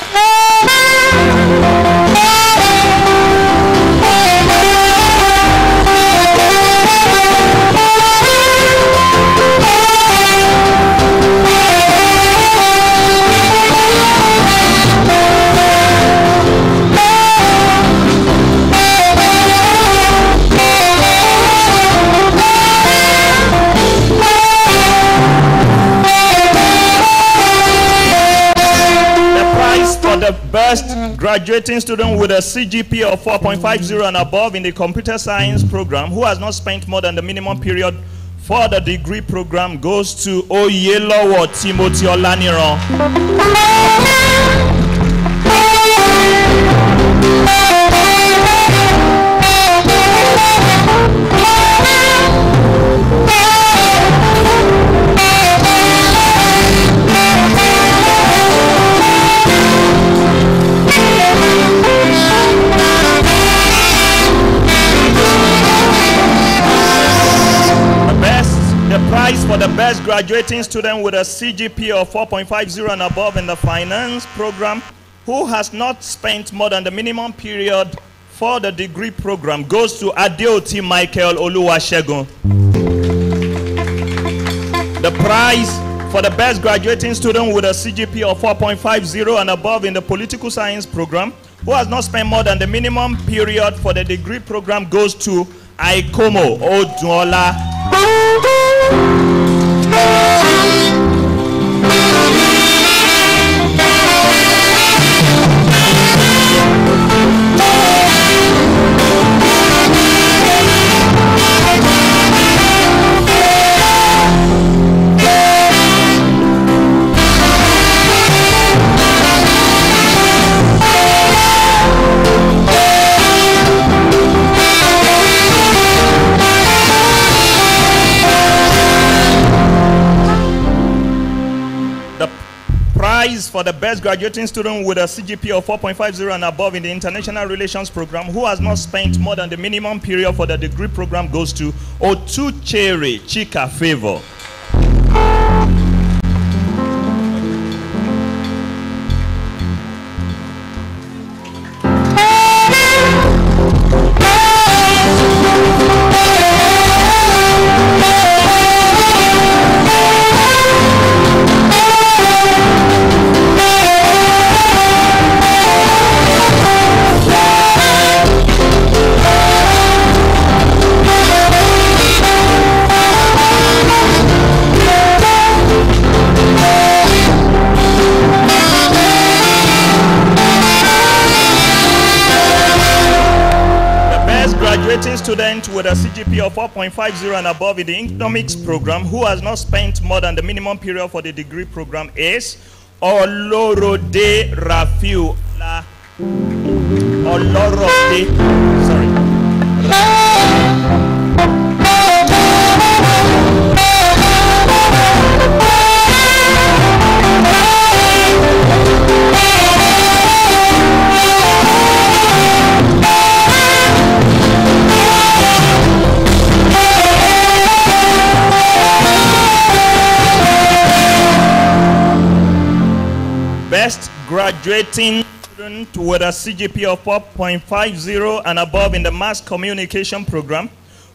Best graduating student with a CGP of 4.50 and above in the computer science program who has not spent more than the minimum period for the degree program goes to Oyelowo Timothy Olaniran. prize for the best graduating student with a CGP of 4.50 and above in the finance program who has not spent more than the minimum period for the degree program goes to Adeoti Michael Oluwasegun. The prize for the best graduating student with a CGP of 4.50 and above in the political science program who has not spent more than the minimum period for the degree program goes to Aikomo Odunola. The prize for the best graduating student with a CGP of 4.50 and above in the international relations program who has not spent more than the minimum period for the degree program goes to Otuchere Chika Favor. With a CGP of 4.50 and above in the economics program who has not spent more than the minimum period for the degree program is Olorode Rafiu Olorode, sorry. Graduating student with a CGP of 4.50 and above in the mass communication program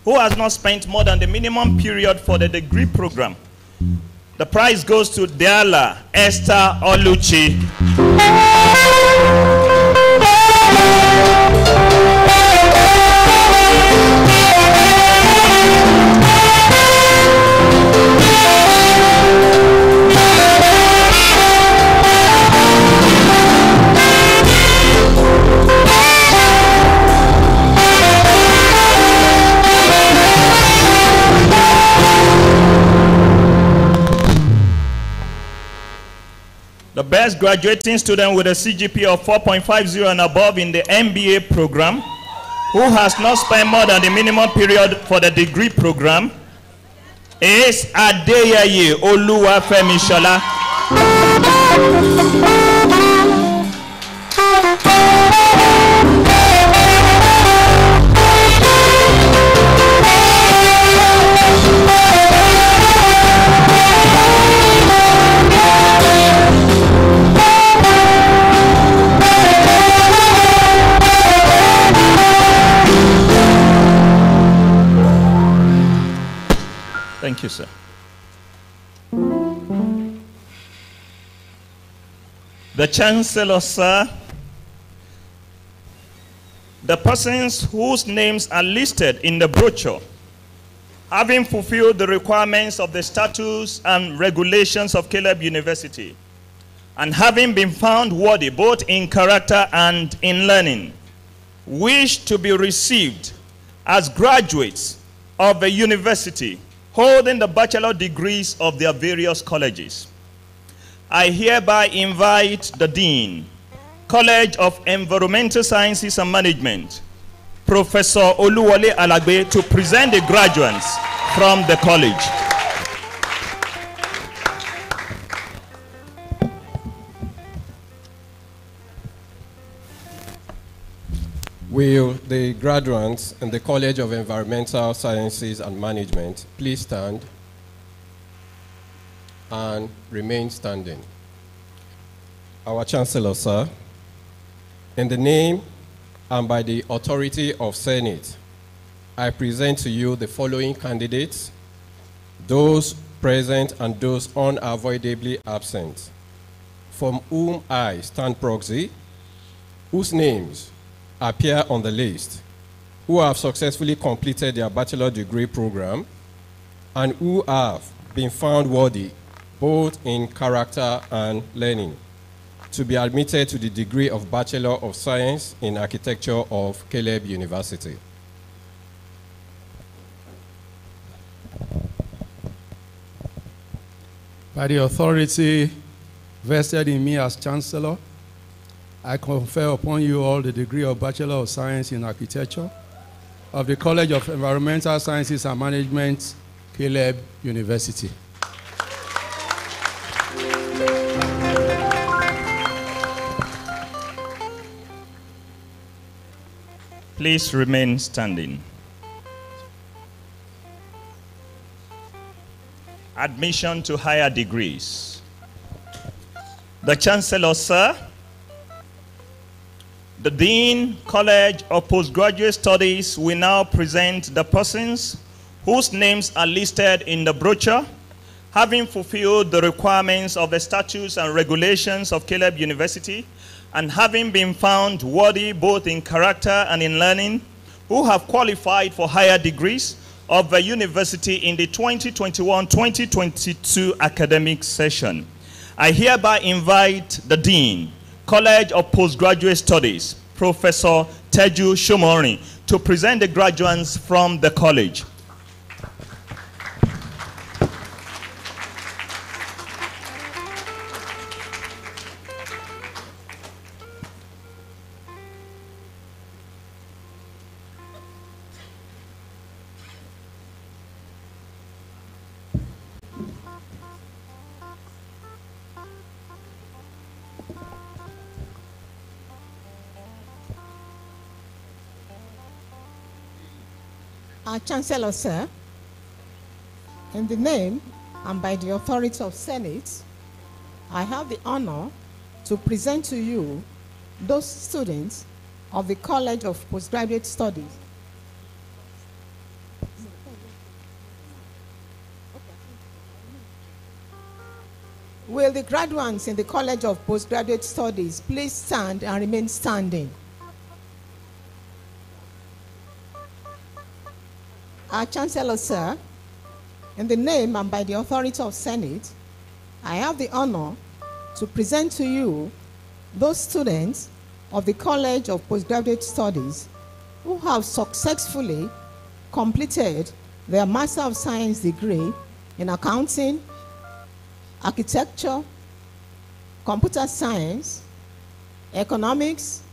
who has not spent more than the minimum period for the degree program. The prize goes to Diala Esther Oluchi. The best graduating student with a CGP of 4.50 and above in the MBA program, who has not spent more than the minimum period for the degree program, is Adeyeye Oluwafemi Shola. Thank you, sir. The Chancellor, sir, the persons whose names are listed in the brochure, having fulfilled the requirements of the statutes and regulations of Caleb University, and having been found worthy both in character and in learning, wish to be received as graduates of the university holding the bachelor degrees of their various colleges. I hereby invite the Dean, College of Environmental Sciences and Management, Professor Oluwole Alagbe, to present the graduates from the college. Will the graduates in the College of Environmental Sciences and Management please stand and remain standing? Our Chancellor, sir, in the name and by the authority of Senate, I present to you the following candidates, those present and those unavoidably absent, from whom I stand proxy, whose names appear on the list, who have successfully completed their bachelor degree program, and who have been found worthy both in character and learning to be admitted to the degree of Bachelor of Science in Architecture of Caleb University. By the authority vested in me as Chancellor, I confer upon you all the degree of Bachelor of Science in Architecture of the College of Environmental Sciences and Management, Caleb University. Please remain standing. Admission to higher degrees. The Chancellor, sir, the Dean College of Postgraduate Studies will now present the persons whose names are listed in the brochure, having fulfilled the requirements of the statutes and regulations of Caleb University, and having been found worthy both in character and in learning, who have qualified for higher degrees of the university in the 2021-2022 academic session. I hereby invite the Dean, College of Postgraduate Studies, Professor Teju Shomori, to present the graduates from the college. Chancellor, sir, in the name and by the authority of Senate, I have the honor to present to you those students of the College of Postgraduate Studies. Will the graduates in the College of Postgraduate Studies please stand and remain standing? Our Chancellor, sir, in the name and by the authority of Senate, I have the honor to present to you those students of the College of Postgraduate Studies who have successfully completed their Master of Science degree in accounting, architecture, computer science, economics,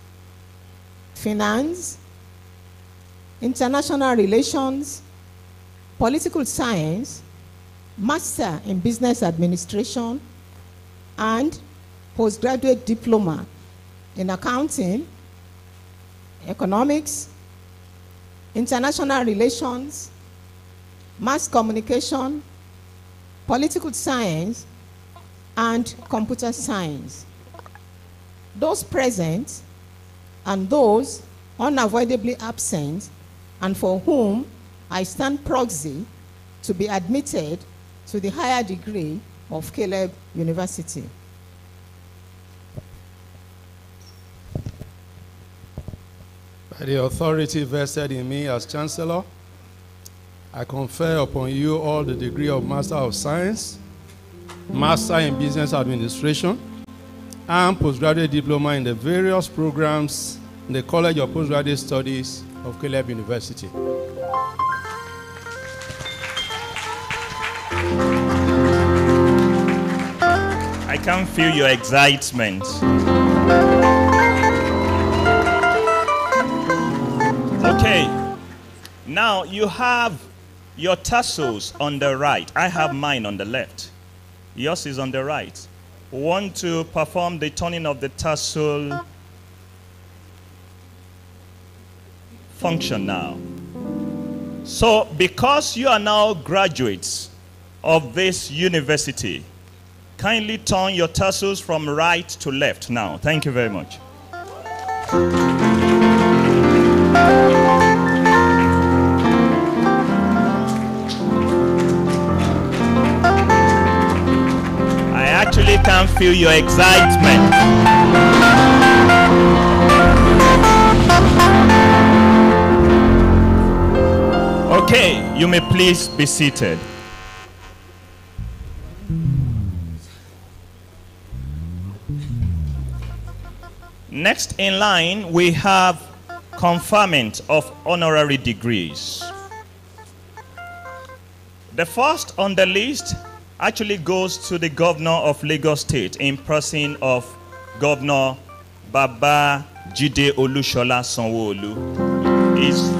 finance, international relations, political science, master in business administration, and postgraduate diploma in accounting, economics, international relations, mass communication, political science, and computer science. Those present and those unavoidably absent and for whom I stand proxy to be admitted to the higher degree of Caleb University. By the authority vested in me as Chancellor, I confer upon you all the degree of Master of Science, Master in Business Administration, and postgraduate diploma in the various programs in the College of Postgraduate Studies of Caleb University. I can feel your excitement. Okay, now you have your tassels on the right. I have mine on the left. Yours is on the right. Want to perform the turning of the tassel function now. So, because you are now graduates of this university, kindly turn your tassels from right to left now. Thank you very much. I actually can feel your excitement. Okay, you may please be seated. Next in line, we have conferment of honorary degrees. The first on the list actually goes to the governor of Lagos State in person of Governor Baba Jide Olushola Sanwo-Olu. Is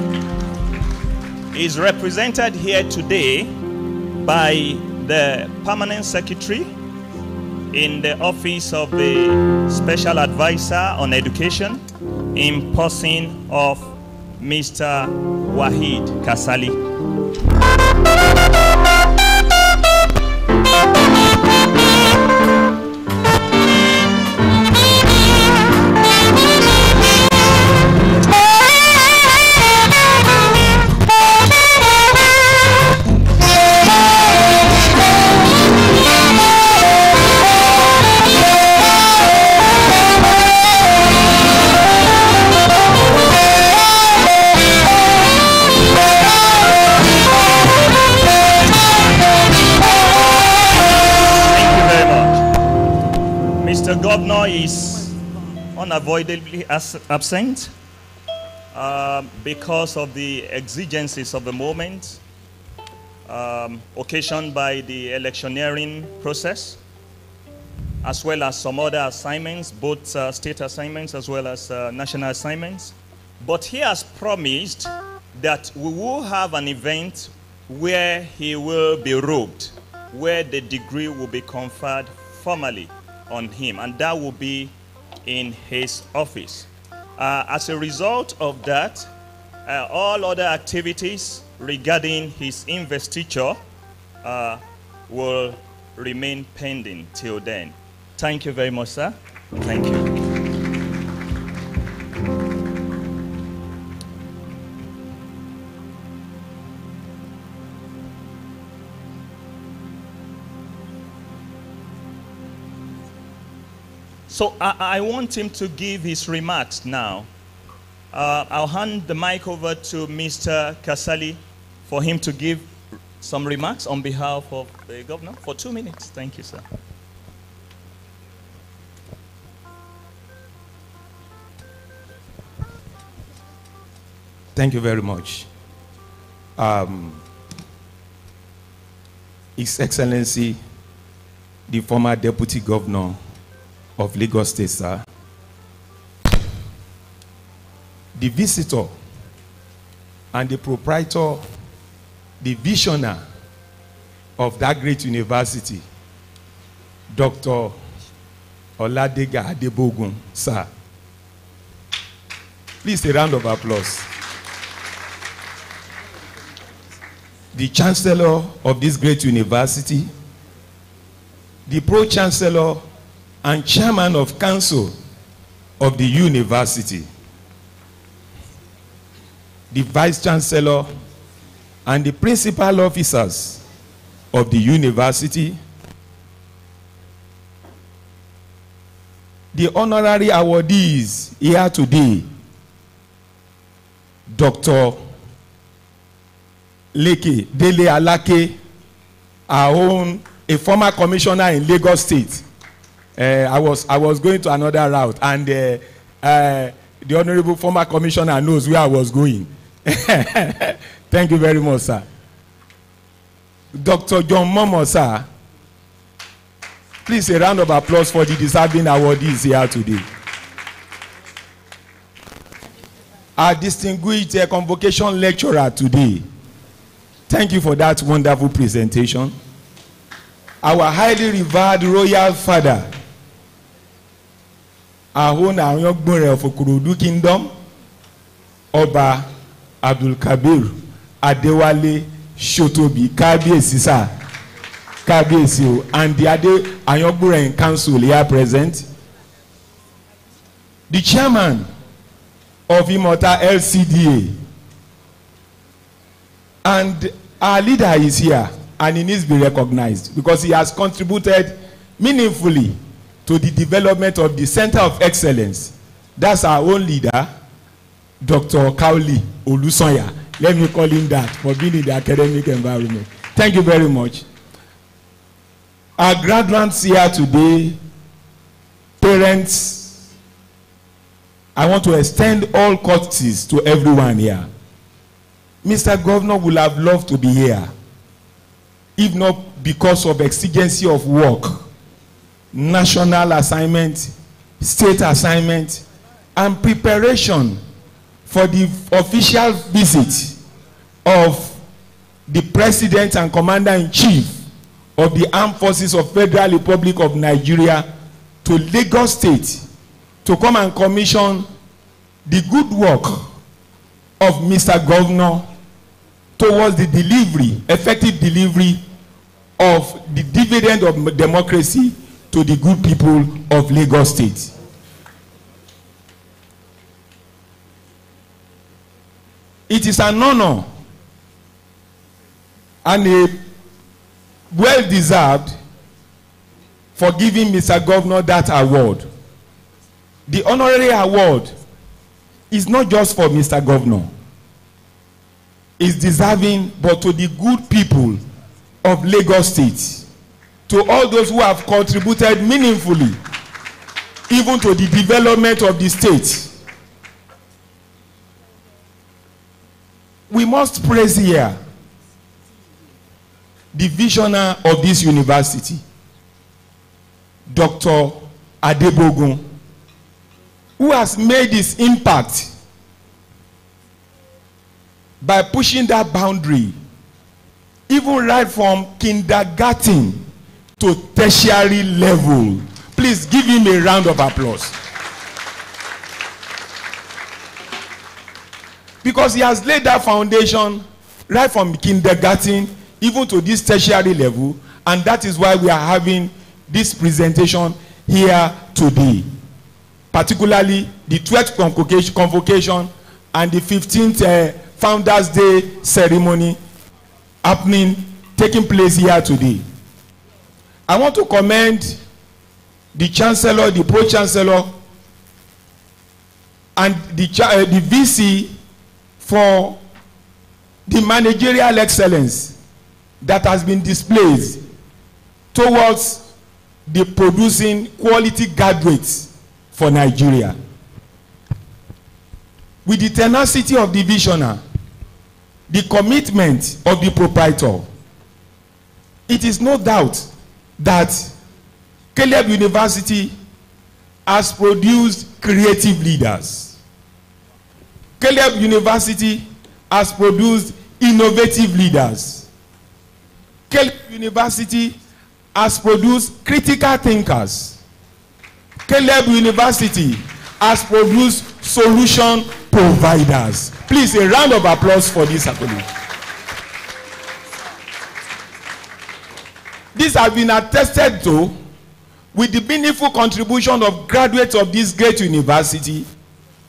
is represented here today by the permanent secretary in the office of the special advisor on education in person of Mr. Wahid Kasali. Unavoidably absent uh, because of the exigencies of the moment, um, occasioned by the electioneering process, as well as some other assignments, both uh, state assignments as well as uh, national assignments. But he has promised that we will have an event where he will be robed, where the degree will be conferred formally on him, and that will be in his office. Uh, as a result of that, uh, all other activities regarding his investiture uh, will remain pending till then. Thank you very much, sir. Thank you. So I, I want him to give his remarks now. Uh, I'll hand the mic over to Mr. Kasali for him to give some remarks on behalf of the governor for two minutes. Thank you, sir. Thank you very much. Um, His Excellency, the former Deputy Governor of Lagos State, sir. The visitor and the proprietor, the visionary of that great university, Dr. Oladega Adebogun, sir. Please, a round of applause. The chancellor of this great university, the pro chancellor and chairman of council of the university, the vice chancellor and the principal officers of the university, the honorary awardees here today, Dr. Leke Dele Alake, our own, a former commissioner in Lagos State. Uh, I was I was going to another route, and uh, uh, the honourable former commissioner knows where I was going. Thank you very much, sir. Dr. John Momo, sir. Please a round of applause for the deserving awardees here today. Our distinguished uh, convocation lecturer today. Thank you for that wonderful presentation. Our highly revered royal father, our own Ayangbonre of Okorodu Kingdom, Ọba Abdulkabir Adewale Shotobi Kábíyèsí sir Kábíyèsí o and the Ade Ayangbonre in council here present. The chairman of Imota LCDA and our leader is here and he needs to be recognized because he has contributed meaningfully to the development of the center of excellence. That's our own leader dr kauli olusanya let me call him that for being in the academic environment. Thank you very much. Our graduates here today parents i want to extend all courtesies to everyone here. Mr governor would have loved to be here if not because of exigency of work national assignment state assignment and preparation for the official visit of the president and commander-in-chief of the armed forces of federal republic of nigeria to lagos state to come and commission the good work of mr governor towards the delivery effective delivery of the dividend of democracy to the good people of lagos state. It is an honour and a well deserved for giving mr governor that award. The honorary award is not just for mr governor. Is deserving but to the good people of lagos state to all those who have contributed meaningfully even to the development of the state. We must praise here the visionary of this university, Dr. Adebogun, who has made his impact by pushing that boundary even right from kindergarten to tertiary level. Please give him a round of applause. Because he has laid that foundation right from kindergarten even to this tertiary level and that is why we are having this presentation here today. Particularly the twelfth convocation, and the fifteenth uh, founders day ceremony happening taking place here today i want to commend the chancellor the pro chancellor and the uh, the vc for the managerial excellence that has been displayed towards the producing quality graduates for nigeria. With the tenacity of the visionary the commitment of the proprietor it is no doubt that caleb university has produced creative leaders. Caleb university has produced innovative leaders. Caleb university has produced critical thinkers. Caleb university has produced solution providers. Please a round of applause for this accolade this has been attested to with the meaningful contribution of graduates of this great university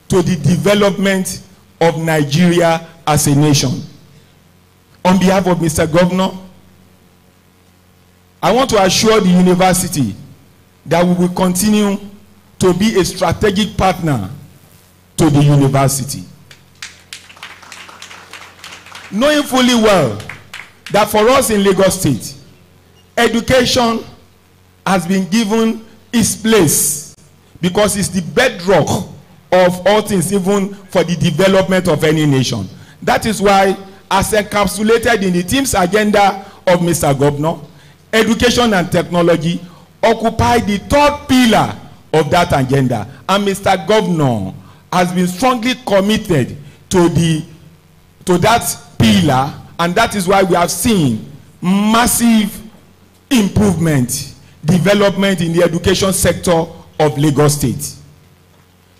to the development of nigeria as a nation. On behalf of mr governor i want to assure the university that we will continue to be a strategic partner to the university. Knowing fully well that for us in lagos state education has been given its place because it's the bedrock of all things even for the development of any nation. That is why as encapsulated in the team's agenda of mr governor education and technology occupy the third pillar of that agenda. And mr governor has been strongly committed to the to that pillar. And that is why we have seen massive improvement development in the education sector of lagos state.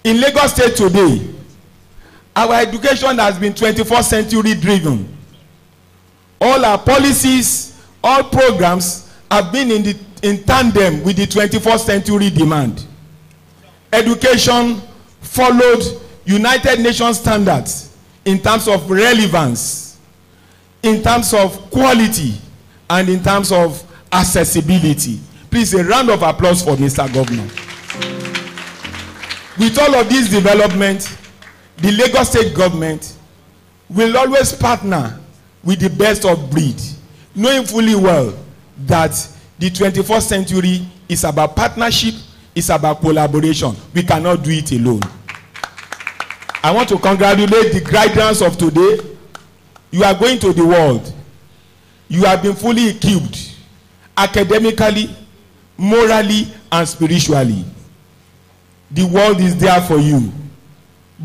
In lagos state today our education has been twenty-first century driven. All our policies all programs have been in the in tandem with the twenty-first century demand. Education followed united nations standards in terms of relevance in terms of quality and in terms of accessibility. Please a round of applause for mr governor. With all of this development the lagos state government will always partner with the best of breed knowing fully well that the twenty-first century is about partnership is about collaboration. We cannot do it alone. I want to congratulate the graduates of today. You are going to the world. You have been fully equipped academically morally and spiritually. The world is there for you.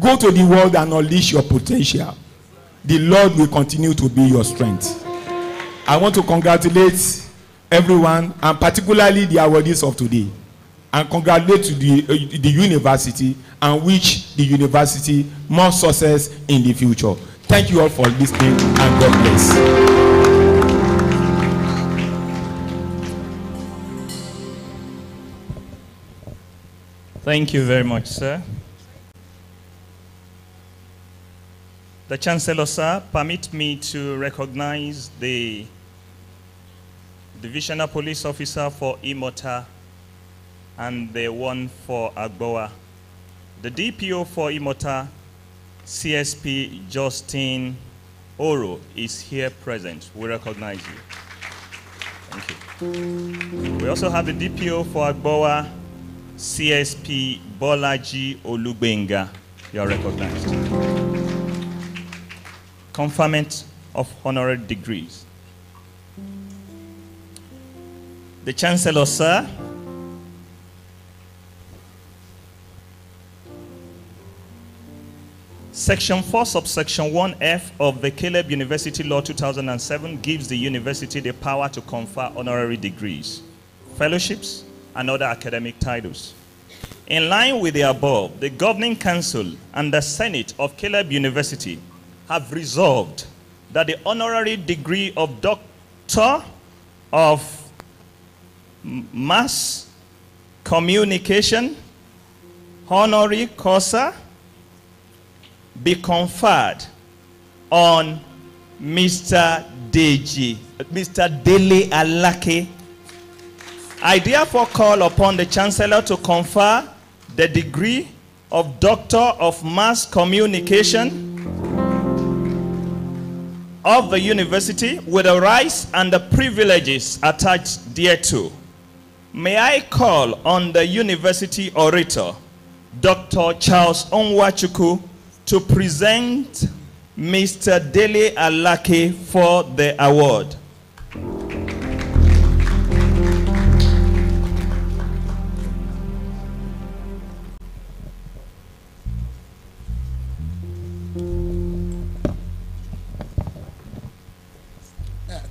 Go to the world and unleash your potential. The lord will continue to be your strength. I want to congratulate everyone and particularly the awardees of today and congratulate to the uh, the university and wish the university more success in the future. Thank you all for listening and god bless. Thank you very much, sir. The Chancellor, sir, permit me to recognize the Divisional Police Officer for Imota and the one for Agbowa. The DPO for Imota, CSP Justin Oro, is here present. We recognize you. Thank you. We also have the DPO for Agbowa, CSP Bolaji Olugbenga. You are recognized. Conferment of honorary degrees. The Chancellor, sir, Section 4, subsection 1F of the Caleb University Law 2007 gives the university the power to confer honorary degrees, fellowships, and other academic titles. In line with the above, the Governing Council and the Senate of Caleb University have resolved that the honorary degree of Doctor of Mass Communication, honorary causa, be conferred on Mr. Deji, Mr. Dele Alake. I therefore call upon the Chancellor to confer the degree of Doctor of Mass Communication of the university with the rights and the privileges attached thereto. May I call on the university orator, Dr. Charles Onwachuku, to present Mr. Dele Alake for the award.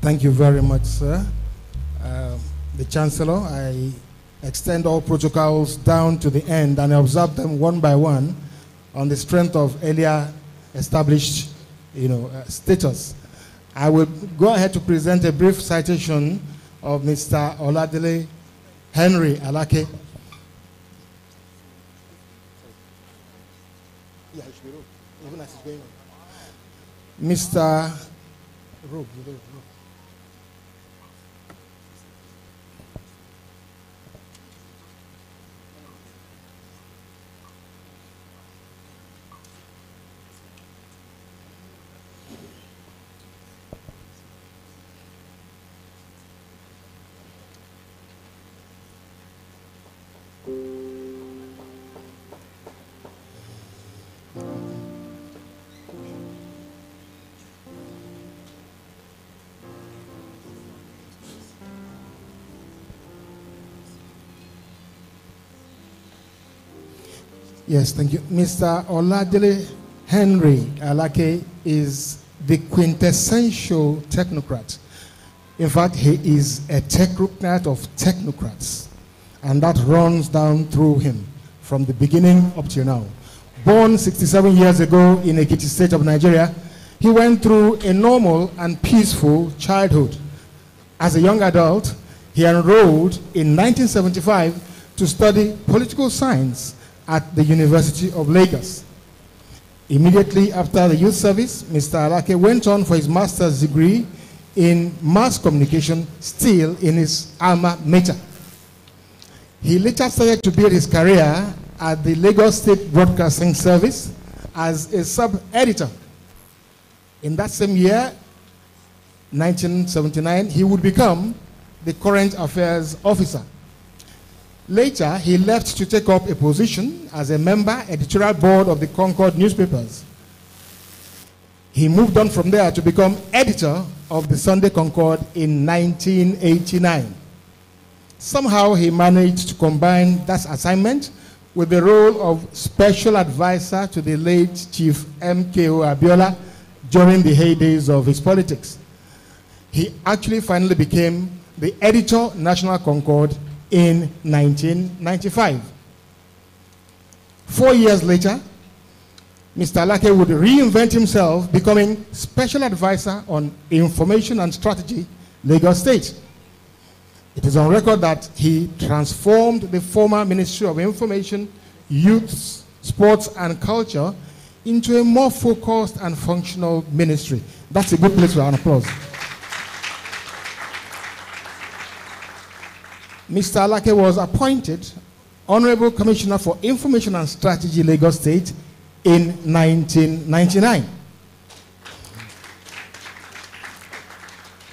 Thank you very much, sir. Uh, the Chancellor, I extend all protocols down to the end and observe them one by one on the strength of earlier established you know, uh, status. I will go ahead to present a brief citation of Mr. Oladele Henry Alake. Mr. Yes, thank you. Mr. Oladele Henry Alake is the quintessential technocrat. In fact, he is a technocrat of technocrats. And that runs down through him from the beginning up to now. Born 67 years ago in Ekiti state of Nigeria, he went through a normal and peaceful childhood. As a young adult, he enrolled in 1975 to study political science at the University of Lagos. Immediately after the youth service, Mr. Alake went on for his master's degree in mass communication, still in his alma mater. He later started to build his career at the Lagos State Broadcasting Service as a sub-editor. In that same year, 1979, he would become the current affairs officer Later, he left to take up a position as a member editorial board of the Concord newspapers. He moved on from there to become editor of the Sunday Concord in 1989. Somehow he managed to combine that assignment with the role of special advisor to the late Chief M.K.O. Abiola during the heydays of his politics. He actually finally became the editor National Concord in 1995. Four years later, Mr. Alake would reinvent himself, becoming Special Advisor on Information and Strategy, Lagos State. It is on record that he transformed the former Ministry of Information, Youth, Sports and Culture into a more focused and functional ministry. That's a good place for an applause. Mr. Alake was appointed Honorable Commissioner for Information and Strategy, Lagos State, in 1999.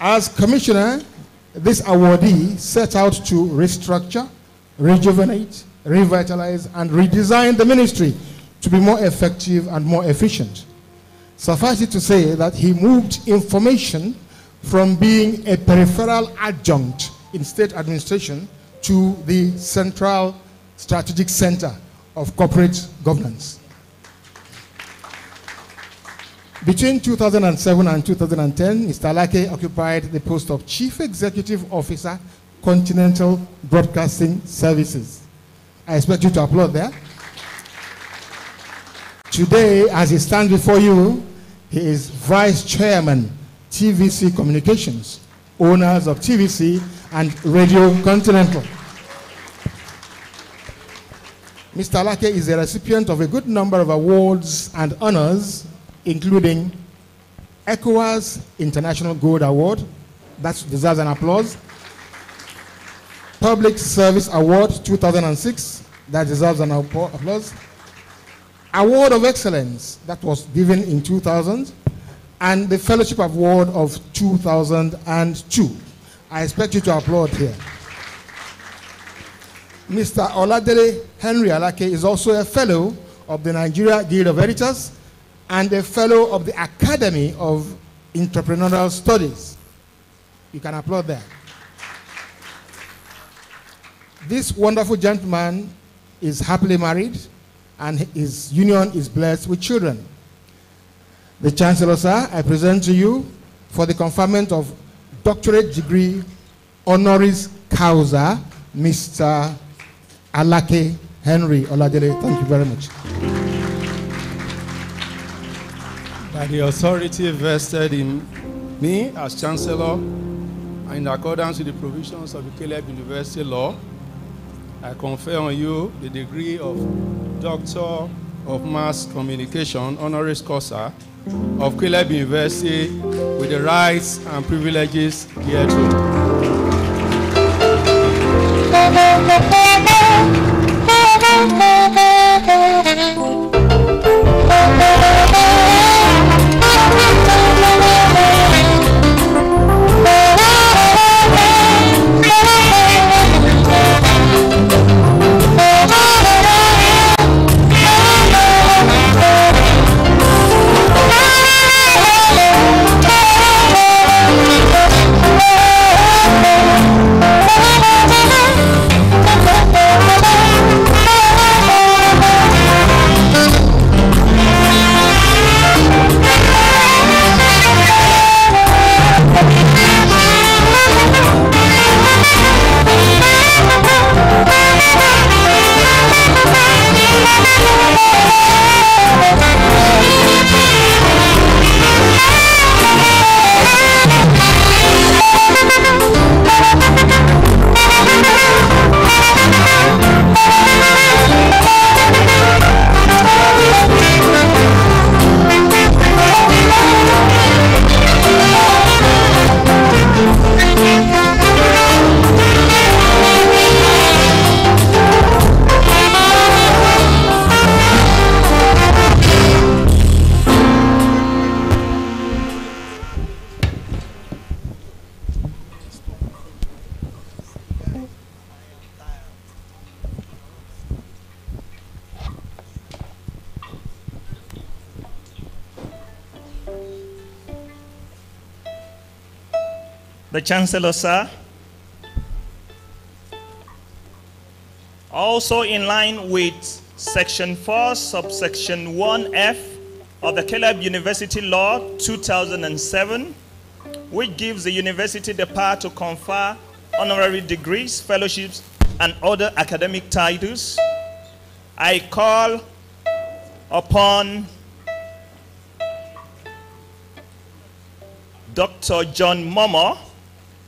As Commissioner, this awardee set out to restructure, rejuvenate, revitalize, and redesign the ministry to be more effective and more efficient. Suffice it to say that he moved information from being a peripheral adjunct in state administration to the central strategic center of corporate governance. Between 2007 and 2010, Mr. Alake occupied the post of Chief Executive Officer, Continental Broadcasting Services. I expect you to applaud there. Today, as he stands before you, he is Vice Chairman, TVC Communications, owners of TVC and Radio Continental. Mr. Alake is a recipient of a good number of awards and honors including ECOWAS International Gold Award, that deserves an applause. Public Service Award 2006, that deserves an applause. Award of Excellence, that was given in 2000, and the Fellowship Award of 2002. I expect you to applaud here. Mr. Oladele Henry Alake is also a fellow of the Nigeria Guild of Editors and a fellow of the Academy of Entrepreneurial Studies. You can applaud that. This wonderful gentleman is happily married and his union is blessed with children. The Chancellor, sir, I present to you for the conferment of doctorate degree honoris causa, Mr. Alake Henry Oladele. Thank you very much. By the authority vested in me as Chancellor and in accordance with the provisions of the Caleb University law, I confer on you the degree of Doctor of Mass Communication honoris causa of Caleb University with the rights and privileges hereto. Chancellor, sir. Also in line with Section 4, subsection 1F of the Caleb University Law 2007, which gives the university the power to confer honorary degrees, fellowships, and other academic titles, I call upon Dr. John Momoh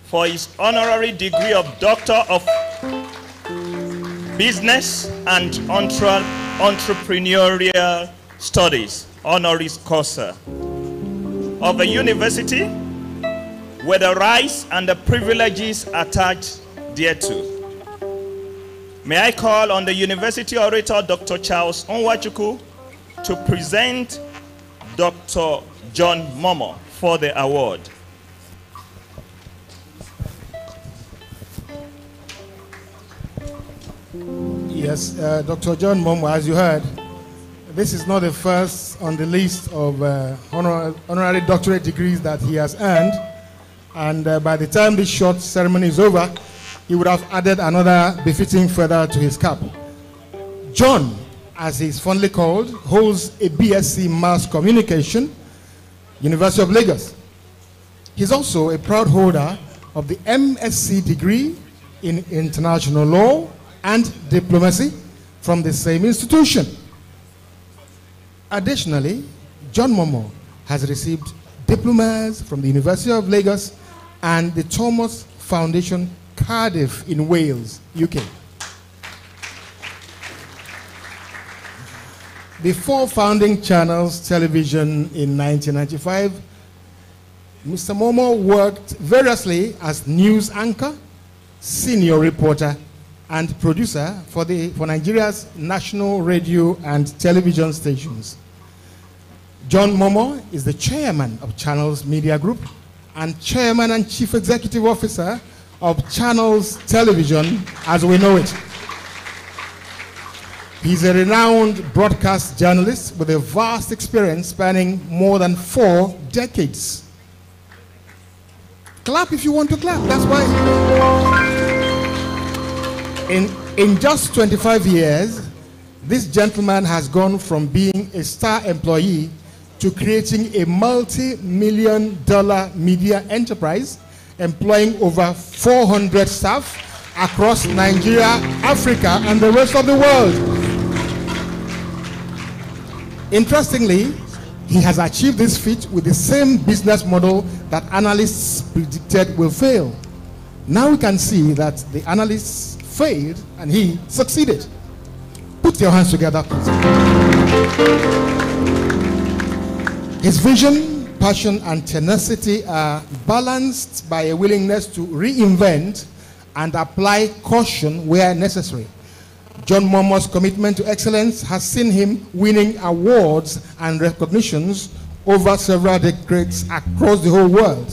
for his honorary degree of Doctor of Business and Entre Entrepreneurial Studies, honoris causa, of the university with the rights and the privileges attached thereto. May I call on the University Orator, Dr. Charles Onwachuku, to present Dr. John Momoh for the award. Yes, uh, Dr. John Momoh, as you heard, this is not the first on the list of uh, honor- honorary doctorate degrees that he has earned. And uh, by the time this short ceremony is over, he would have added another befitting feather to his cap. John, as he's fondly called, holds a BSc Mass Communication, University of Lagos. He's also a proud holder of the MSc degree in international law and diplomacy from the same institution. Additionally, John Momoh has received diplomas from the University of Lagos and the Thomson Foundation, Cardiff in Wales, UK. Before founding Channels Television in 1995, Mr. Momoh worked variously as news anchor, senior reporter, and producer for, the, for Nigeria's national radio and television stations. John Momoh is the chairman of Channels Media Group and chairman and chief executive officer of Channels Television as we know it. He's a renowned broadcast journalist with a vast experience spanning more than four decades. Clap if you want to clap. That's why. In, in just 25 years, this gentleman has gone from being a star employee to creating a multi million dollar media enterprise employing over 400 staff across Nigeria, Africa, and the rest of the world. Interestingly, he has achieved this feat with the same business model that analysts predicted will fail. Now we can see that the analysts failed and he succeeded. Put your hands together, please. His vision, passion, and tenacity are balanced by a willingness to reinvent and apply caution where necessary. John Momoh's commitment to excellence has seen him winning awards and recognitions over several decades across the whole world.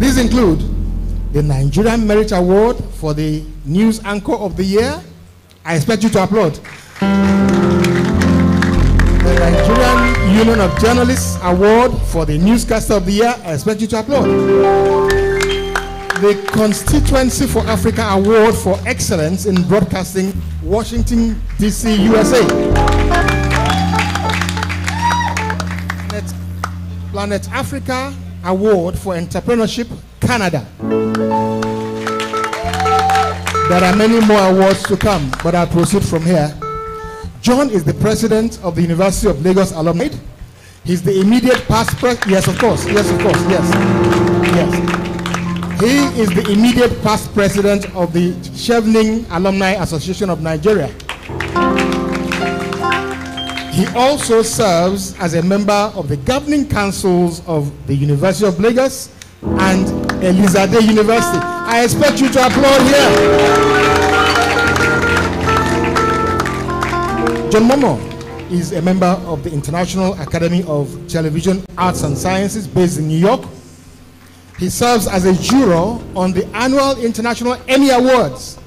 These include the Nigerian Merit Award for the News Anchor of the Year. I expect you to applaud. The Nigerian Union of Journalists Award for the Newscaster of the Year. I expect you to applaud the Constituency for Africa Award for Excellence in Broadcasting, Washington, D.C., USA. Planet, Africa Award for Entrepreneurship, Canada. There are many more awards to come, but I'll proceed from here. John is the president of the University of Lagos Alumni. He's the immediate past president. Yes, of course. Yes, of course. Yes. Yes. He is the immediate past president of the Chevening Alumni Association of Nigeria. He also serves as a member of the governing councils of the University of Lagos and Elizade University. I expect you to applaud here. John Momoh is a member of the International Academy of Television Arts and Sciences based in New York he serves as a juror on the annual International Emmy Awards,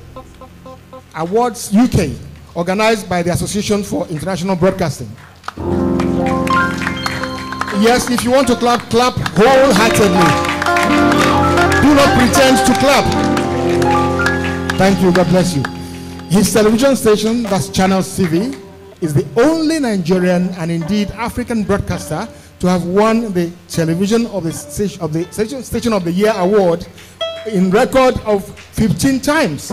Awards UK, organized by the Association for International Broadcasting. Yes, if you want to clap, clap wholeheartedly. Do not pretend to clap. Thank you. God bless you. His television station, that's Channels TV, is the only Nigerian and indeed African broadcaster to have won the television of the station of the station, of the year award in record of 15 times.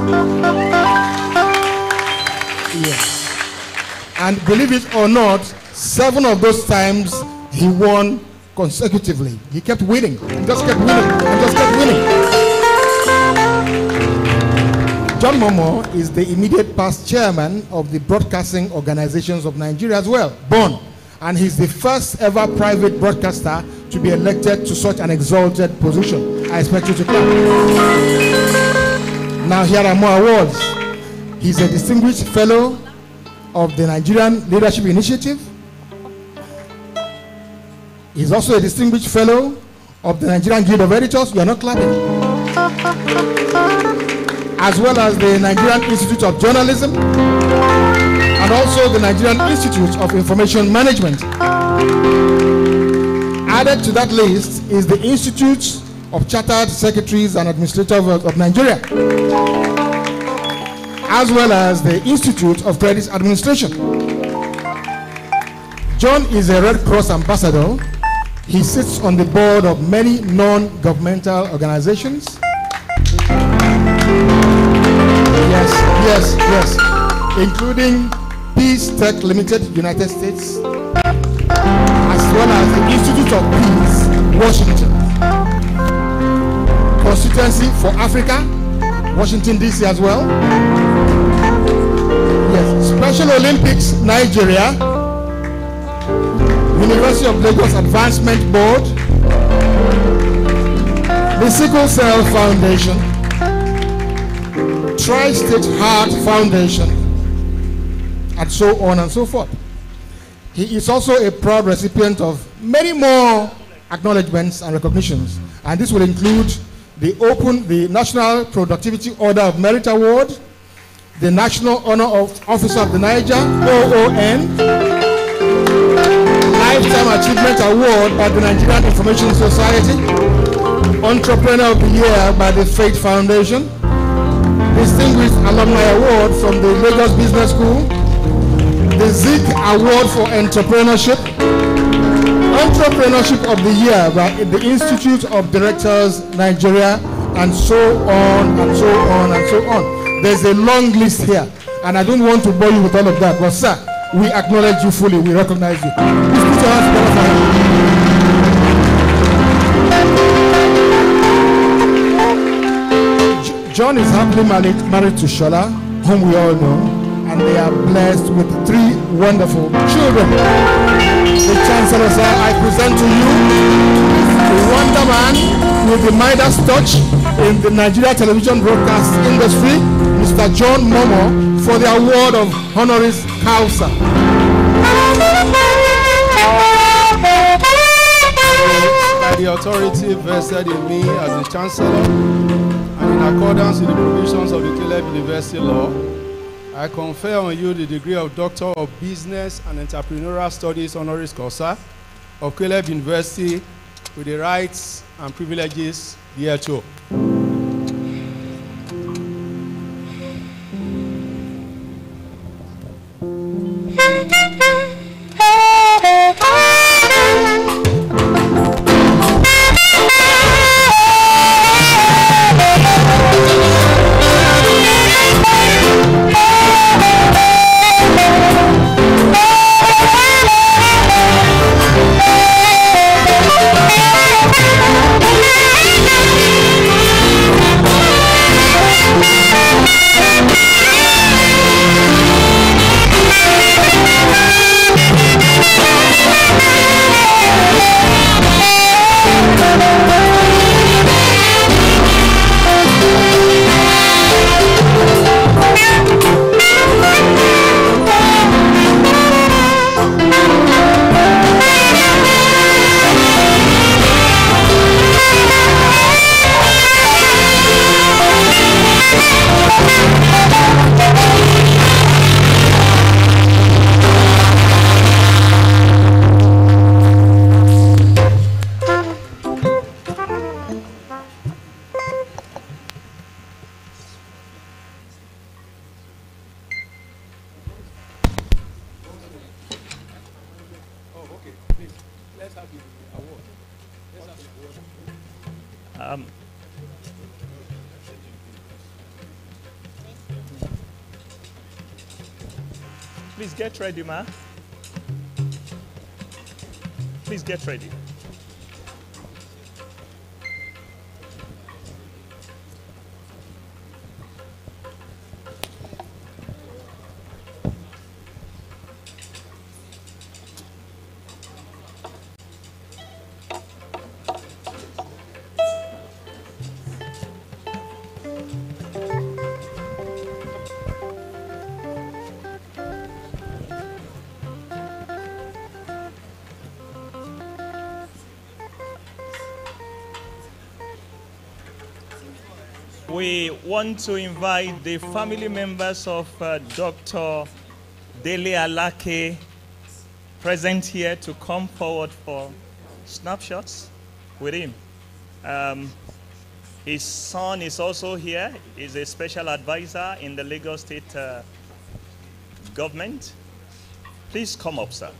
Yes. And believe it or not, seven of those times he won consecutively. He kept winning and just kept winning and just kept winning. John Momoh is the immediate past chairman of the Broadcasting Organizations of Nigeria as well, born. and he's the first ever private broadcaster to be elected to such an exalted position. I expect you to clap. Now, here are more awards. He's a distinguished fellow of the Nigerian Leadership Initiative. He's also a distinguished fellow of the Nigerian Guild of Editors. You are not clapping. as well as the Nigerian Institute of Journalism, and also the Nigerian Institute of Information Management. Added to that list is the Institute of Chartered Secretaries and Administrators of, Nigeria, as well as the Institute of Credit Administration. John is a Red Cross ambassador. He sits on the board of many non-governmental organizations. Yes, yes, yes, including Peace Tech Limited, United States, as well as the Institute of Peace, Washington. Constituency for Africa, Washington DC as well. Yes, Special Olympics, Nigeria, University of Lagos Advancement Board, the Sickle Cell Foundation, Tri-State Heart Foundation, and so on and so forth. He is also a proud recipient of many more acknowledgements and recognitions, and this will include the Open, the National Productivity Order of Merit Award, the National Honor of Officer of the Niger, OON, Lifetime Achievement Award by the Nigerian Information Society, Entrepreneur of the Year by the Faith Foundation, Distinguished Alumni Award from the Lagos Business School, the Zik Award for Entrepreneurship, Entrepreneurship of the Year by the Institute of Directors Nigeria, and so on and so on and so on. There's a long list here, and I don't want to bore you with all of that, but sir, we acknowledge you fully, we recognize you. John is happily married, married to Shola, whom we all know, and they are blessed with three wonderful children. The Chancellor, sir, I present to you the Wonder Man with the Midas touch in the Nigeria television broadcast industry, Mr. John Momoh, for the award of honoris causa. The authority vested in me as the Chancellor and in accordance with the provisions of the Caleb University law, I confer on you the degree of Doctor of Business and Entrepreneurial Studies honoris causa of Caleb University with the rights and privileges hereto. We want to invite the family members of uh, Dr. Dele Alake present here to come forward for snapshots with him. Um, his son is also here. He's a special advisor in the Lagos State uh, government. Please come up, sir.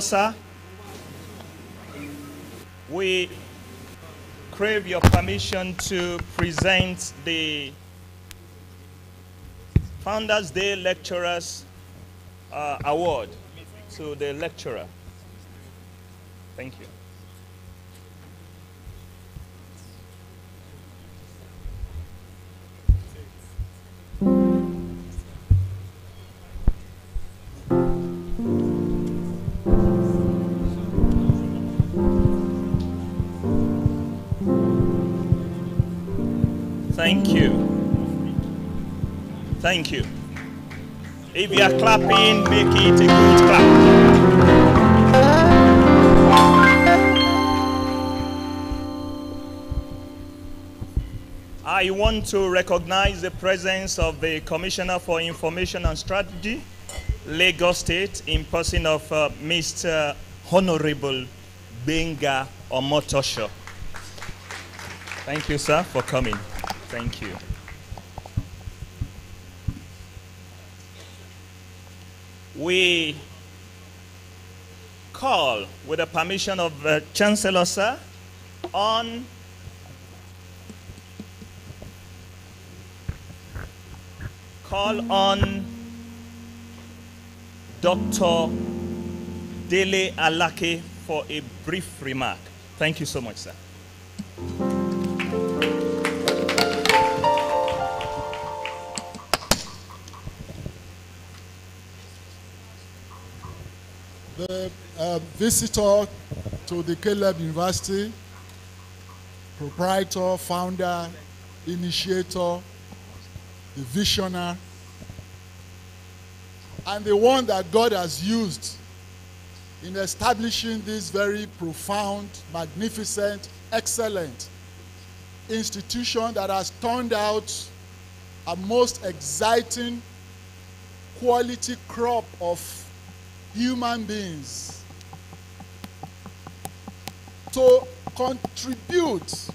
Sir, we crave your permission to present the Founders Day Lecturers uh, Award to the lecturer. Thank you. If you are clapping, make it a good clap. I want to recognize the presence of the Commissioner for Information and Strategy, Lagos State, in person of uh, Mr. Honorable Gbenga Omotoso. Thank you, sir, for coming. Thank you. We call, permission of the Chancellor, sir, on call on Dr. Dele Alake for a brief remark. Thank you so much, sir. The uh, visitor to the Caleb University, proprietor, founder, initiator, the visionary, and the one that God has used in establishing this very profound, magnificent, excellent institution that has turned out a most exciting quality crop of human beings to contribute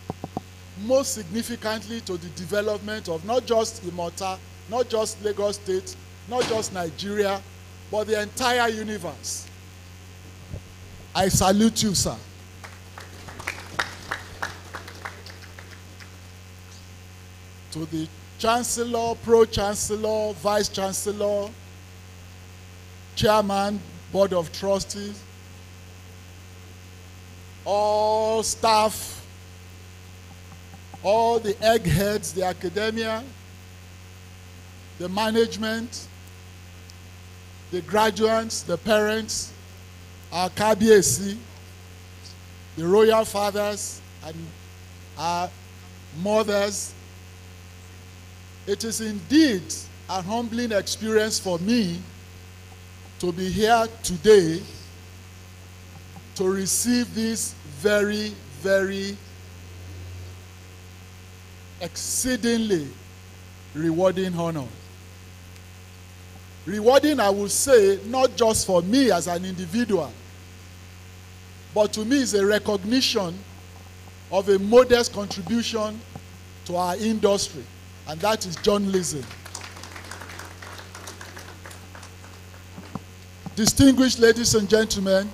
most significantly to the development of not just Imota, not just Lagos State, not just Nigeria, but the entire universe. I salute you, sir. To the Chancellor, Pro Chancellor, Vice Chancellor, chairman, board of trustees, all staff, all the eggheads, the academia, the management, the graduates, the parents, our KBAC, the royal fathers, and our mothers. It is indeed a humbling experience for me to be here today to receive this very, very exceedingly rewarding honor. Rewarding, I will say, not just for me as an individual, but to me is a recognition of a modest contribution to our industry, and that is journalism. Distinguished ladies and gentlemen,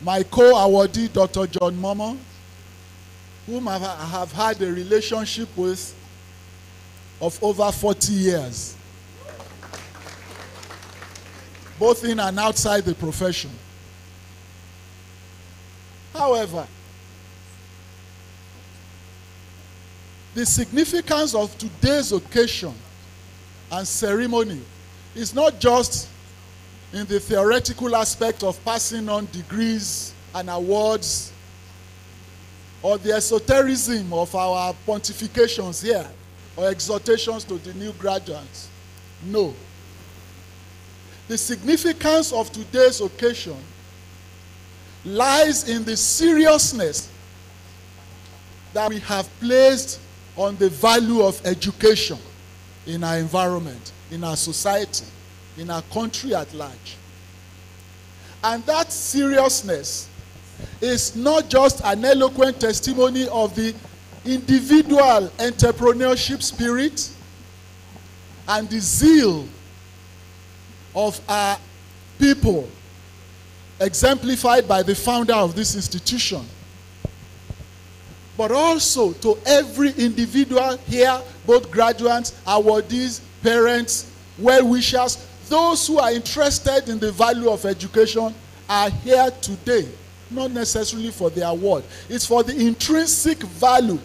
my co-awardee, Dr. John Momoh, whom I have had a relationship with of over 40 years, both in and outside the profession. However, the significance of today's occasion and ceremony is not just in the theoretical aspect of passing on degrees and awards or the esotericism of our pontifications here or exhortations to the new graduates. No. The significance of today's occasion lies in the seriousness that we have placed on the value of education in our environment, in our society, in our country at large. And that seriousness is not just an eloquent testimony of the individual entrepreneurship spirit and the zeal of our people exemplified by the founder of this institution but also to every individual here both graduates awardees parents well-wishers those who are interested in the value of education are here today not necessarily for the award it's for the intrinsic value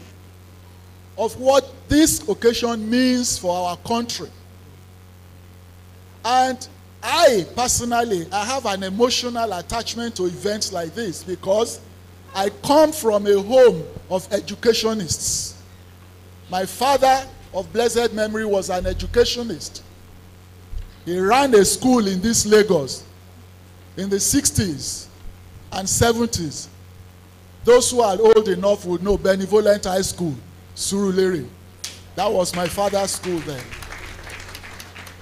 of what this occasion means for our country and I personally, I have an emotional attachment to events like this because I come from a home of educationists. My father of blessed memory was an educationist. He ran a school in this Lagos in the 60s and 70s. Those who are old enough would know Benevolent High School, Surulere. That was my father's school then.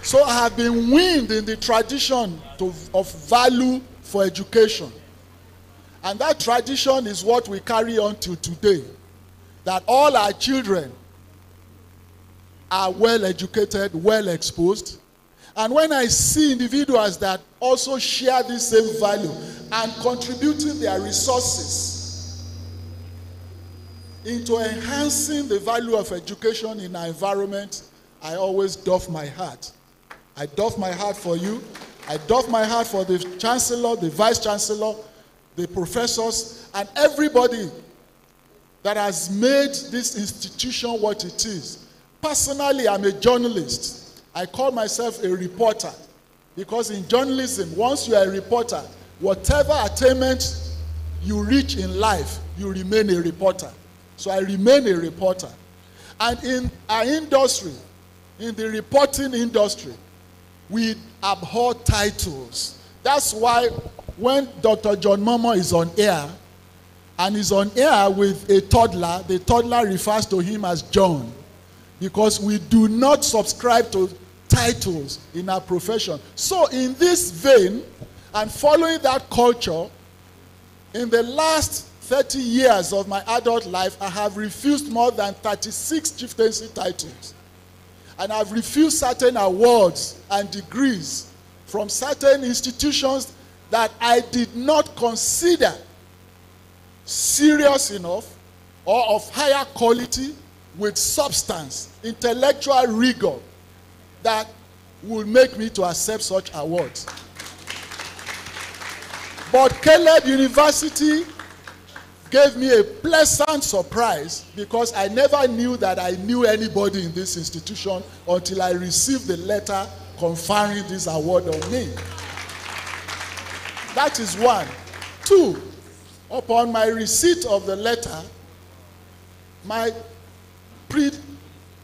So I have been weaned in the tradition to, of value for education. And that tradition is what we carry on to today. That all our children are well educated, well exposed. And when I see individuals that also share this same value and contributing their resources into enhancing the value of education in our environment, I always doff my hat. I doff my hat for you. I doff my hat for the chancellor, the vice chancellor, the professors, and everybody that has made this institution what it is. Personally, I'm a journalist. I call myself a reporter because in journalism, once you are a reporter, whatever attainment you reach in life, you remain a reporter. So I remain a reporter. And in our industry, in the reporting industry, we abhor titles. That's why when Dr. John Momoh is on air and is on air with a toddler, the toddler refers to him as John because we do not subscribe to titles in our profession. So, in this vein, and following that culture, in the last 30 years of my adult life, I have refused more than 36 chieftaincy titles. And I've refused certain awards and degrees from certain institutions that I did not consider serious enough or of higher quality with substance, intellectual rigor that will make me to accept such awards. But Caleb University gave me a pleasant surprise because I never knew that I knew anybody in this institution until I received the letter conferring this award on me. That is one. Two, upon my receipt of the letter, my pre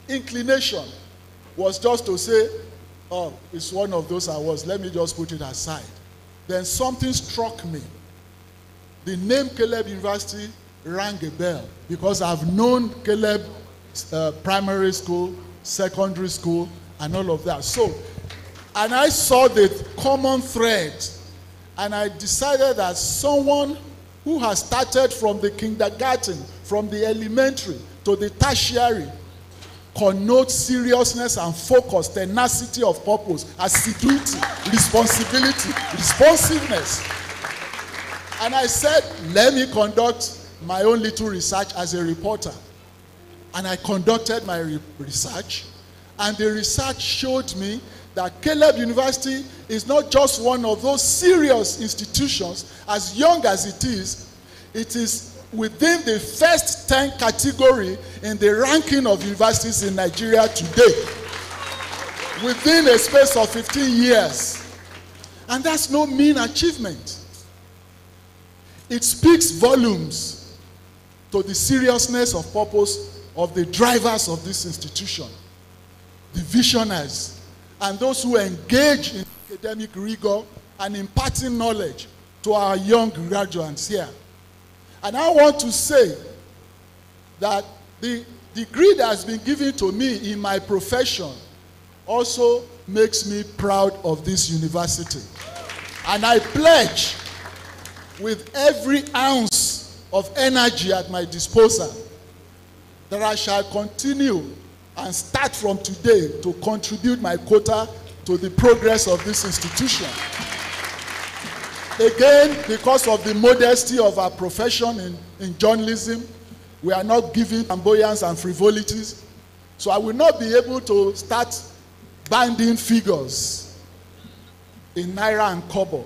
inclination was just to say, oh, it's one of those awards, let me just put it aside. Then something struck me. The name Caleb University rang a bell because I've known Caleb uh, primary school, secondary school, and all of that. So, and I saw the common thread, and I decided that someone who has started from the kindergarten, from the elementary to the tertiary, connotes seriousness and focus, tenacity of purpose, assiduity, responsibility, responsiveness. And I said, let me conduct my own little research as a reporter. And I conducted my re research, and the research showed me that Caleb University is not just one of those serious institutions, as young as it is, it is within the first 10 category in the ranking of universities in Nigeria today. Within a space of 15 years. And that's no mean achievement. It speaks volumes to the seriousness of purpose of the drivers of this institution, the visionaries, and those who engage in academic rigor and imparting knowledge to our young graduates here. And I want to say that the degree that has been given to me in my profession also makes me proud of this university. And I pledge with every ounce of energy at my disposal that I shall continue and start from today to contribute my quota to the progress of this institution. Again, because of the modesty of our profession in, in journalism, we are not giving flamboyance and frivolities. So I will not be able to start binding figures in naira and kobo.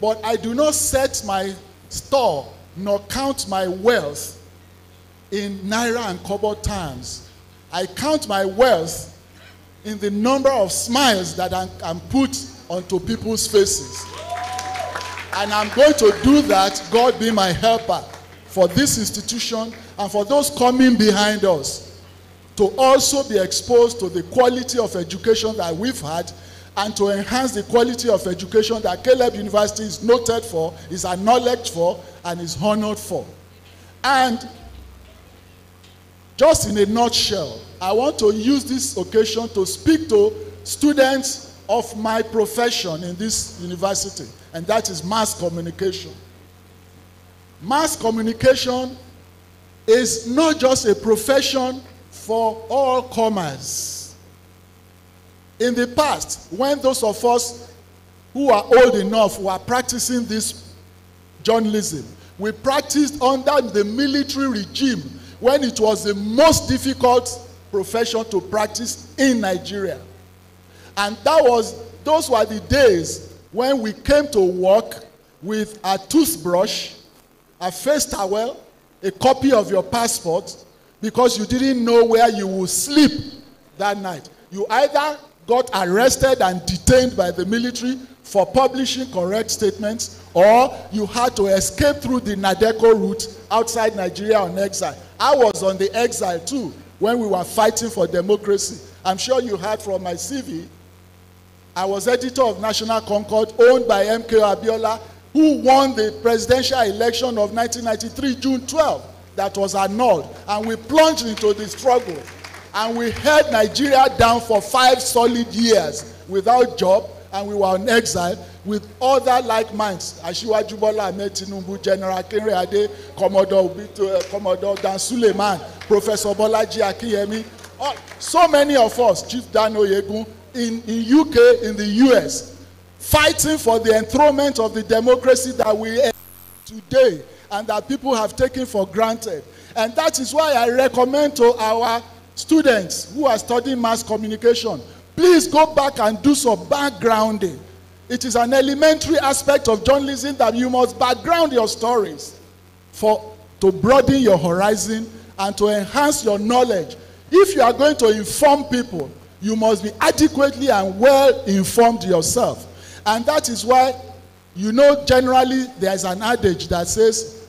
But I do not set my store nor count my wealth in naira and kobo terms. I count my wealth in the number of smiles that I can put onto people's faces. And I'm going to do that, God be my helper, for this institution and for those coming behind us to also be exposed to the quality of education that we've had and to enhance the quality of education that Caleb University is noted for, is acknowledged for, and is honored for. And just in a nutshell, I want to use this occasion to speak to students of my profession in this university, and that is mass communication. Mass communication is not just a profession for all comers. In the past, when those of us who are old enough were practicing this journalism, we practiced under the military regime when it was the most difficult profession to practice in Nigeria. And that was, those were the days when we came to work with a toothbrush, a face towel, a copy of your passport, because you didn't know where you would sleep that night. You either got arrested and detained by the military for publishing correct statements, or you had to escape through the Nadeco route outside Nigeria on exile. I was on the exile too when we were fighting for democracy. I'm sure you heard from my CV. I was editor of National Concord, owned by MK Abiola, who won the presidential election of 1993, June 12, that was annulled. And we plunged into the struggle. And we held Nigeria down for five solid years without job, and we were on exile with other like minds Asiwaju Bola Ahmed Tinubu General Akinre Ade Commodore Obito uh, Commodore Dan Suleiman Professor Bolaji Akinyemi so many of us Chief Dan Oyegun in in UK in the US fighting for the enthronement of the democracy that we have today and that people have taken for granted and that is why I recommend to our students who are studying mass communication please go back and do some backgrounding it is an elementary aspect of journalism that you must background your stories for to broaden your horizon and to enhance your knowledge. If you are going to inform people, you must be adequately and well informed yourself. And that is why, you know, generally there's an adage that says,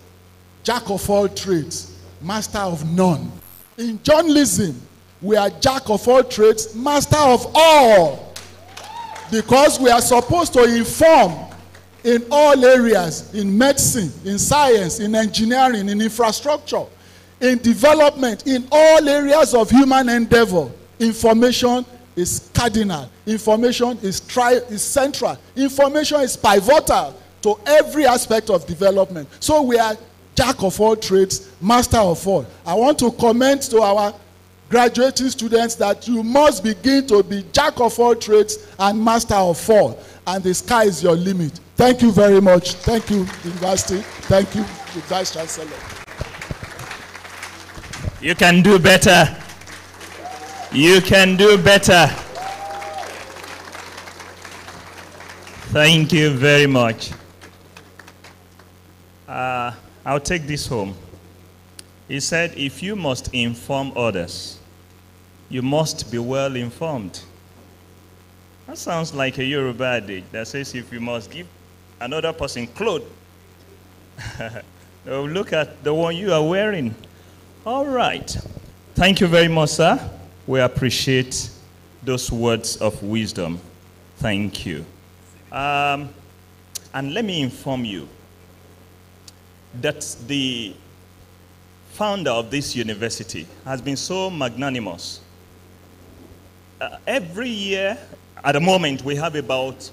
Jack of all trades, master of none. In journalism, we are jack of all trades, master of all because we are supposed to inform in all areas in medicine in science in engineering in infrastructure in development in all areas of human endeavour information is cardinal. Information is tri is central. Information is pivotal to every aspect of development. So we are jack of all trades master of all. I want to comment to our graduating students that you must begin to be jack of all trades and master of all. And the sky is your limit. Thank you very much. Thank you university. Thank you vice chancellor. You can do better. You can do better. Thank you very much. Uh, I'll take this home. He said, if you must inform others, you must be well informed. That sounds like a Yoruba adage that says if you must give another person clothes, look at the one you are wearing. All right. Thank you very much, sir. We appreciate those words of wisdom. Thank you. Um, and let me inform you that the founder of this university has been so magnanimous. Uh, every year, at the moment, we have about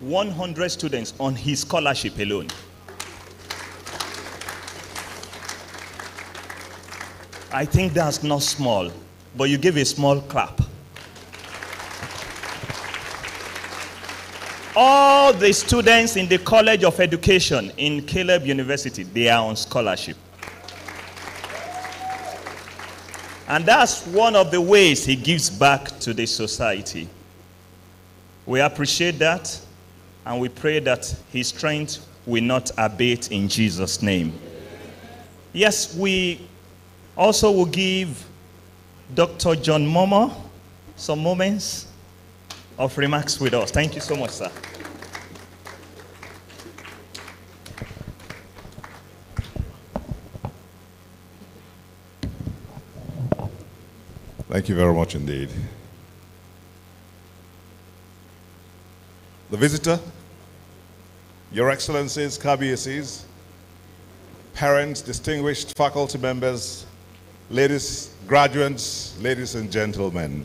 100 students on his scholarship alone. I think that's not small, but you give a small clap. All the students in the College of Education in Caleb University, they are on scholarship. And that's one of the ways he gives back to the society. We appreciate that and we pray that his strength will not abate in Jesus' name. Yes, we also will give Dr. John Momoh some moments of remarks with us. Thank you so much, sir. Thank you very much indeed. The visitor, Your Excellencies, KBSCs, parents, distinguished faculty members, ladies, graduates, ladies and gentlemen.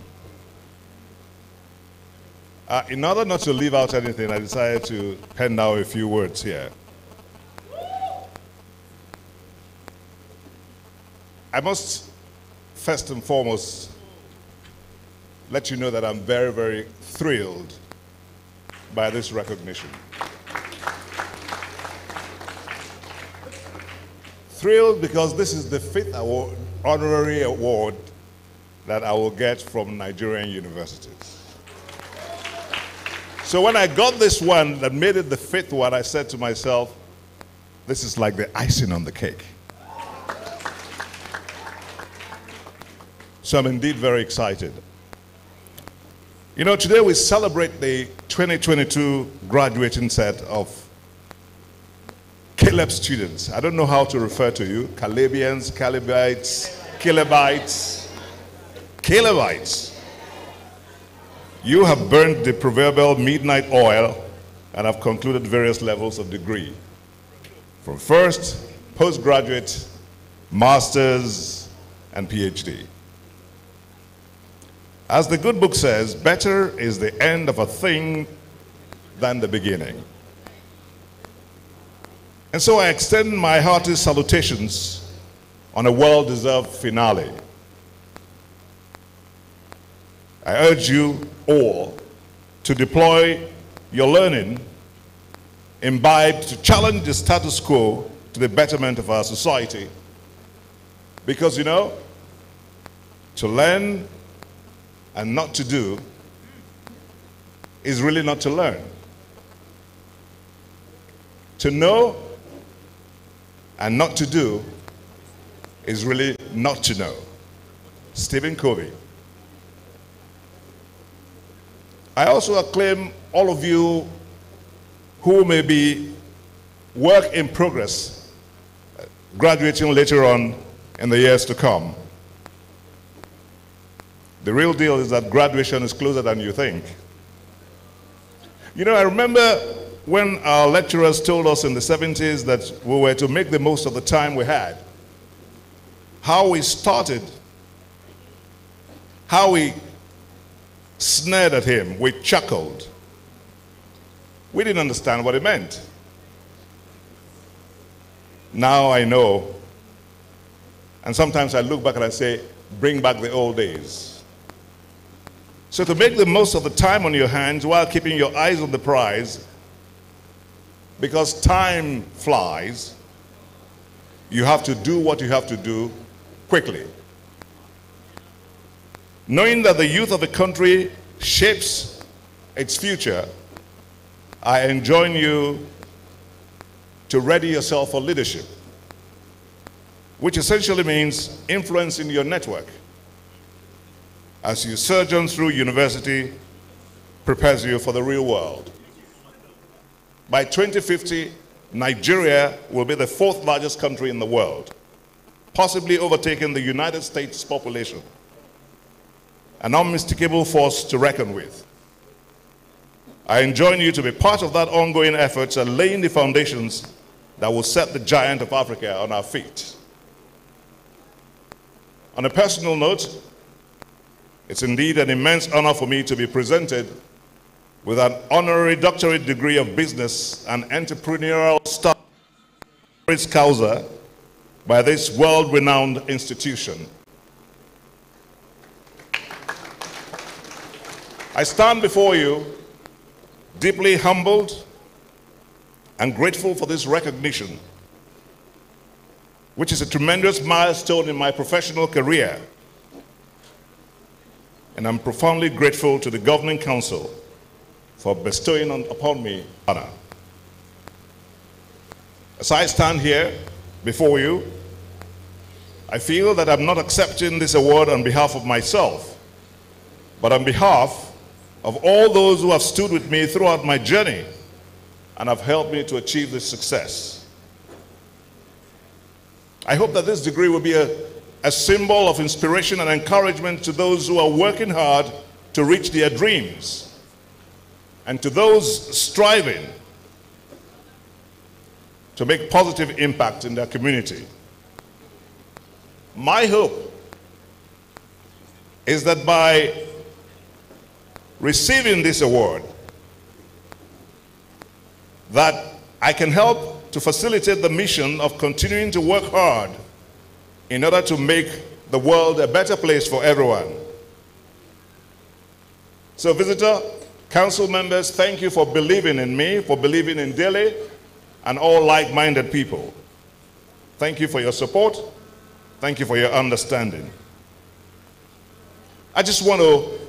Uh, in order not to leave out anything, I decided to pen down a few words here. I must first and foremost let you know that I'm very, very thrilled by this recognition. Thrilled because this is the fifth award, honorary award that I will get from Nigerian universities. So when I got this one that made it the fifth one, I said to myself, this is like the icing on the cake. So I'm indeed very excited. You know, today we celebrate the 2022 graduating set of Caleb students. I don't know how to refer to you. Calebians, Calebites, Calebites, Calebites. You have burned the proverbial midnight oil and have concluded various levels of degree. From first, postgraduate, master's, and PhD. As the good book says, better is the end of a thing than the beginning. And so I extend my hearty salutations on a well deserved finale. I urge you all to deploy your learning imbibed to challenge the status quo to the betterment of our society. Because, you know, to learn and not to do is really not to learn. To know and not to do is really not to know. Stephen Covey. I also acclaim all of you who may be work in progress, graduating later on in the years to come. The real deal is that graduation is closer than you think. You know, I remember when our lecturers told us in the 70s that we were to make the most of the time we had, how we started, how we sneered at him, we chuckled. We didn't understand what it meant. Now I know. And sometimes I look back and I say, bring back the old days. So to make the most of the time on your hands while keeping your eyes on the prize, because time flies, you have to do what you have to do quickly. Knowing that the youth of a country shapes its future, I enjoin you to ready yourself for leadership, which essentially means influencing your network as you sojourn through university prepares you for the real world. By 2050, Nigeria will be the fourth largest country in the world, possibly overtaking the United States population. An unmistakable force to reckon with. I enjoin you to be part of that ongoing effort and laying the foundations that will set the giant of Africa on our feet. On a personal note, it's indeed an immense honor for me to be presented with an honorary doctorate degree of business and entrepreneurial studies causa by this world-renowned institution. I stand before you deeply humbled and grateful for this recognition, which is a tremendous milestone in my professional career. And I'm profoundly grateful to the Governing Council for bestowing on, upon me honor. As I stand here before you, I feel that I'm not accepting this award on behalf of myself, but on behalf of all those who have stood with me throughout my journey and have helped me to achieve this success. I hope that this degree will be a, a symbol of inspiration and encouragement to those who are working hard to reach their dreams and to those striving to make positive impact in their community. My hope is that by receiving this award, that I can help to facilitate the mission of continuing to work hard in order to make the world a better place for everyone. So visitor, council members, thank you for believing in me, for believing in Dele and all like-minded people. Thank you for your support. Thank you for your understanding. I just want to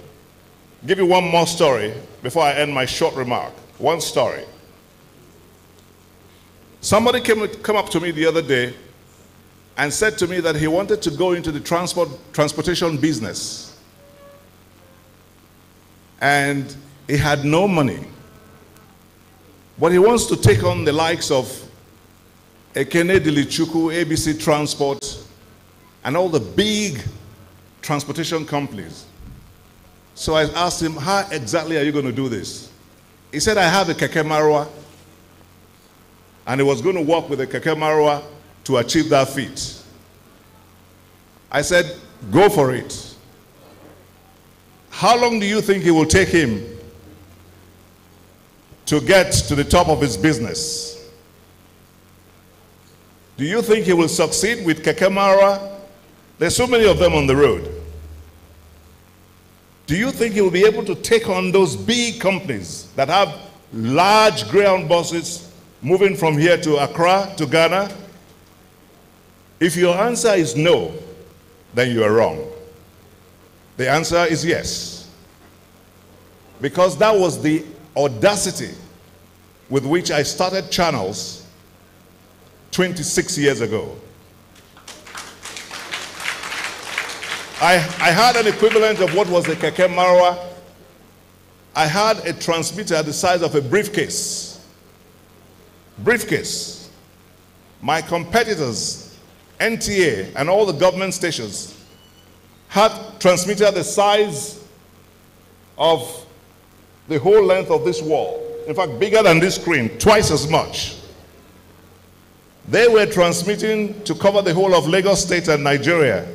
give you one more story before I end my short remark. One story. Somebody came, come up to me the other day and said to me that he wanted to go into the transport, transportation business. And he had no money. But he wants to take on the likes of Ekene Dili Chukwu, ABC Transport, and all the big transportation companies. So I asked him, how exactly are you going to do this? He said, I have a Keke Marwa, and he was going to work with the Keke Marwa to achieve that feat. I said, go for it. How long do you think it will take him to get to the top of his business? Do you think he will succeed with Keke Marwa? There's so many of them on the road. Do you think he will be able to take on those big companies that have large ground buses moving from here to Accra to Ghana? If your answer is no, then you are wrong. The answer is yes. Because that was the audacity with which I started channels 26 years ago. I, I had an equivalent of what was a Keke Marwa. I had a transmitter the size of a briefcase. Briefcase. My competitors, NTA and all the government stations, had transmitter the size of the whole length of this wall. In fact, bigger than this screen, twice as much. They were transmitting to cover the whole of Lagos State and Nigeria.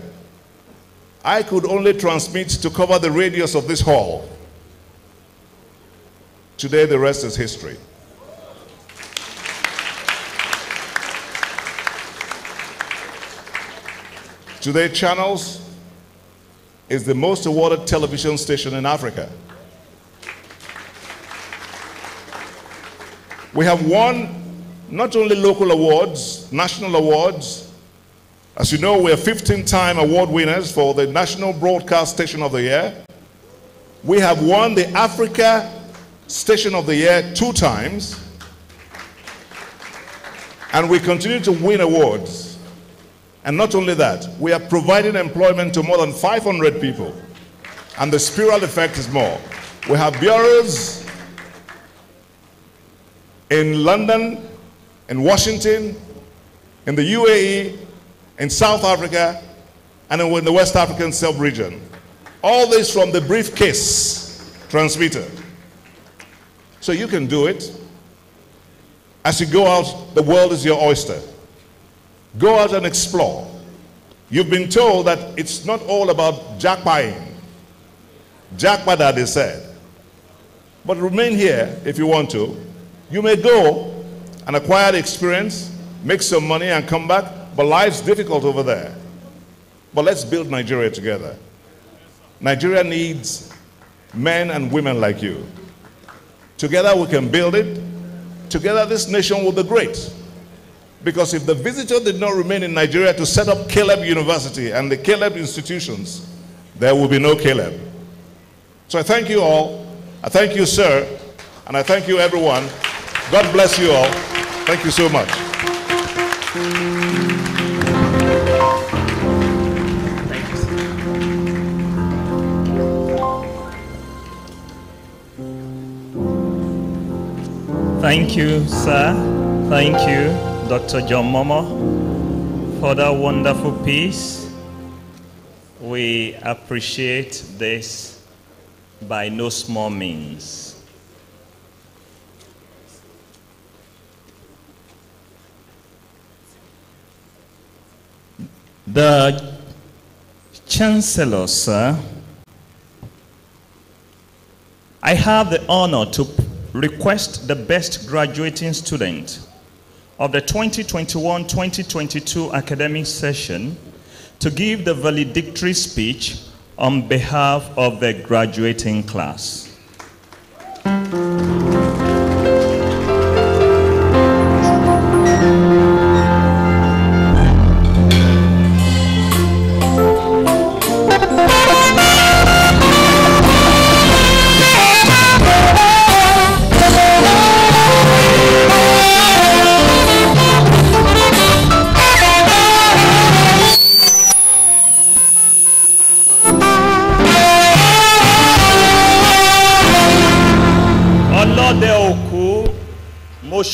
I could only transmit to cover the radius of this hall. Today, the rest is history. Today, Channels is the most awarded television station in Africa. We have won not only local awards, national awards, as you know, we're 15-time award winners for the National Broadcast Station of the Year. We have won the Africa Station of the Year two times. And we continue to win awards. And not only that, we are providing employment to more than 500 people. And the spiral effect is more. We have bureaus in London, in Washington, in the UAE, in South Africa, and in the West African sub-region. All this from the briefcase transmitter. So you can do it. As you go out, the world is your oyster. Go out and explore. You've been told that it's not all about jackpying. Jackpada, they said. But remain here if you want to. You may go and acquire the experience, make some money and come back but life's difficult over there. But let's build Nigeria together. Nigeria needs men and women like you. Together we can build it. Together this nation will be great. Because if the visitor did not remain in Nigeria to set up Caleb University and the Caleb institutions, there will be no Caleb. So I thank you all. I thank you, sir. And I thank you, everyone. God bless you all. Thank you so much. Thank you, sir. Thank you, Dr. John Momoh, for that wonderful piece. We appreciate this by no small means. The Chancellor, sir, I have the honor to request the best graduating student of the 2021-2022 academic session to give the valedictory speech on behalf of the graduating class.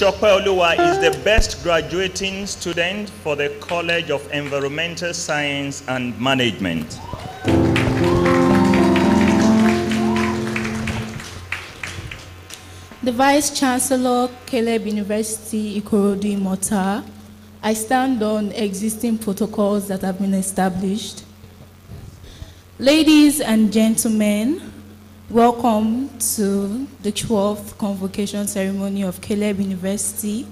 Moshope Oluwa is the best graduating student for the College of Environmental Science and Management. The Vice Chancellor, Caleb University, Ikorodu Imota, I stand on existing protocols that have been established. Ladies and gentlemen, welcome to the 12th convocation ceremony of Caleb University.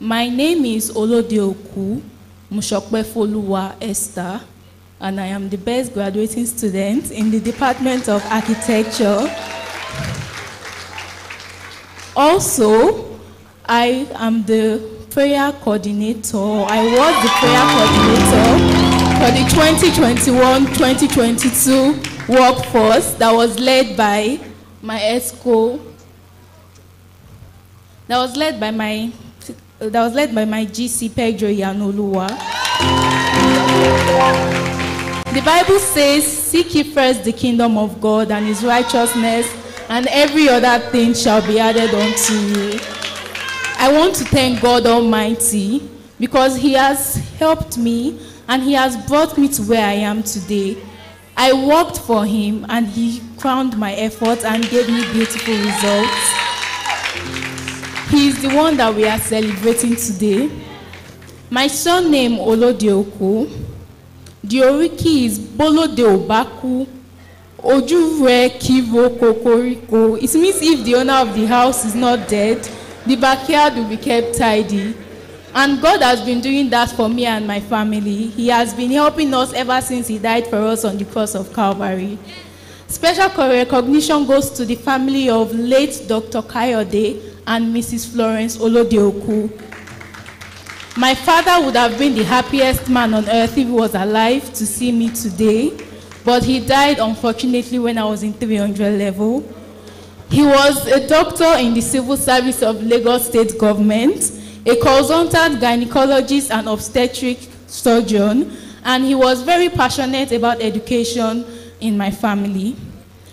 My name is Olodioku Mushokpe Foluwa Esther, and I am the best graduating student in the Department of Architecture. Also, I am the prayer coordinator. I was the prayer coordinator for the 2021-2022 workforce that was led by my ESCO. That was led by my that was led by my GC Pedro Yanoluwa. The Bible says, Seek ye first the kingdom of God and his righteousness, and every other thing shall be added unto you. I want to thank God Almighty because He has helped me and He has brought me to where I am today. I worked for Him and He crowned my efforts and gave me beautiful results. He is the one that we are celebrating today. My surname Olodioku. The oriki is Bolode Obaku. Ojure Kivo Kokoriko. It means if the owner of the house is not dead, the backyard will be kept tidy. And God has been doing that for me and my family. He has been helping us ever since He died for us on the cross of Calvary. Special recognition goes to the family of late Dr. Kayode and Mrs. Florence Olodioku. My father would have been the happiest man on earth if he was alive to see me today, but he died unfortunately when I was in 300 level. He was a doctor in the civil service of Lagos State Government, a consultant gynecologist and obstetric surgeon, and he was very passionate about education in my family.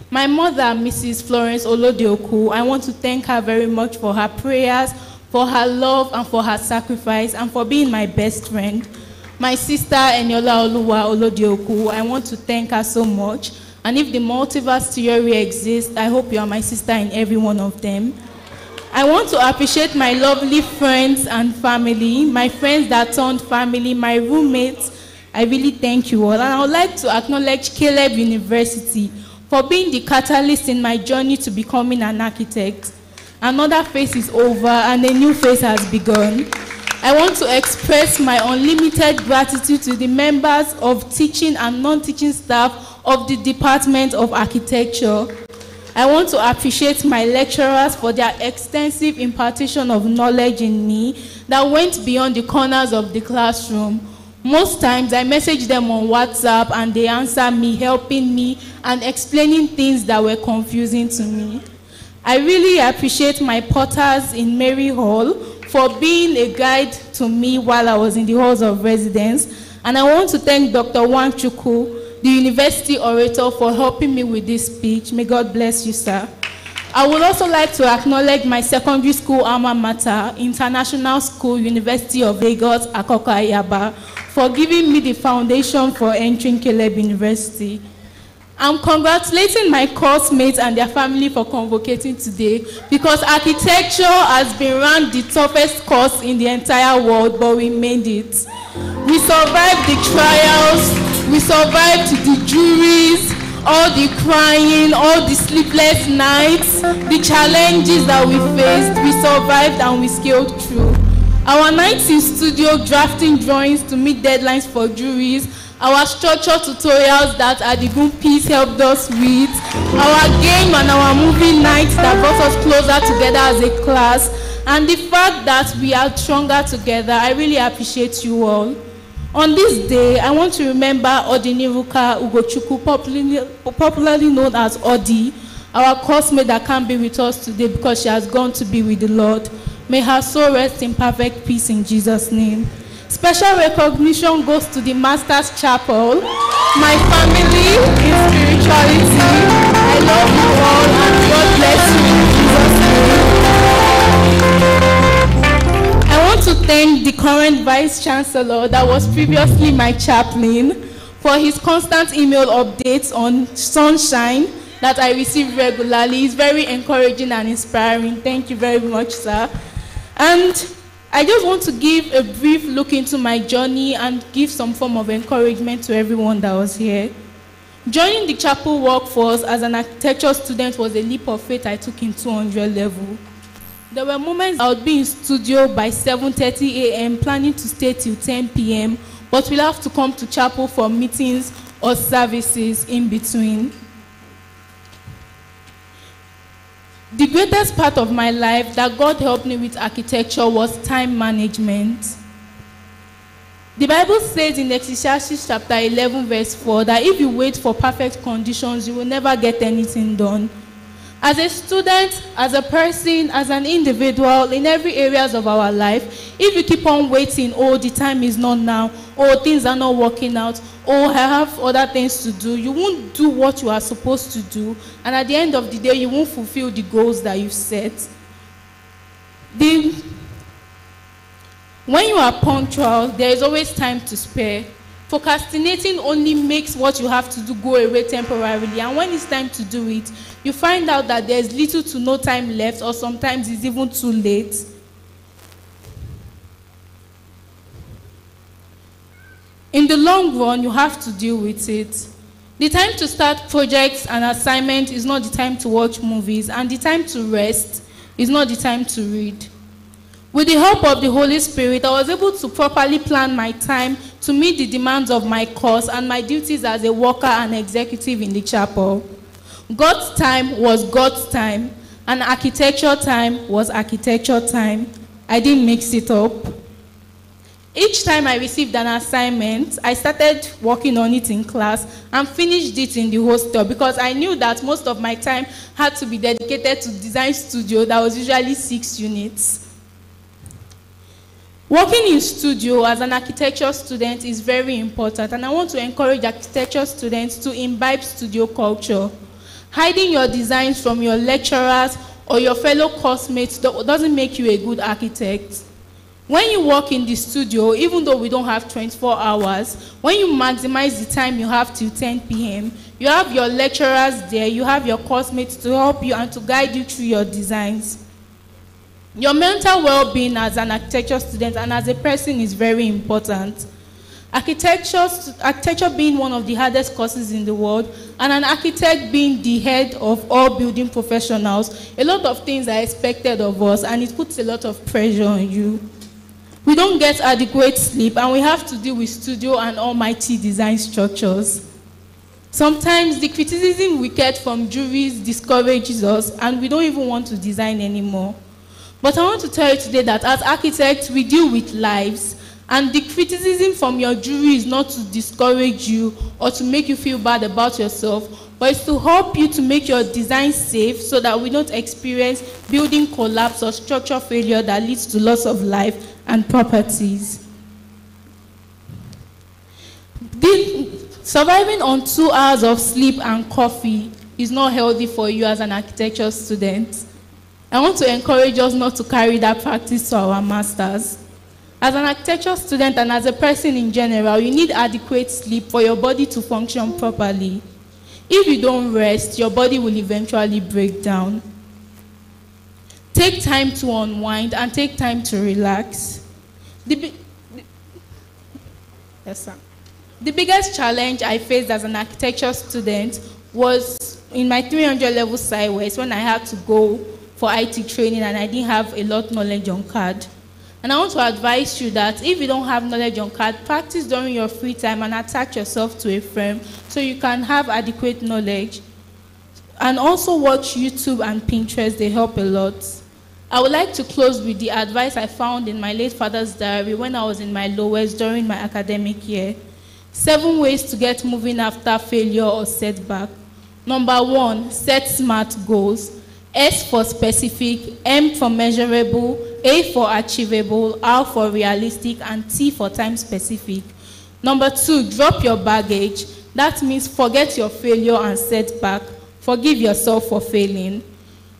My mother, Mrs. Florence Olodioku, I want to thank her very much for her prayers, for her love, and for her sacrifice, and for being my best friend. My sister, Eniola Oluwa Olodioku, I want to thank her so much. And if the multiverse theory exists, I hope you are my sister in every one of them. I want to appreciate my lovely friends and family, my friends that turned family, my roommates. I really thank you all. And I would like to acknowledge Caleb University for being the catalyst in my journey to becoming an architect. Another phase is over and a new phase has begun. I want to express my unlimited gratitude to the members of teaching and non-teaching staff of the Department of Architecture. I want to appreciate my lecturers for their extensive impartition of knowledge in me that went beyond the corners of the classroom. Most times I message them on WhatsApp and they answer me, helping me and explaining things that were confusing to me. I really appreciate my porters in Mary Hall for being a guide to me while I was in the halls of residence. And I want to thank Dr. Wang Chuku, the university orator, for helping me with this speech. May God bless you, sir. I would also like to acknowledge my secondary school alma mater, International School, University of Lagos, Akoko Ayaba, for giving me the foundation for entering Caleb University. I'm congratulating my course mates and their family for convocating today because architecture has been ranked the toughest course in the entire world, but we made it. We survived the trials, we survived the juries, all the crying, all the sleepless nights, the challenges that we faced, we survived and we scaled through. Our nights in studio drafting drawings to meet deadlines for juries, our structure tutorials that Adigun Peace helped us with, our game and our movie nights that brought us closer together as a class, and the fact that we are stronger together. I really appreciate you all. On this day, I want to remember Odiniruka Ugochukwu, popularly, popularly known as Odi, our classmate that can't be with us today because she has gone to be with the Lord. May her soul rest in perfect peace in Jesus' name. Special recognition goes to the Master's Chapel, my family in spirituality. I love you all and God bless you thank the current Vice Chancellor that was previously my chaplain for his constant email updates on sunshine that I receive regularly. It's very encouraging and inspiring. Thank you very much, sir. And I just want to give a brief look into my journey and give some form of encouragement to everyone that was here. Joining the chapel workforce as an architecture student was a leap of faith I took in 200 level. There were moments I would be in studio by 7.30 a.m. planning to stay till 10 p.m. but we'll have to come to chapel for meetings or services in between. The greatest part of my life that God helped me with architecture was time management. The Bible says in Ecclesiastes chapter 11, verse 4, that if you wait for perfect conditions, you will never get anything done. As a student, as a person, as an individual, in every areas of our life, if you keep on waiting, oh, the time is not now, oh, things are not working out, oh, I have other things to do, you won't do what you are supposed to do, and at the end of the day, you won't fulfill the goals that you've set. The, when you are punctual, there is always time to spare. Procrastinating only makes what you have to do go away temporarily, and when it's time to do it, you find out that there's little to no time left, or sometimes it's even too late. In the long run, you have to deal with it. The time to start projects and assignments is not the time to watch movies, and the time to rest is not the time to read. With the help of the Holy Spirit, I was able to properly plan my time to meet the demands of my course and my duties as a worker and executive in the chapel. God's time was God's time, and architecture time was architecture time. I didn't mix it up. Each time I received an assignment, I started working on it in class and finished it in the hostel because I knew that most of my time had to be dedicated to design studio that was usually six units. Working in studio as an architecture student is very important and I want to encourage architecture students to imbibe studio culture. Hiding your designs from your lecturers or your fellow classmates doesn't make you a good architect. When you work in the studio, even though we don't have 24 hours, when you maximize the time you have till 10 p.m., you have your lecturers there, you have your classmates to help you and to guide you through your designs. Your mental well-being as an architecture student and as a person is very important. Architecture, architecture being one of the hardest courses in the world, and an architect being the head of all building professionals, a lot of things are expected of us, and it puts a lot of pressure on you. We don't get adequate sleep, and we have to deal with studio and almighty design structures. Sometimes the criticism we get from juries discourages us and we don't even want to design anymore. But I want to tell you today that as architects, we deal with lives and the criticism from your jury is not to discourage you or to make you feel bad about yourself, but it's to help you to make your design safe so that we don't experience building collapse or structure failure that leads to loss of life and properties. The, surviving on two hours of sleep and coffee is not healthy for you as an architecture student. I want to encourage us not to carry that practice to our masters. As an architecture student and as a person in general, you need adequate sleep for your body to function properly. If you don't rest, your body will eventually break down. Take time to unwind and take time to relax. The, yes, sir. The biggest challenge I faced as an architecture student was in my 300 level sideways when I had to go for IT training and I didn't have a lot knowledge on CAD. And I want to advise you that if you don't have knowledge on CAD, practice during your free time and attach yourself to a firm so you can have adequate knowledge. And also watch YouTube and Pinterest, they help a lot. I would like to close with the advice I found in my late father's diary when I was in my lowest during my academic year. Seven ways to get moving after failure or setback. Number one, set smart goals. S for specific, M for measurable, A for achievable, R for realistic, and T for time specific. Number two, drop your baggage. That means forget your failure and setback. Forgive yourself for failing.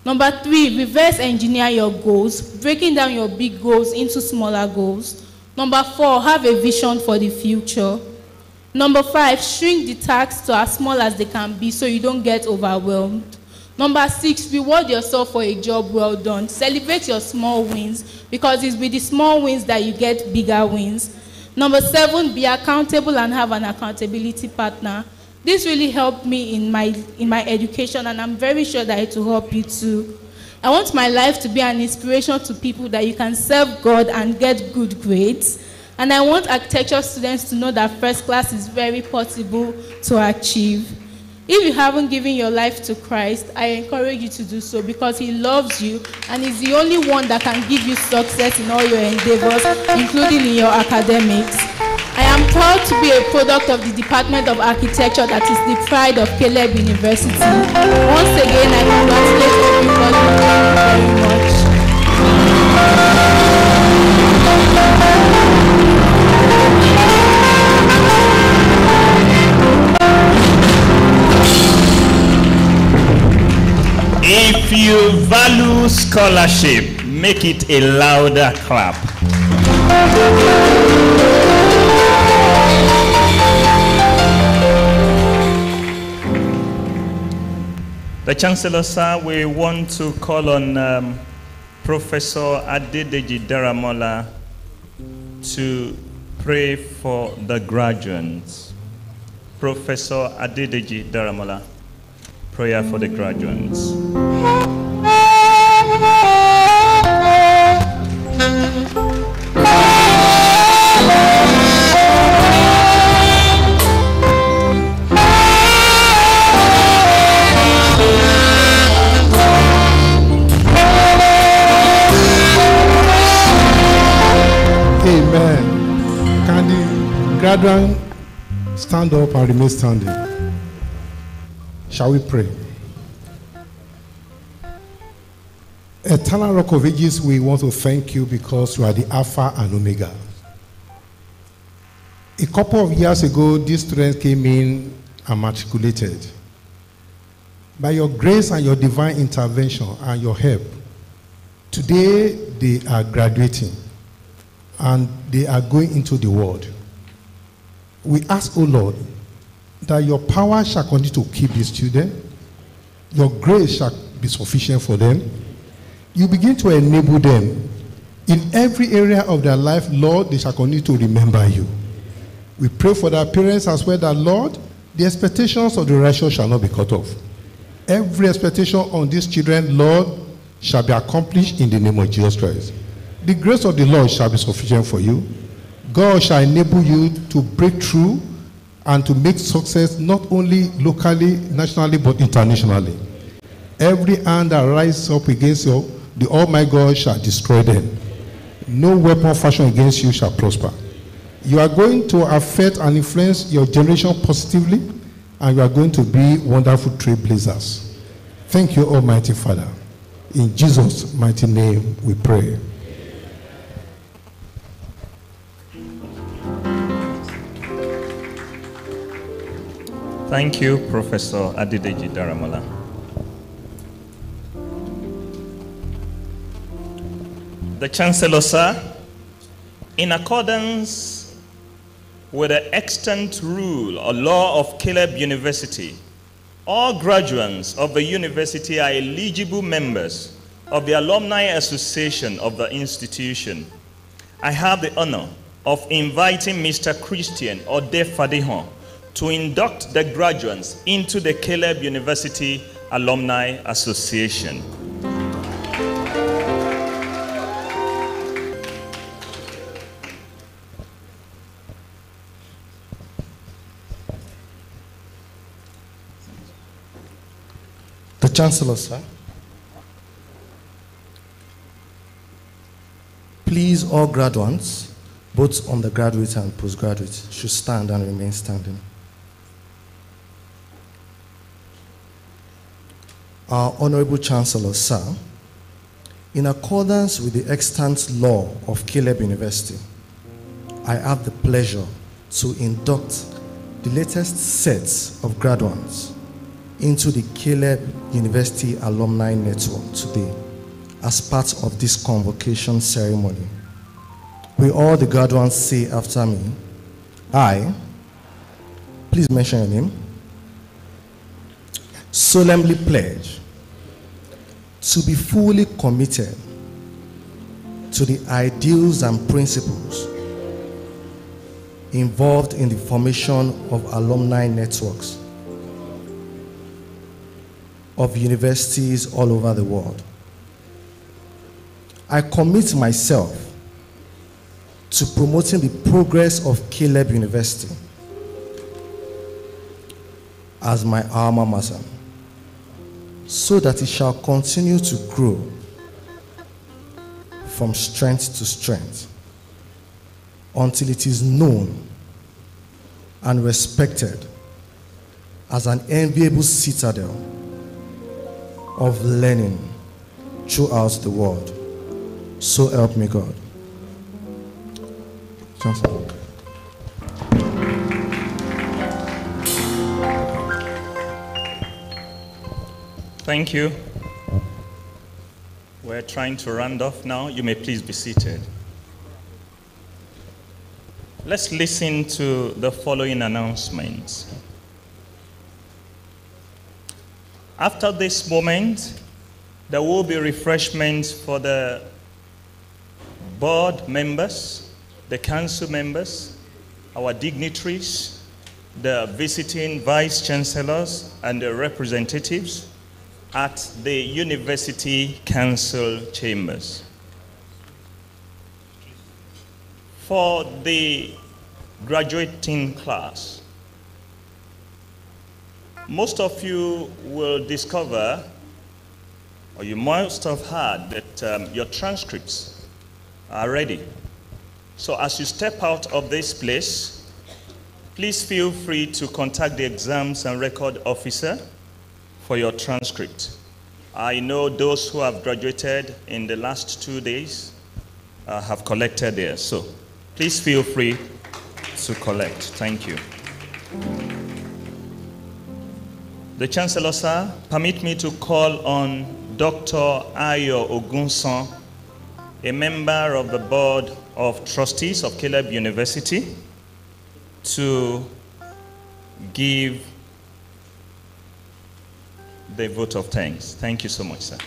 Number three, reverse engineer your goals, breaking down your big goals into smaller goals. Number four, have a vision for the future. Number five, shrink the tasks to as small as they can be so you don't get overwhelmed. Number six, reward yourself for a job well done. Celebrate your small wins because it's with the small wins that you get bigger wins. Number seven, be accountable and have an accountability partner. This really helped me in my, in my education, and I'm very sure that it will help you too. I want my life to be an inspiration to people that you can serve God and get good grades. And I want architecture students to know that first class is very possible to achieve. If you haven't given your life to Christ, I encourage you to do so because He loves you and is the only one that can give you success in all your endeavors, including in your academics. I am proud to be a product of the Department of Architecture that is the pride of Caleb University. Once again, I congratulate everybody. Thank you If you value scholarship, make it a louder clap. The Chancellor, sir, we want to call on um, Professor Adedeji Daramola to pray for the graduates. Professor Adedeji Daramola, prayer for the graduates. Amen. Can the graduate stand up and remain standing? Shall we pray? Eternal Rock of Ages, we want to thank you because you are the Alpha and Omega. A couple of years ago, these students came in and matriculated. By your grace and your divine intervention and your help, today they are graduating and they are going into the world. We ask, O Lord, that your power shall continue to keep these children, your grace shall be sufficient for them. You begin to enable them in every area of their life, Lord, they shall continue to remember you. We pray for their parents as well that, Lord, the expectations of the righteous shall not be cut off. Every expectation on these children, Lord, shall be accomplished in the name of Jesus Christ. The grace of the Lord shall be sufficient for you. God shall enable you to break through and to make success not only locally, nationally, but internationally. Every hand that rises up against you, the Almighty God shall destroy them. No weapon fashioned against you shall prosper. You are going to affect and influence your generation positively, and you are going to be wonderful trailblazers. Thank you, Almighty Father. In Jesus' mighty name we pray. Thank you, Professor Adedeji Daramola. The Chancellor, sir, in accordance with the extant rule or law of Caleb University, all graduates of the university are eligible members of the Alumni Association of the institution. I have the honor of inviting Mr. Christian Odefadihon to induct the graduates into the Caleb University Alumni Association. The Chancellor, sir. Please, all graduates, both undergraduates and postgraduates, should stand and remain standing. Our Honorable Chancellor, sir, in accordance with the extant law of Caleb University, I have the pleasure to induct the latest sets of graduates into the Caleb University Alumni Network today as part of this convocation ceremony. Will all the graduates say after me, I, please mention your name, solemnly pledge to be fully committed to the ideals and principles involved in the formation of alumni networks of universities all over the world. I commit myself to promoting the progress of Caleb University as my alma mater so that it shall continue to grow from strength to strength until it is known and respected as an enviable citadel of learning throughout the world. So help me God. Thank you. We're trying to round off now. You may please be seated. Let's listen to the following announcements. After this moment, there will be refreshments for the board members, the council members, our dignitaries, the visiting vice chancellors, and the representatives at the University Council chambers. For the graduating class, most of you will discover, or you must have heard, that um, your transcripts are ready. So as you step out of this place, please feel free to contact the exams and record officer for your transcript. I know those who have graduated in the last two days uh, have collected theirs. So please feel free to collect. Thank you. The Chancellor, sir, permit me to call on Dr. Ayo Ogunson, a member of the Board of Trustees of Caleb University, to give the vote of thanks. Thank you so much, sir.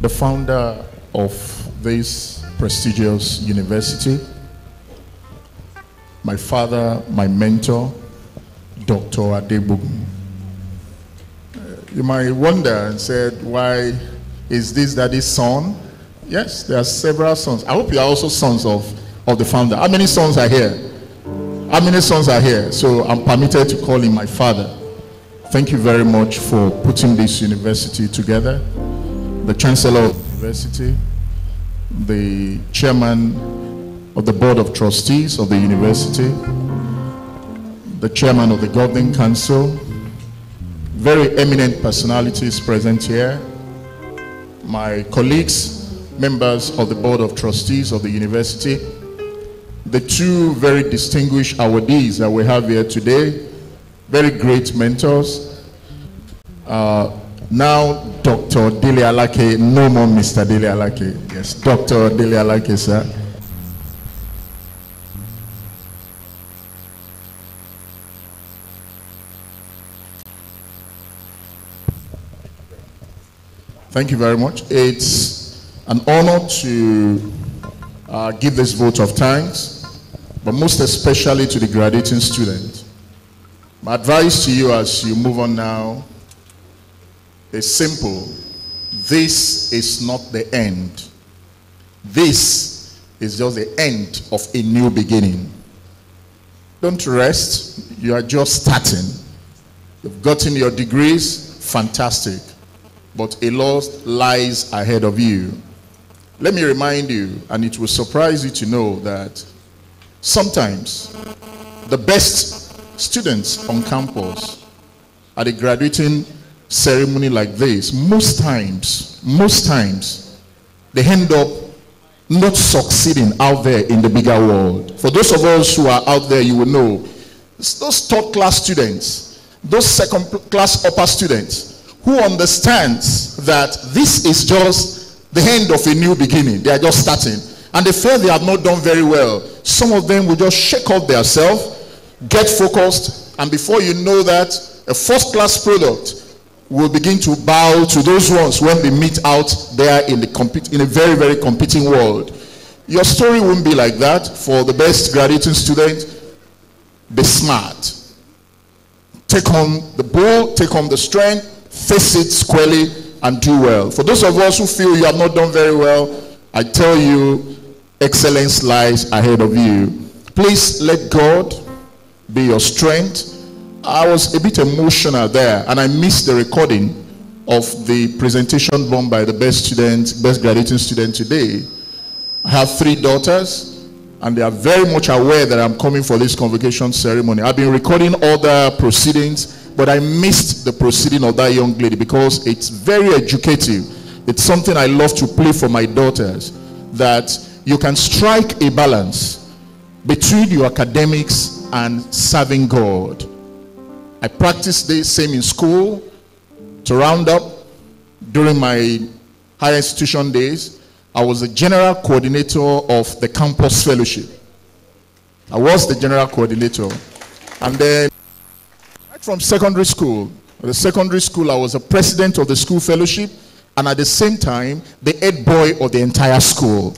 The founder of this prestigious university, my father, my mentor, Dr. Adebogun. Uh, you might wonder and said, why is this daddy's son? Yes, there are several sons. I hope you are also sons of, of the founder. How many sons are here? How many sons are here? So I'm permitted to call him my father. Thank you very much for putting this university together. The Chancellor of the University, the Chairman of the Board of Trustees of the University, the Chairman of the Governing Council, very eminent personalities present here, my colleagues, members of the Board of Trustees of the University, the two very distinguished awardees that we have here today, very great mentors. Uh, now, Dr. Dele Alake, no more Mr. Dele Alake. Yes, Dr. Dele Alake, sir. Thank you very much. It's an honor to uh, give this vote of thanks, but most especially to the graduating student. My advice to you as you move on now is simple. This is not the end. This is just the end of a new beginning. Don't rest. You are just starting. You've gotten your degrees. Fantastic. But a lot lies ahead of you. Let me remind you, and it will surprise you to know that sometimes the best students on campus are the graduating ceremony like this, most times, most times, they end up not succeeding out there in the bigger world. For those of us who are out there, you will know those third class students, those second class upper students who understands that this is just the end of a new beginning. They are just starting. And they feel they have not done very well. Some of them will just shake off themselves, get focused, and before you know that, a first class product will begin to bow to those ones when they meet out there in the compete in a very very competing world. Your story won't be like that for the best graduating student. Be smart. Take on the bull take on the strength face it squarely and do well. For those of us who feel you have not done very well i tell you excellence lies ahead of you. Please let god be your strength I was a bit emotional there, and I missed the recording of the presentation done by the best student, best graduating student today. I have three daughters, and they are very much aware that I'm coming for this convocation ceremony. I've been recording all the proceedings, but I missed the proceeding of that young lady because it's very educative. It's something I love to play for my daughters that you can strike a balance between your academics and serving God. I practiced the same in school. To round up, during my higher institution days, I was the general coordinator of the campus fellowship. I was the general coordinator. And then, right from secondary school, the secondary school, I was a president of the school fellowship, and at the same time, the head boy of the entire school.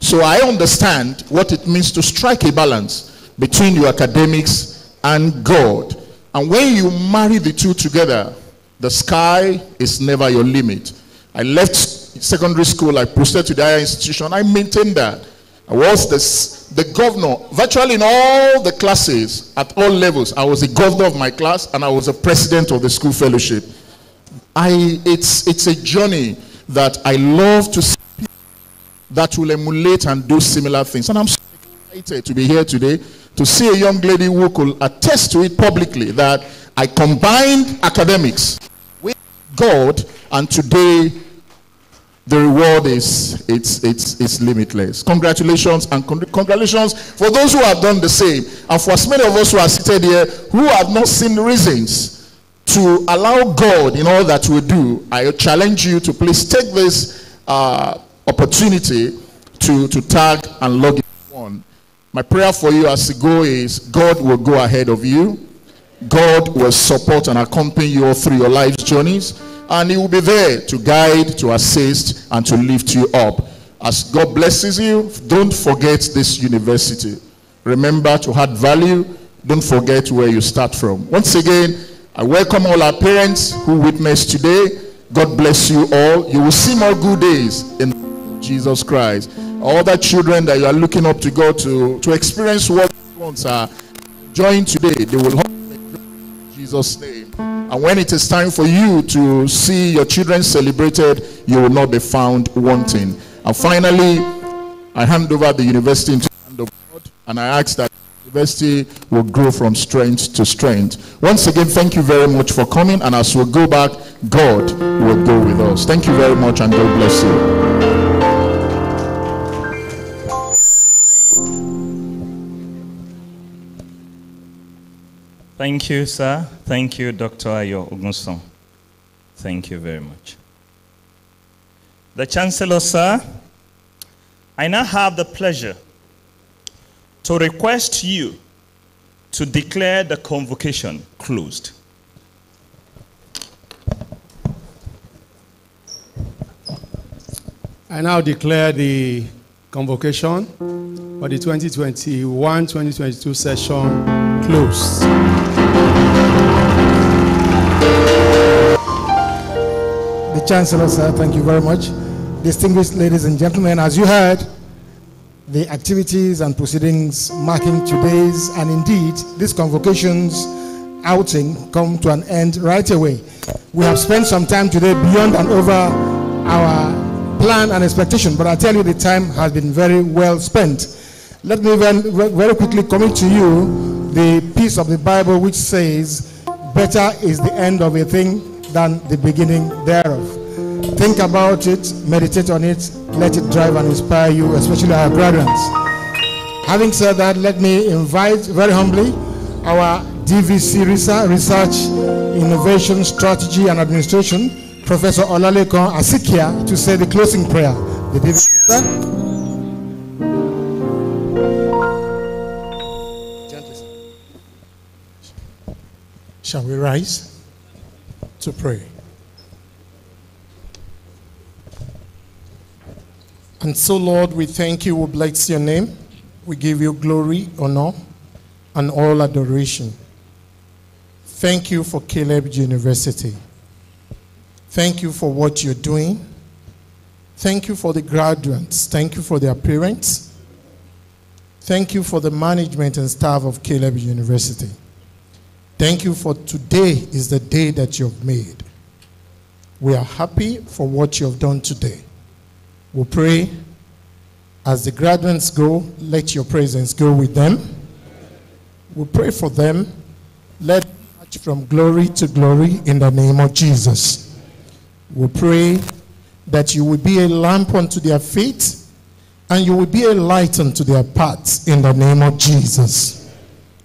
So I understand what it means to strike a balance between your academics and God. And when you marry the two together, the sky is never your limit. I left secondary school, I proceeded to the higher institution, I maintained that. I was the, the governor, virtually in all the classes, at all levels. I was the governor of my class and I was the president of the school fellowship. I, it's, it's a journey that I love to see that will emulate and do similar things. And I'm so excited to be here today to see a young lady who could attest to it publicly that I combined academics with God, and today the reward is it's it's it's limitless. Congratulations and con- congratulations for those who have done the same, and for as many of us who are seated here who have not seen reasons to allow God in all that we do. I challenge you to please take this uh, opportunity to to tag and log in on. My prayer for you as you go is God will go ahead of you. God will support and accompany you all through your life's journeys. and He will be there to guide, to assist, and to lift you up. As God blesses you, don't forget this university. Remember to add value. Don't forget where you start from. Once again, I welcome all our parents who witnessed today. God bless you all. You will see more good days in Jesus Christ. All the children that you are looking up to God to, to experience what ones are join today, they will in Jesus' name. And when it is time for you to see your children celebrated, you will not be found wanting. And finally, I hand over the university into the hand of God, and I ask that the university will grow from strength to strength. Once again, thank you very much for coming, and as we go back, God will go with us. Thank you very much, and God bless you. Thank you, sir. Thank you, Dr. Ayo Ogunson. Thank you very much. The Chancellor, sir, I now have the pleasure to request you to declare the convocation closed. I now declare the convocation for the 2021-2022 session closed. The Chancellor, sir, thank you very much. Distinguished ladies and gentlemen, as you heard, the activities and proceedings marking today's and indeed this convocation's outing come to an end right away. We have spent some time today beyond and over our plan and expectation, but I tell you the time has been very well spent. Let me very quickly commit to you the piece of the Bible which says, Better is the end of a thing than the beginning thereof. Think about it, meditate on it, let it drive and inspire you, especially our graduates. Having said that, let me invite very humbly our DVC uh, Research, Innovation, Strategy and Administration, Professor Olalekan Asikhia, to say the closing prayer. The DVC Shall we rise to pray? And so, Lord, we thank you, we bless your name. We give you glory, honor, and all adoration. Thank you for Caleb University. Thank you for what you're doing. Thank you for the graduates. Thank you for their parents. Thank you for the management and staff of Caleb University. Thank you for today is the day that you've made. We are happy for what you have done today. We pray as the graduates go, let your presence go with them. We pray for them. Let march from glory to glory in the name of Jesus. We pray that you will be a lamp unto their feet and you will be a light unto their paths in the name of Jesus.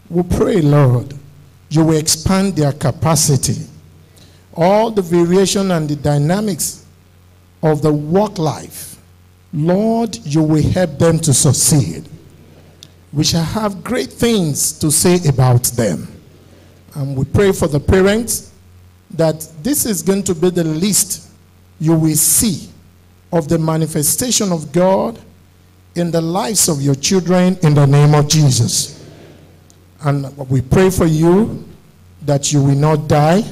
We pray, Lord, you will expand their capacity. All the variation and the dynamics of the work life, Lord, you will help them to succeed. We shall have great things to say about them. And we pray for the parents that this is going to be the least you will see of the manifestation of God in the lives of your children in the name of Jesus. And we pray for you that you will not die,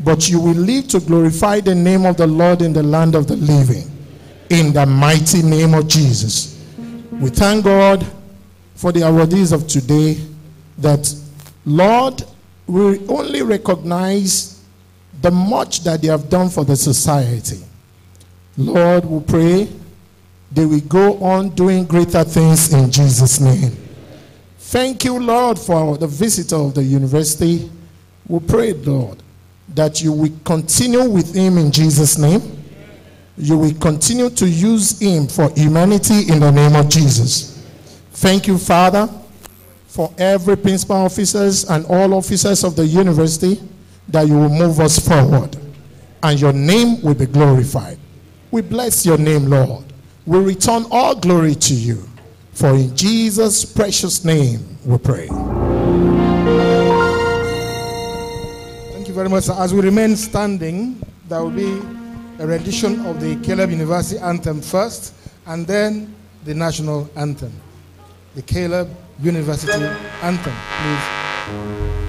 but you will live to glorify the name of the Lord in the land of the living. In the mighty name of Jesus. We thank God for the awardees of today that, Lord, we only recognize the much that they have done for the society. Lord, we pray they will go on doing greater things in Jesus' name. Thank you, Lord, for the visitor of the university. We pray, Lord, that you will continue with him in Jesus' name. You will continue to use him for humanity in the name of Jesus. Thank you, Father, for every principal officers and all officers of the university that you will move us forward and your name will be glorified. We bless your name, Lord. We return all glory to you. For in Jesus' precious name we pray. Thank you very much. As we remain standing, there will be a rendition of the Caleb University anthem first, and then the national anthem. The Caleb University anthem, please.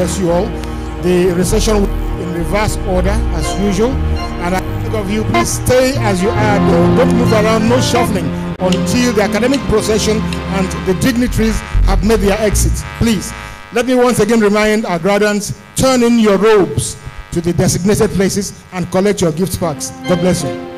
Bless you all. The recession in reverse order as usual. And I beg of you, please stay as you are. Don't don't move around, no shuffling. until the academic procession and the dignitaries have made their exit. Please, let me once again remind our graduates, turn in your robes to the designated places and collect your gift packs. God bless you.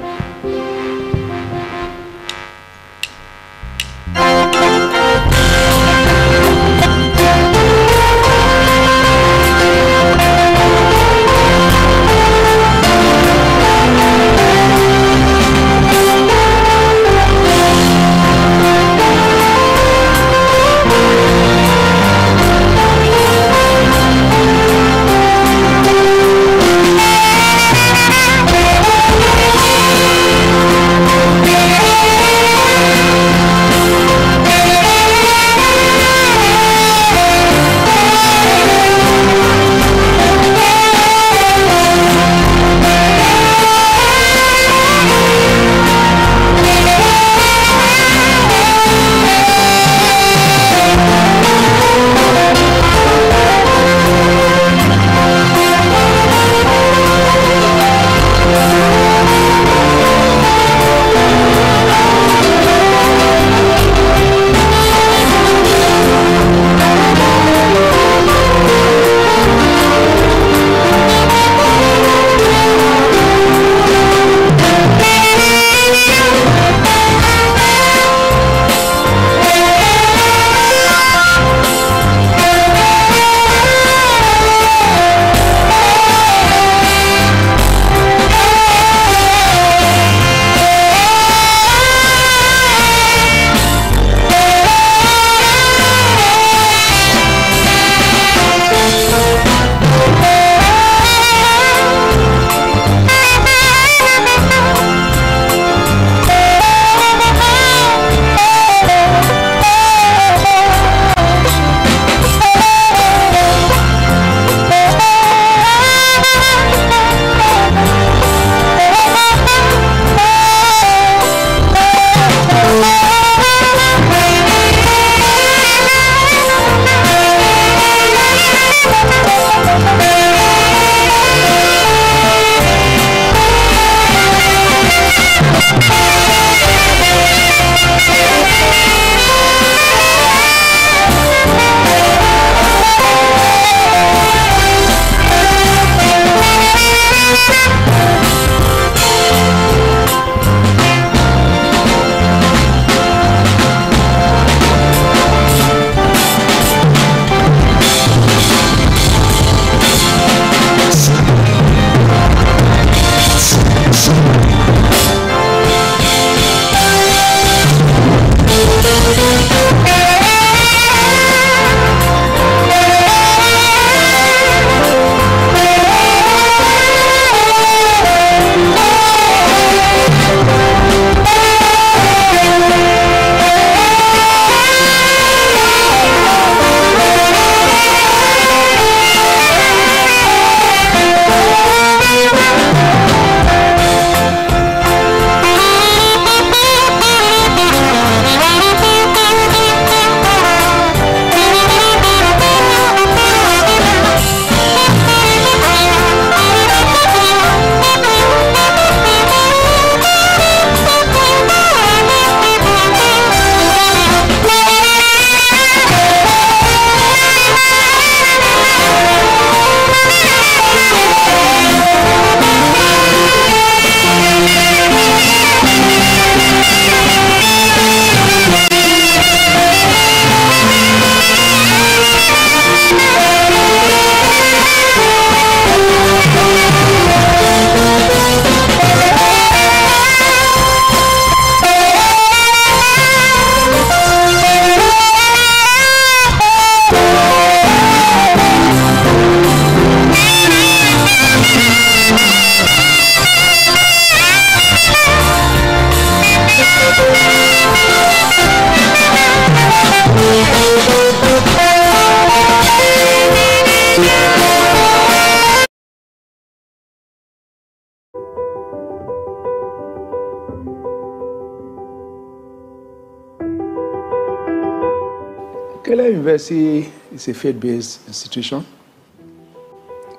Is a faith-based institution,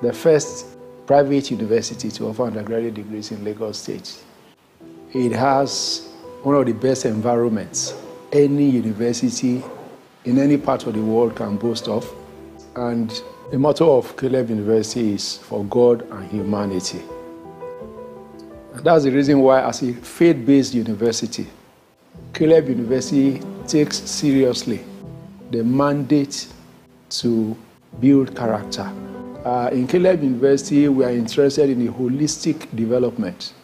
the first private university to offer undergraduate degrees in Lagos State. It has one of the best environments any university in any part of the world can boast of. And the motto of Caleb University is for God and humanity. And that's the reason why, as a faith based university, Caleb University takes seriously the mandate to build character. Uh, in Caleb University, we are interested in the holistic development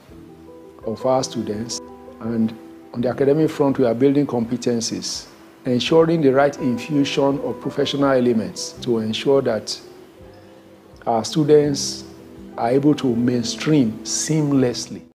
of our students. And on the academic front, we are building competencies, ensuring the right infusion of professional elements to ensure that our students are able to mainstream seamlessly